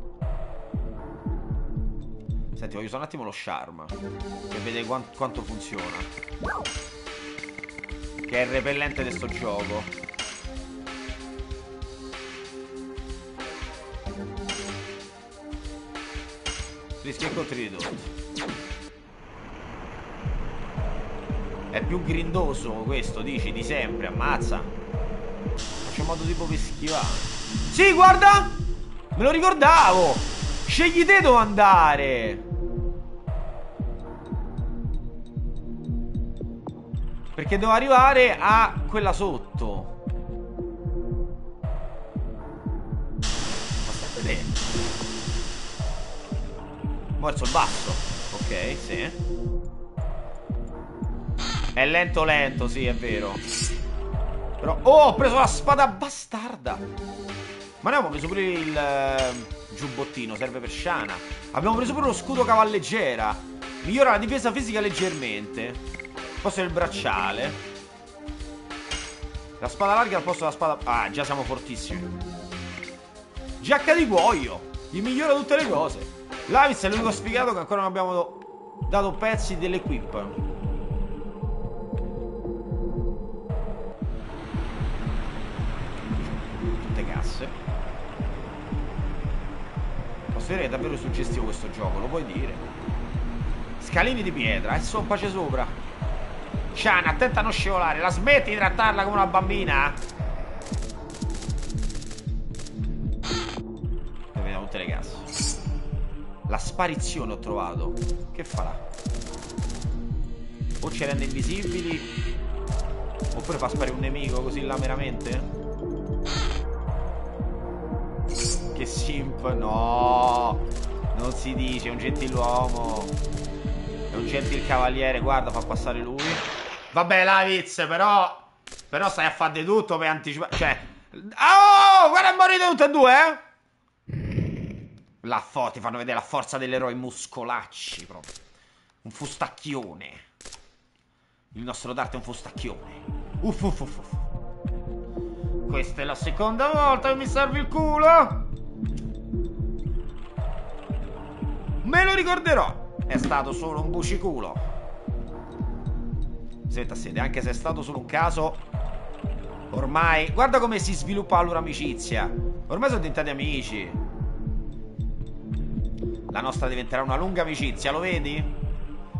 Senti, voglio usare un attimo lo charm. Per vedere quan- quanto funziona. Che è il repellente di sto gioco. Rischio incontri ridotti. È più grindoso questo, dici, di sempre, ammazza. Faccio un modo tipo per schivare. Sì, guarda! Me lo ricordavo! Scegli te dove andare! Perché devo arrivare a quella sotto. Ma stai a vedere? Verso il basso. Ok, sì. È lento lento, sì, è vero. Però... Oh, ho preso la spada bastarda! Ma noi abbiamo preso pure il eh, giubbottino, serve per Shana. Abbiamo preso pure lo scudo cavalleggera. Migliora la difesa fisica leggermente. Posto il bracciale. La spada larga al posto della spada... Ah, già siamo fortissimi. Giacca di cuoio. Gli migliora tutte le cose. Lavis è l'unico spiegato che ancora non abbiamo dato pezzi dell'equip. Tutte casse. Posso dire che è davvero suggestivo questo gioco, lo puoi dire. Scalini di pietra, e so pace sopra. Shana, attenta a non scivolare, la smetti di trattarla come una bambina? Vediamo tutte le casse. La sparizione ho trovato. Che farà? O ci rende invisibili, oppure fa sparire un nemico così là meramente? Che simp, no! Non si dice, è un gentiluomo. È un gentil cavaliere, guarda, fa passare lui. Vabbè, Laviz, però. Però stai a fare di tutto per anticipare. Cioè. Oh! Guarda, morite tutte e due, eh! La fo, ti fanno vedere la forza dell'eroe muscolacci, proprio. Un fustacchione. Il nostro Dart è un fustacchione. Uff, uff, uff, uff. Questa è la seconda volta che mi serve il culo. Me lo ricorderò. È stato solo un buciculo. Senta sede, anche se è stato solo un caso. Ormai, guarda come si sviluppa la loro amicizia. Ormai sono diventati amici. La nostra diventerà una lunga amicizia, lo vedi?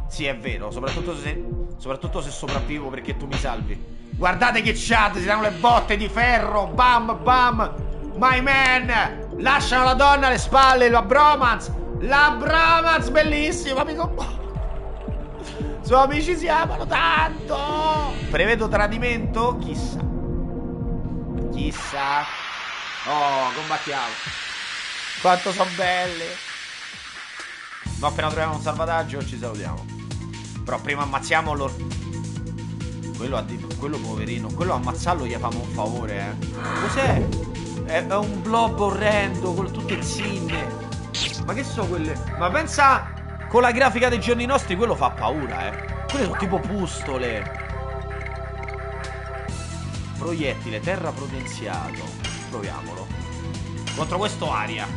Sì, è vero, soprattutto se, soprattutto se sopravvivo perché tu mi salvi. Guardate che chat, si danno le botte di ferro, bam bam. My man, lasciano la donna alle spalle, la bromance. La Bramaz, bellissima, amico. Sono amici si amano tanto. Prevedo tradimento? Chissà. Chissà. Oh, combattiamo. Quanto sono belle. No, appena troviamo un salvataggio ci salutiamo. Però prima ammazziamo loro. Quello, addi- quello poverino, quello ammazzarlo gli famo un favore, eh. Cos'è? È, è un blob orrendo con tutte zinne. Ma che so quelle? Ma pensa con la grafica dei giorni nostri, quello fa paura, eh. Quelle sono tipo pustole. Proiettile, terra potenziato. Proviamolo. Contro questo aria.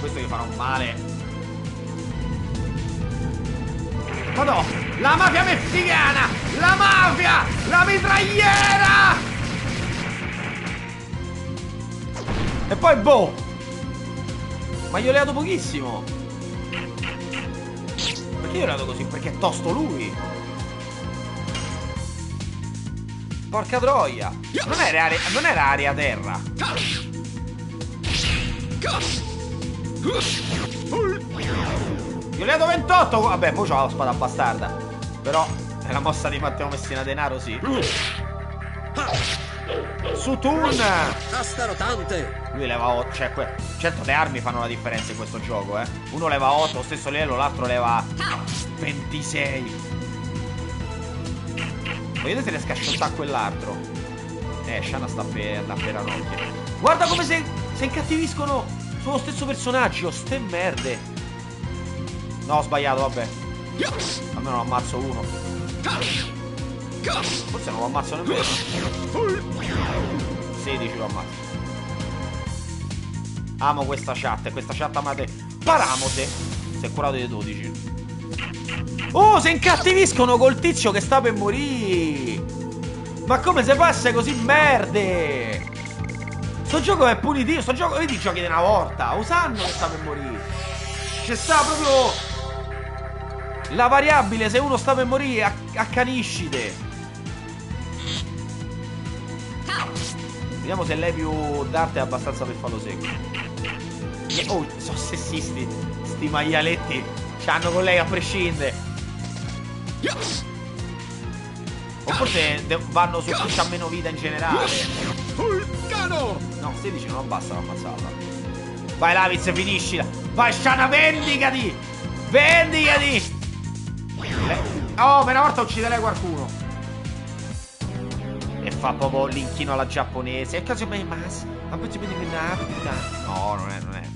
Questo gli farà un male. Madò, la mafia messicana! La mafia! La mitragliera! E poi boh! Ma gli ho leato pochissimo! Perché gli ho leato così? Perché è tosto lui! Porca troia! Non era aria, non era aria terra! Io le do 28 Vabbè, poi c'ho la spada bastarda Però è la mossa di Matteo Messina Denaro, sì Su Toon Bastano tante! Lui leva 8 Cioè, que- certo le armi fanno la differenza in questo gioco, eh Uno leva 8, lo stesso livello, l'altro leva 26 Vedete se riesco a shottare quell'altro Eh, Shana sta per andare per ranocchie Guarda come se, se incattiviscono Sullo stesso personaggio Ste merde No, ho sbagliato, vabbè. Almeno ammazzo uno. Forse non lo ammazzo nemmeno. 16 lo ammazzo. Amo questa chat, questa chat amate. Paramote. Si è curato di 12. Oh, si incattiviscono col tizio che sta per morire. Ma come se passa così merde? Sto gioco è punitivo, sto gioco, vedi giochi di una volta, usando che sta per morire. C'è sta proprio la variabile, se uno sta per morire, acc accaniscite. Vediamo se lei più d'arte è abbastanza per farlo secco. Oh, sono sessisti. Sti maialetti. C'hanno con lei a prescindere. O forse vanno su chi ha meno vita in generale. No, 16 non basta l'ammazzata. Vai Laviz, finiscila. Vai Shana, vendicati! Vendicati! Oh, per una volta uccide lei qualcuno. E fa proprio l'inchino alla giapponese. E cosa mai mas? Ma poi ci vedi No, non è, non è.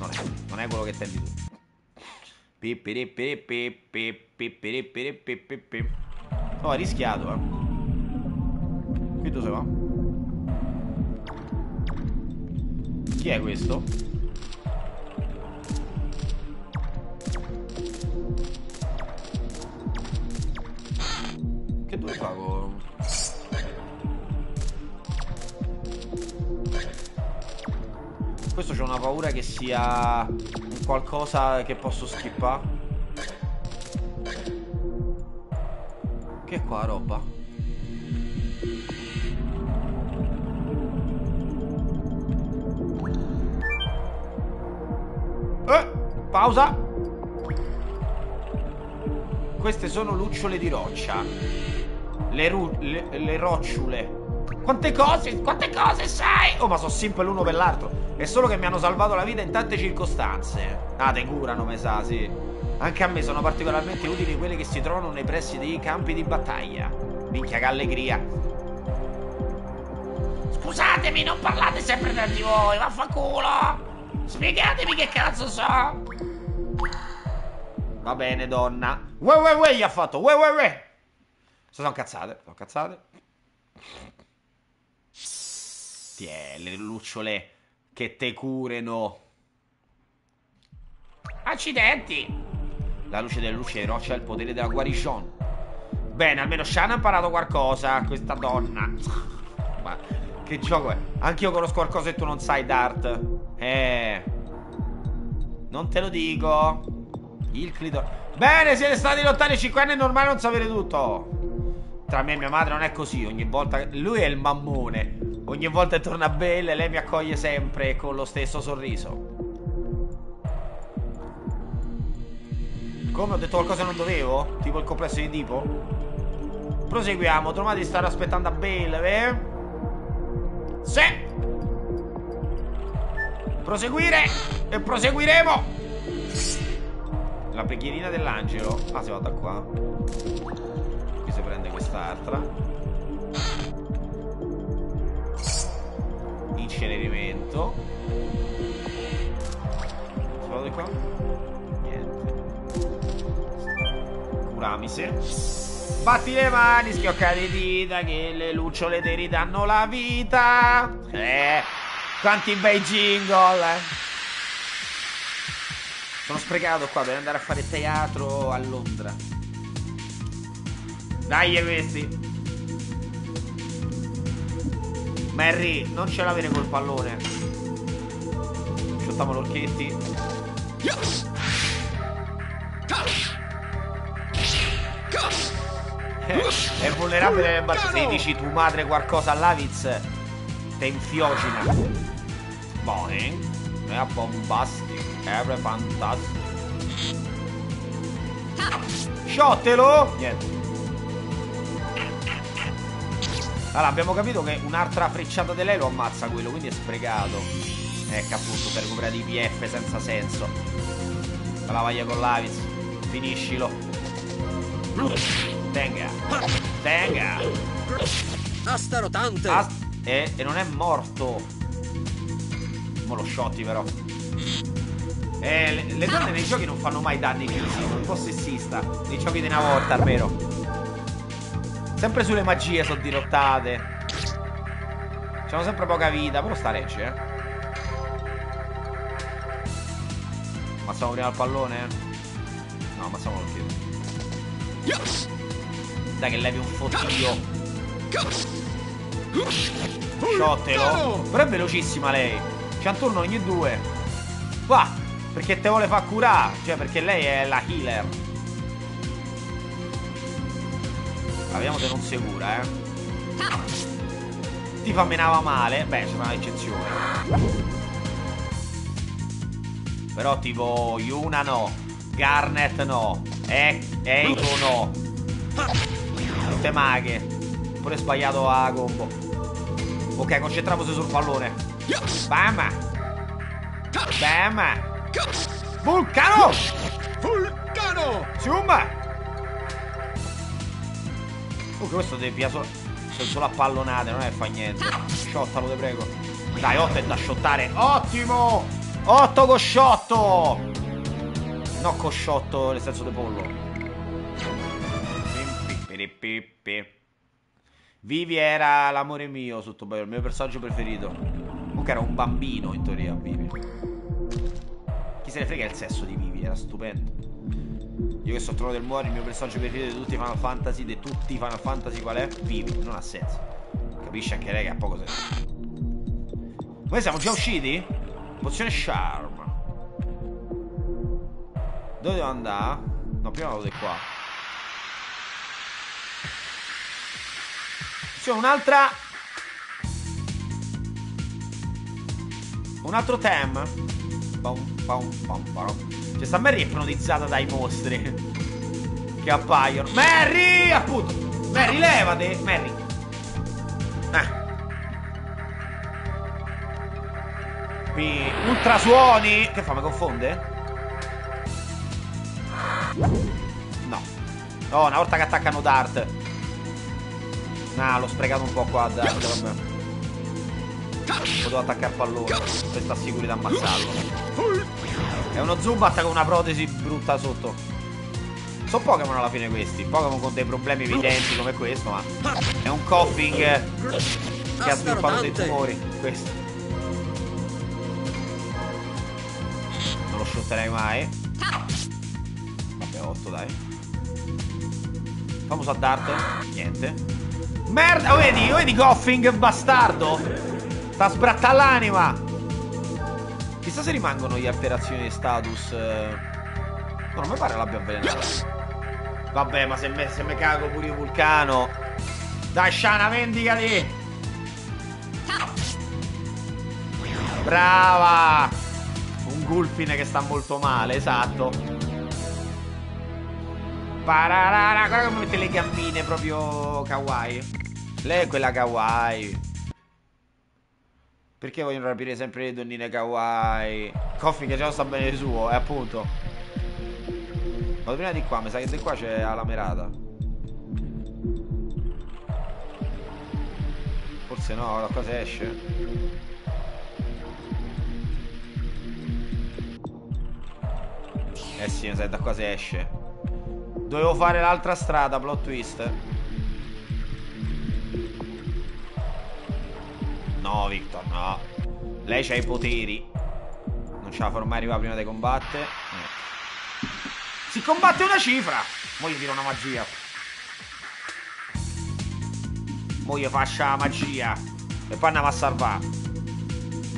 Non è, non è quello che intendi tu. Oh, ha rischiato, eh. Qui dove va? Chi è questo? Che dove pago? Questo c'ho una paura che sia un qualcosa che posso skippare. Che è qua roba? Eh, pausa. Queste sono lucciole di roccia. Le, ru le, le rocciule. Quante cose, quante cose sai? Oh, ma sono simple l'uno per l'altro. È solo che mi hanno salvato la vita in tante circostanze. Ah, te curano, me sa, sì. Anche a me sono particolarmente utili quelli che si trovano nei pressi dei campi di battaglia. Minchia, che allegria. Scusatemi, non parlate sempre tra di voi, vaffanculo. Spiegatemi che cazzo so. Va bene, donna. Ue, ue, ue, gli ha fatto. Ue, ue, ue. Sono cazzate, sono cazzate. Tiè, le lucciole che te cureno. Accidenti. La luce delle luci roccia ha il potere della guarigione. Bene, almeno Shana ha imparato qualcosa. Questa donna. Ma che gioco è? Anch'io conosco qualcosa e tu non sai, Dart. Eh. Non te lo dico. Il clitor. Bene, siete stati lontani 5 anni, è normale non sapere tutto. Tra me e mia madre non è così, ogni volta... Lui è il mammone. Ogni volta che torna Belle, lei mi accoglie sempre con lo stesso sorriso. Come ho detto qualcosa che non dovevo? Tipo il complesso di tipo? Proseguiamo, trovate di stare aspettando a Bale, eh? Sì! Proseguire! E proseguiremo! La preghierina dell'angelo. Ah, si va da qua. Qui si prende quest'altra. Incenerimento. Si va di qua? Niente. Curamise. Batti le mani, schiocca le dita, che le lucciole ti ridanno la vita. Eh, quanti bei jingle. Eh. Sono sprecato qua, devo andare a fare teatro a Londra. Dai questi. Mary, non ce l'avere col pallone. Sciottiamo l'orchetti. È vulnerabile nel battito. Se dici tu madre qualcosa all'Aviz, te infiocina. Buoni. È bombastic. È fantastico. Sciottelo! Niente. Allora, abbiamo capito che un'altra frecciata di lei lo ammazza quello, quindi è sprecato. Ecco appunto, per recuperare i PF senza senso. La vaglia con l'Aviz. Finiscilo. Tenga. Tenga. Asta rotante. Ast e, e non è morto. Mo lo shotti però. Eh, le, le donne nei giochi non fanno mai danni fisici, un po' sessista. Nei giochi di una volta almeno. Sempre sulle magie sono dirottate. C'hanno sempre poca vita, però sta regge, eh. Ammazziamo prima il pallone? No, ammazziamo il piede. Dai che levi un fottio. Sciottelo. Però è velocissima lei. C'ha un turno ogni due. Va. Perché te vuole far curare. Cioè, perché lei è la healer. Ma vediamo se non cura, eh. Ti fa menava male. Beh, c'è un'eccezione. Però tipo Yuna no. Garnet no. E Eiko no. Tutte maghe. Pure sbagliato a combo. Ok, concentriamoci sul pallone. Bam! Bam! Vulcano! Vulcano! Zumba! Oh, questo deve via solo. Sono solo a pallonate, non è che fa niente. Sciottalo, te prego. Dai, 8 è da shottare. Ottimo! 8 con sciotto! No, con sciotto nel senso di pollo. Vivi era l'amore mio sotto il mio personaggio preferito. Comunque era un bambino in teoria, Vivi. Chi se ne frega il sesso di Vivi, era stupendo. Io che sono trono del muore, il mio personaggio preferito di tutti i Final Fantasy, di tutti i Final Fantasy qual è? Vivi, non ha senso. Capisci anche lei che ha poco senso. Noi siamo già usciti? Pozione Charm. Dove devo andare? No, prima vado di qua. C'è un'altra Un altro tem pum. Cioè sta Mary è ipnotizzata dai mostri Che appaiono. Mary appunto. Mary levate. Mary. Eh. Ultrasuoni. Che fa? Mi confonde? No. Oh una volta che attaccano Dart. Ah, l'ho sprecato un po' qua, vabbè. Potevo attaccare il pallone per stare sicuri di ammazzarlo. È uno Zubat con una protesi brutta sotto. Sono Pokémon alla fine questi. Pokémon con dei problemi evidenti come questo, ma è un coughing che ha sviluppato dei tumori. Questo. Non lo shotterei mai. Vabbè, 8 dai. Famoso a Dart. Niente. Merda, vedi, vedi Goffing bastardo? Sta sbratta l'anima. Chissà se rimangono gli alterazioni di status. No, non mi pare l'abbia avvelenato. Vabbè, ma se me, se me cago pure il vulcano. Dai, Shana, vendicati. Brava. Un Gulpin che sta molto male, esatto. Pararara, guarda come mette le gambine proprio kawaii. Lei è quella kawaii. Perché vogliono rapire sempre le donnine kawaii? Coffee che già sta bene il suo, è appunto. Vado prima di qua, mi sa che di qua c'è la merata. Forse no, da qua si esce. Eh sì, mi sa che da qua si esce. Dovevo fare l'altra strada, plot twist. No, Victor, no. Lei c'ha i poteri. Non ce la farò mai arrivare prima di combattere. Eh. Si combatte una cifra. Mo gli tiro una magia. Mo gli faccio la magia. E poi andiamo a salvare.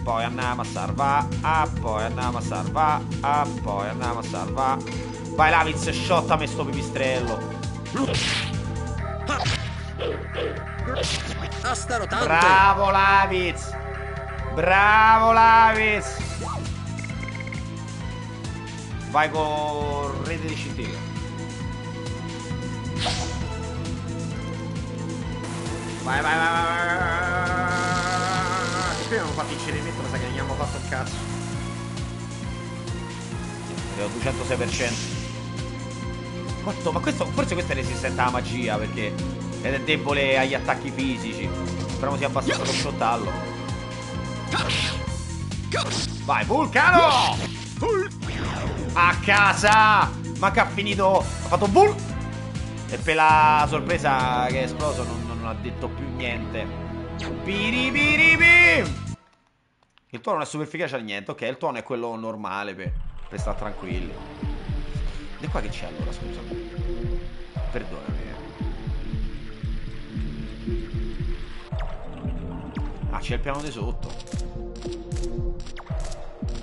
Poi andiamo a salvare. Ah, poi andiamo a salvare. Ah, poi andiamo a salvare. Vai Laviz, sciottami sto pipistrello. Asta rotante! Bravo Laviz! Bravo Laviz! Vai con rete di scintille. Vai, vai, vai, vai, vai. Prima abbiamo fatto incenerimento, mi sa che abbiamo fatto un cazzo. Avevo 206%. Quanto? Ma questo, forse questo è resistente alla magia perché ed è debole agli attacchi fisici. Speriamo sia abbastanza per shottarlo. Vai, Vulcano! A casa! Ma che ha finito. Ha fatto bull! E per la sorpresa che è esploso non, non ha detto più niente. Piripiripi! Il tuono non è super efficace a niente. Ok, il tuono è quello normale per, per stare tranquilli. E qua che c'è allora, scusa? Perdonami. C'è il piano di sotto.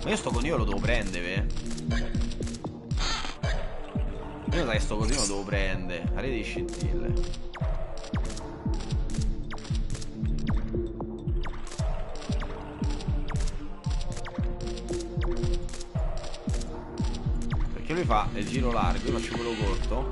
Ma io sto con io lo devo prendere, eh. Io sai sto così lo devo prendere. A rete di scintille. Perché lui fa il giro largo, io faccio quello corto.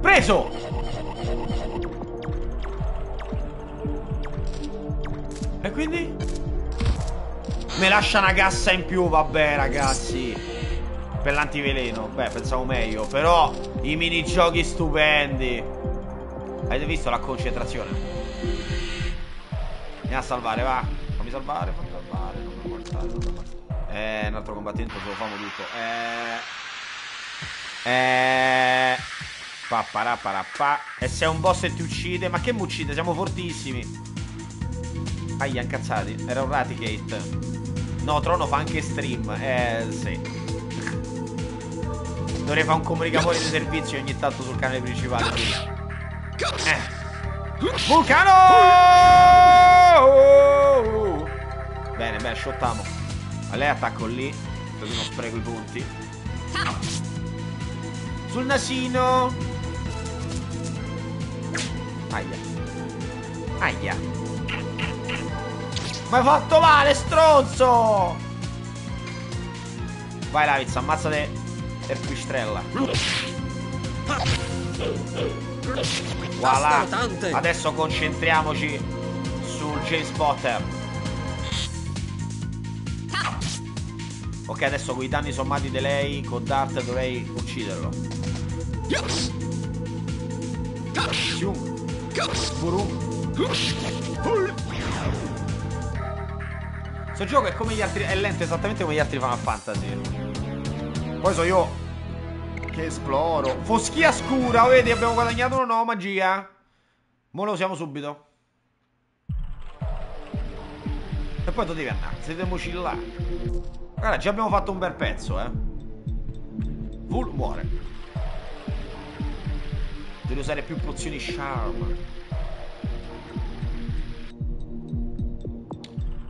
Preso! E quindi? Mi lascia una cassa in più, vabbè ragazzi. Per l'antiveleno. Beh, pensavo meglio. Però i minigiochi stupendi. Avete visto la concentrazione? Andiamo a salvare, va. Fammi salvare, fammi salvare. Non mi portare, non mi portare. Eh, un altro combattimento, ce lo famo tutto. Eh. Eh. Pa, para, pa. E se è un boss e ti uccide, ma che mi uccide? Siamo fortissimi. Aia, incazzati. Era un Raticate. No, Trono fa anche stream. Eh, sì. Dovrei fare un comunicatore di servizio ogni tanto sul canale principale. Eh. Vulcano! Bene, bene, shottiamo. A lei attacco lì, così non spreco i punti. Sul nasino. Aia. Aia. Ma hai fatto male, stronzo! Vai, Laviz, ammazzate per pistrella. Voilà. Adesso concentriamoci sul James Potter. Ok, adesso con i danni sommati di lei, con Dart dovrei ucciderlo. Questo gioco è come gli altri. È lento esattamente come gli altri Final Fantasy. Poi so io che esploro. Foschia scura, vedi, abbiamo guadagnato una nuova magia. Mo lo usiamo subito. E poi tu devi andare, siete mocillati. Guarda, già abbiamo fatto un bel pezzo, eh. Vul muore. Devi usare più pozioni charm.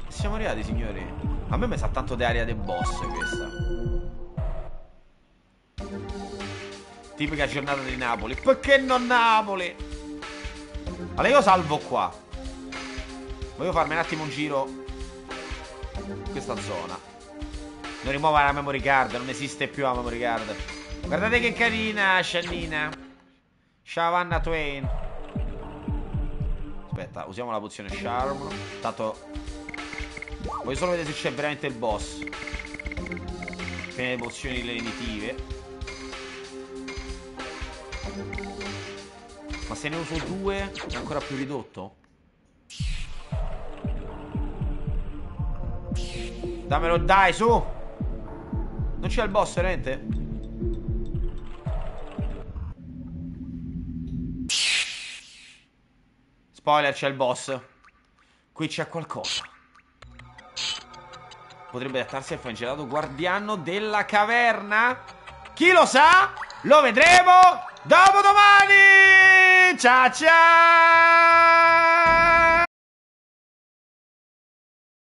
Siamo arrivati, signori. A me mi sa tanto di aria dei boss questa. Tipica giornata di Napoli. Perché non Napoli? Allora io salvo qua. Voglio farmi un attimo un giro in questa zona. Non rimuova la memory card, non esiste più la memory card. Guardate che carina, Shannina. Shavanna Twain. Aspetta, usiamo la pozione Charm. Tanto Voglio solo vedere se c'è veramente il boss. Per le pozioni lenitive. Ma se ne uso due è ancora più ridotto? Dammelo, dai, su! Non c'è il boss, veramente? Spoiler, c'è il boss. Qui c'è qualcosa. Potrebbe adattarsi al fangelato guardiano della caverna? Chi lo sa? Lo vedremo dopo domani! Ciao ciao!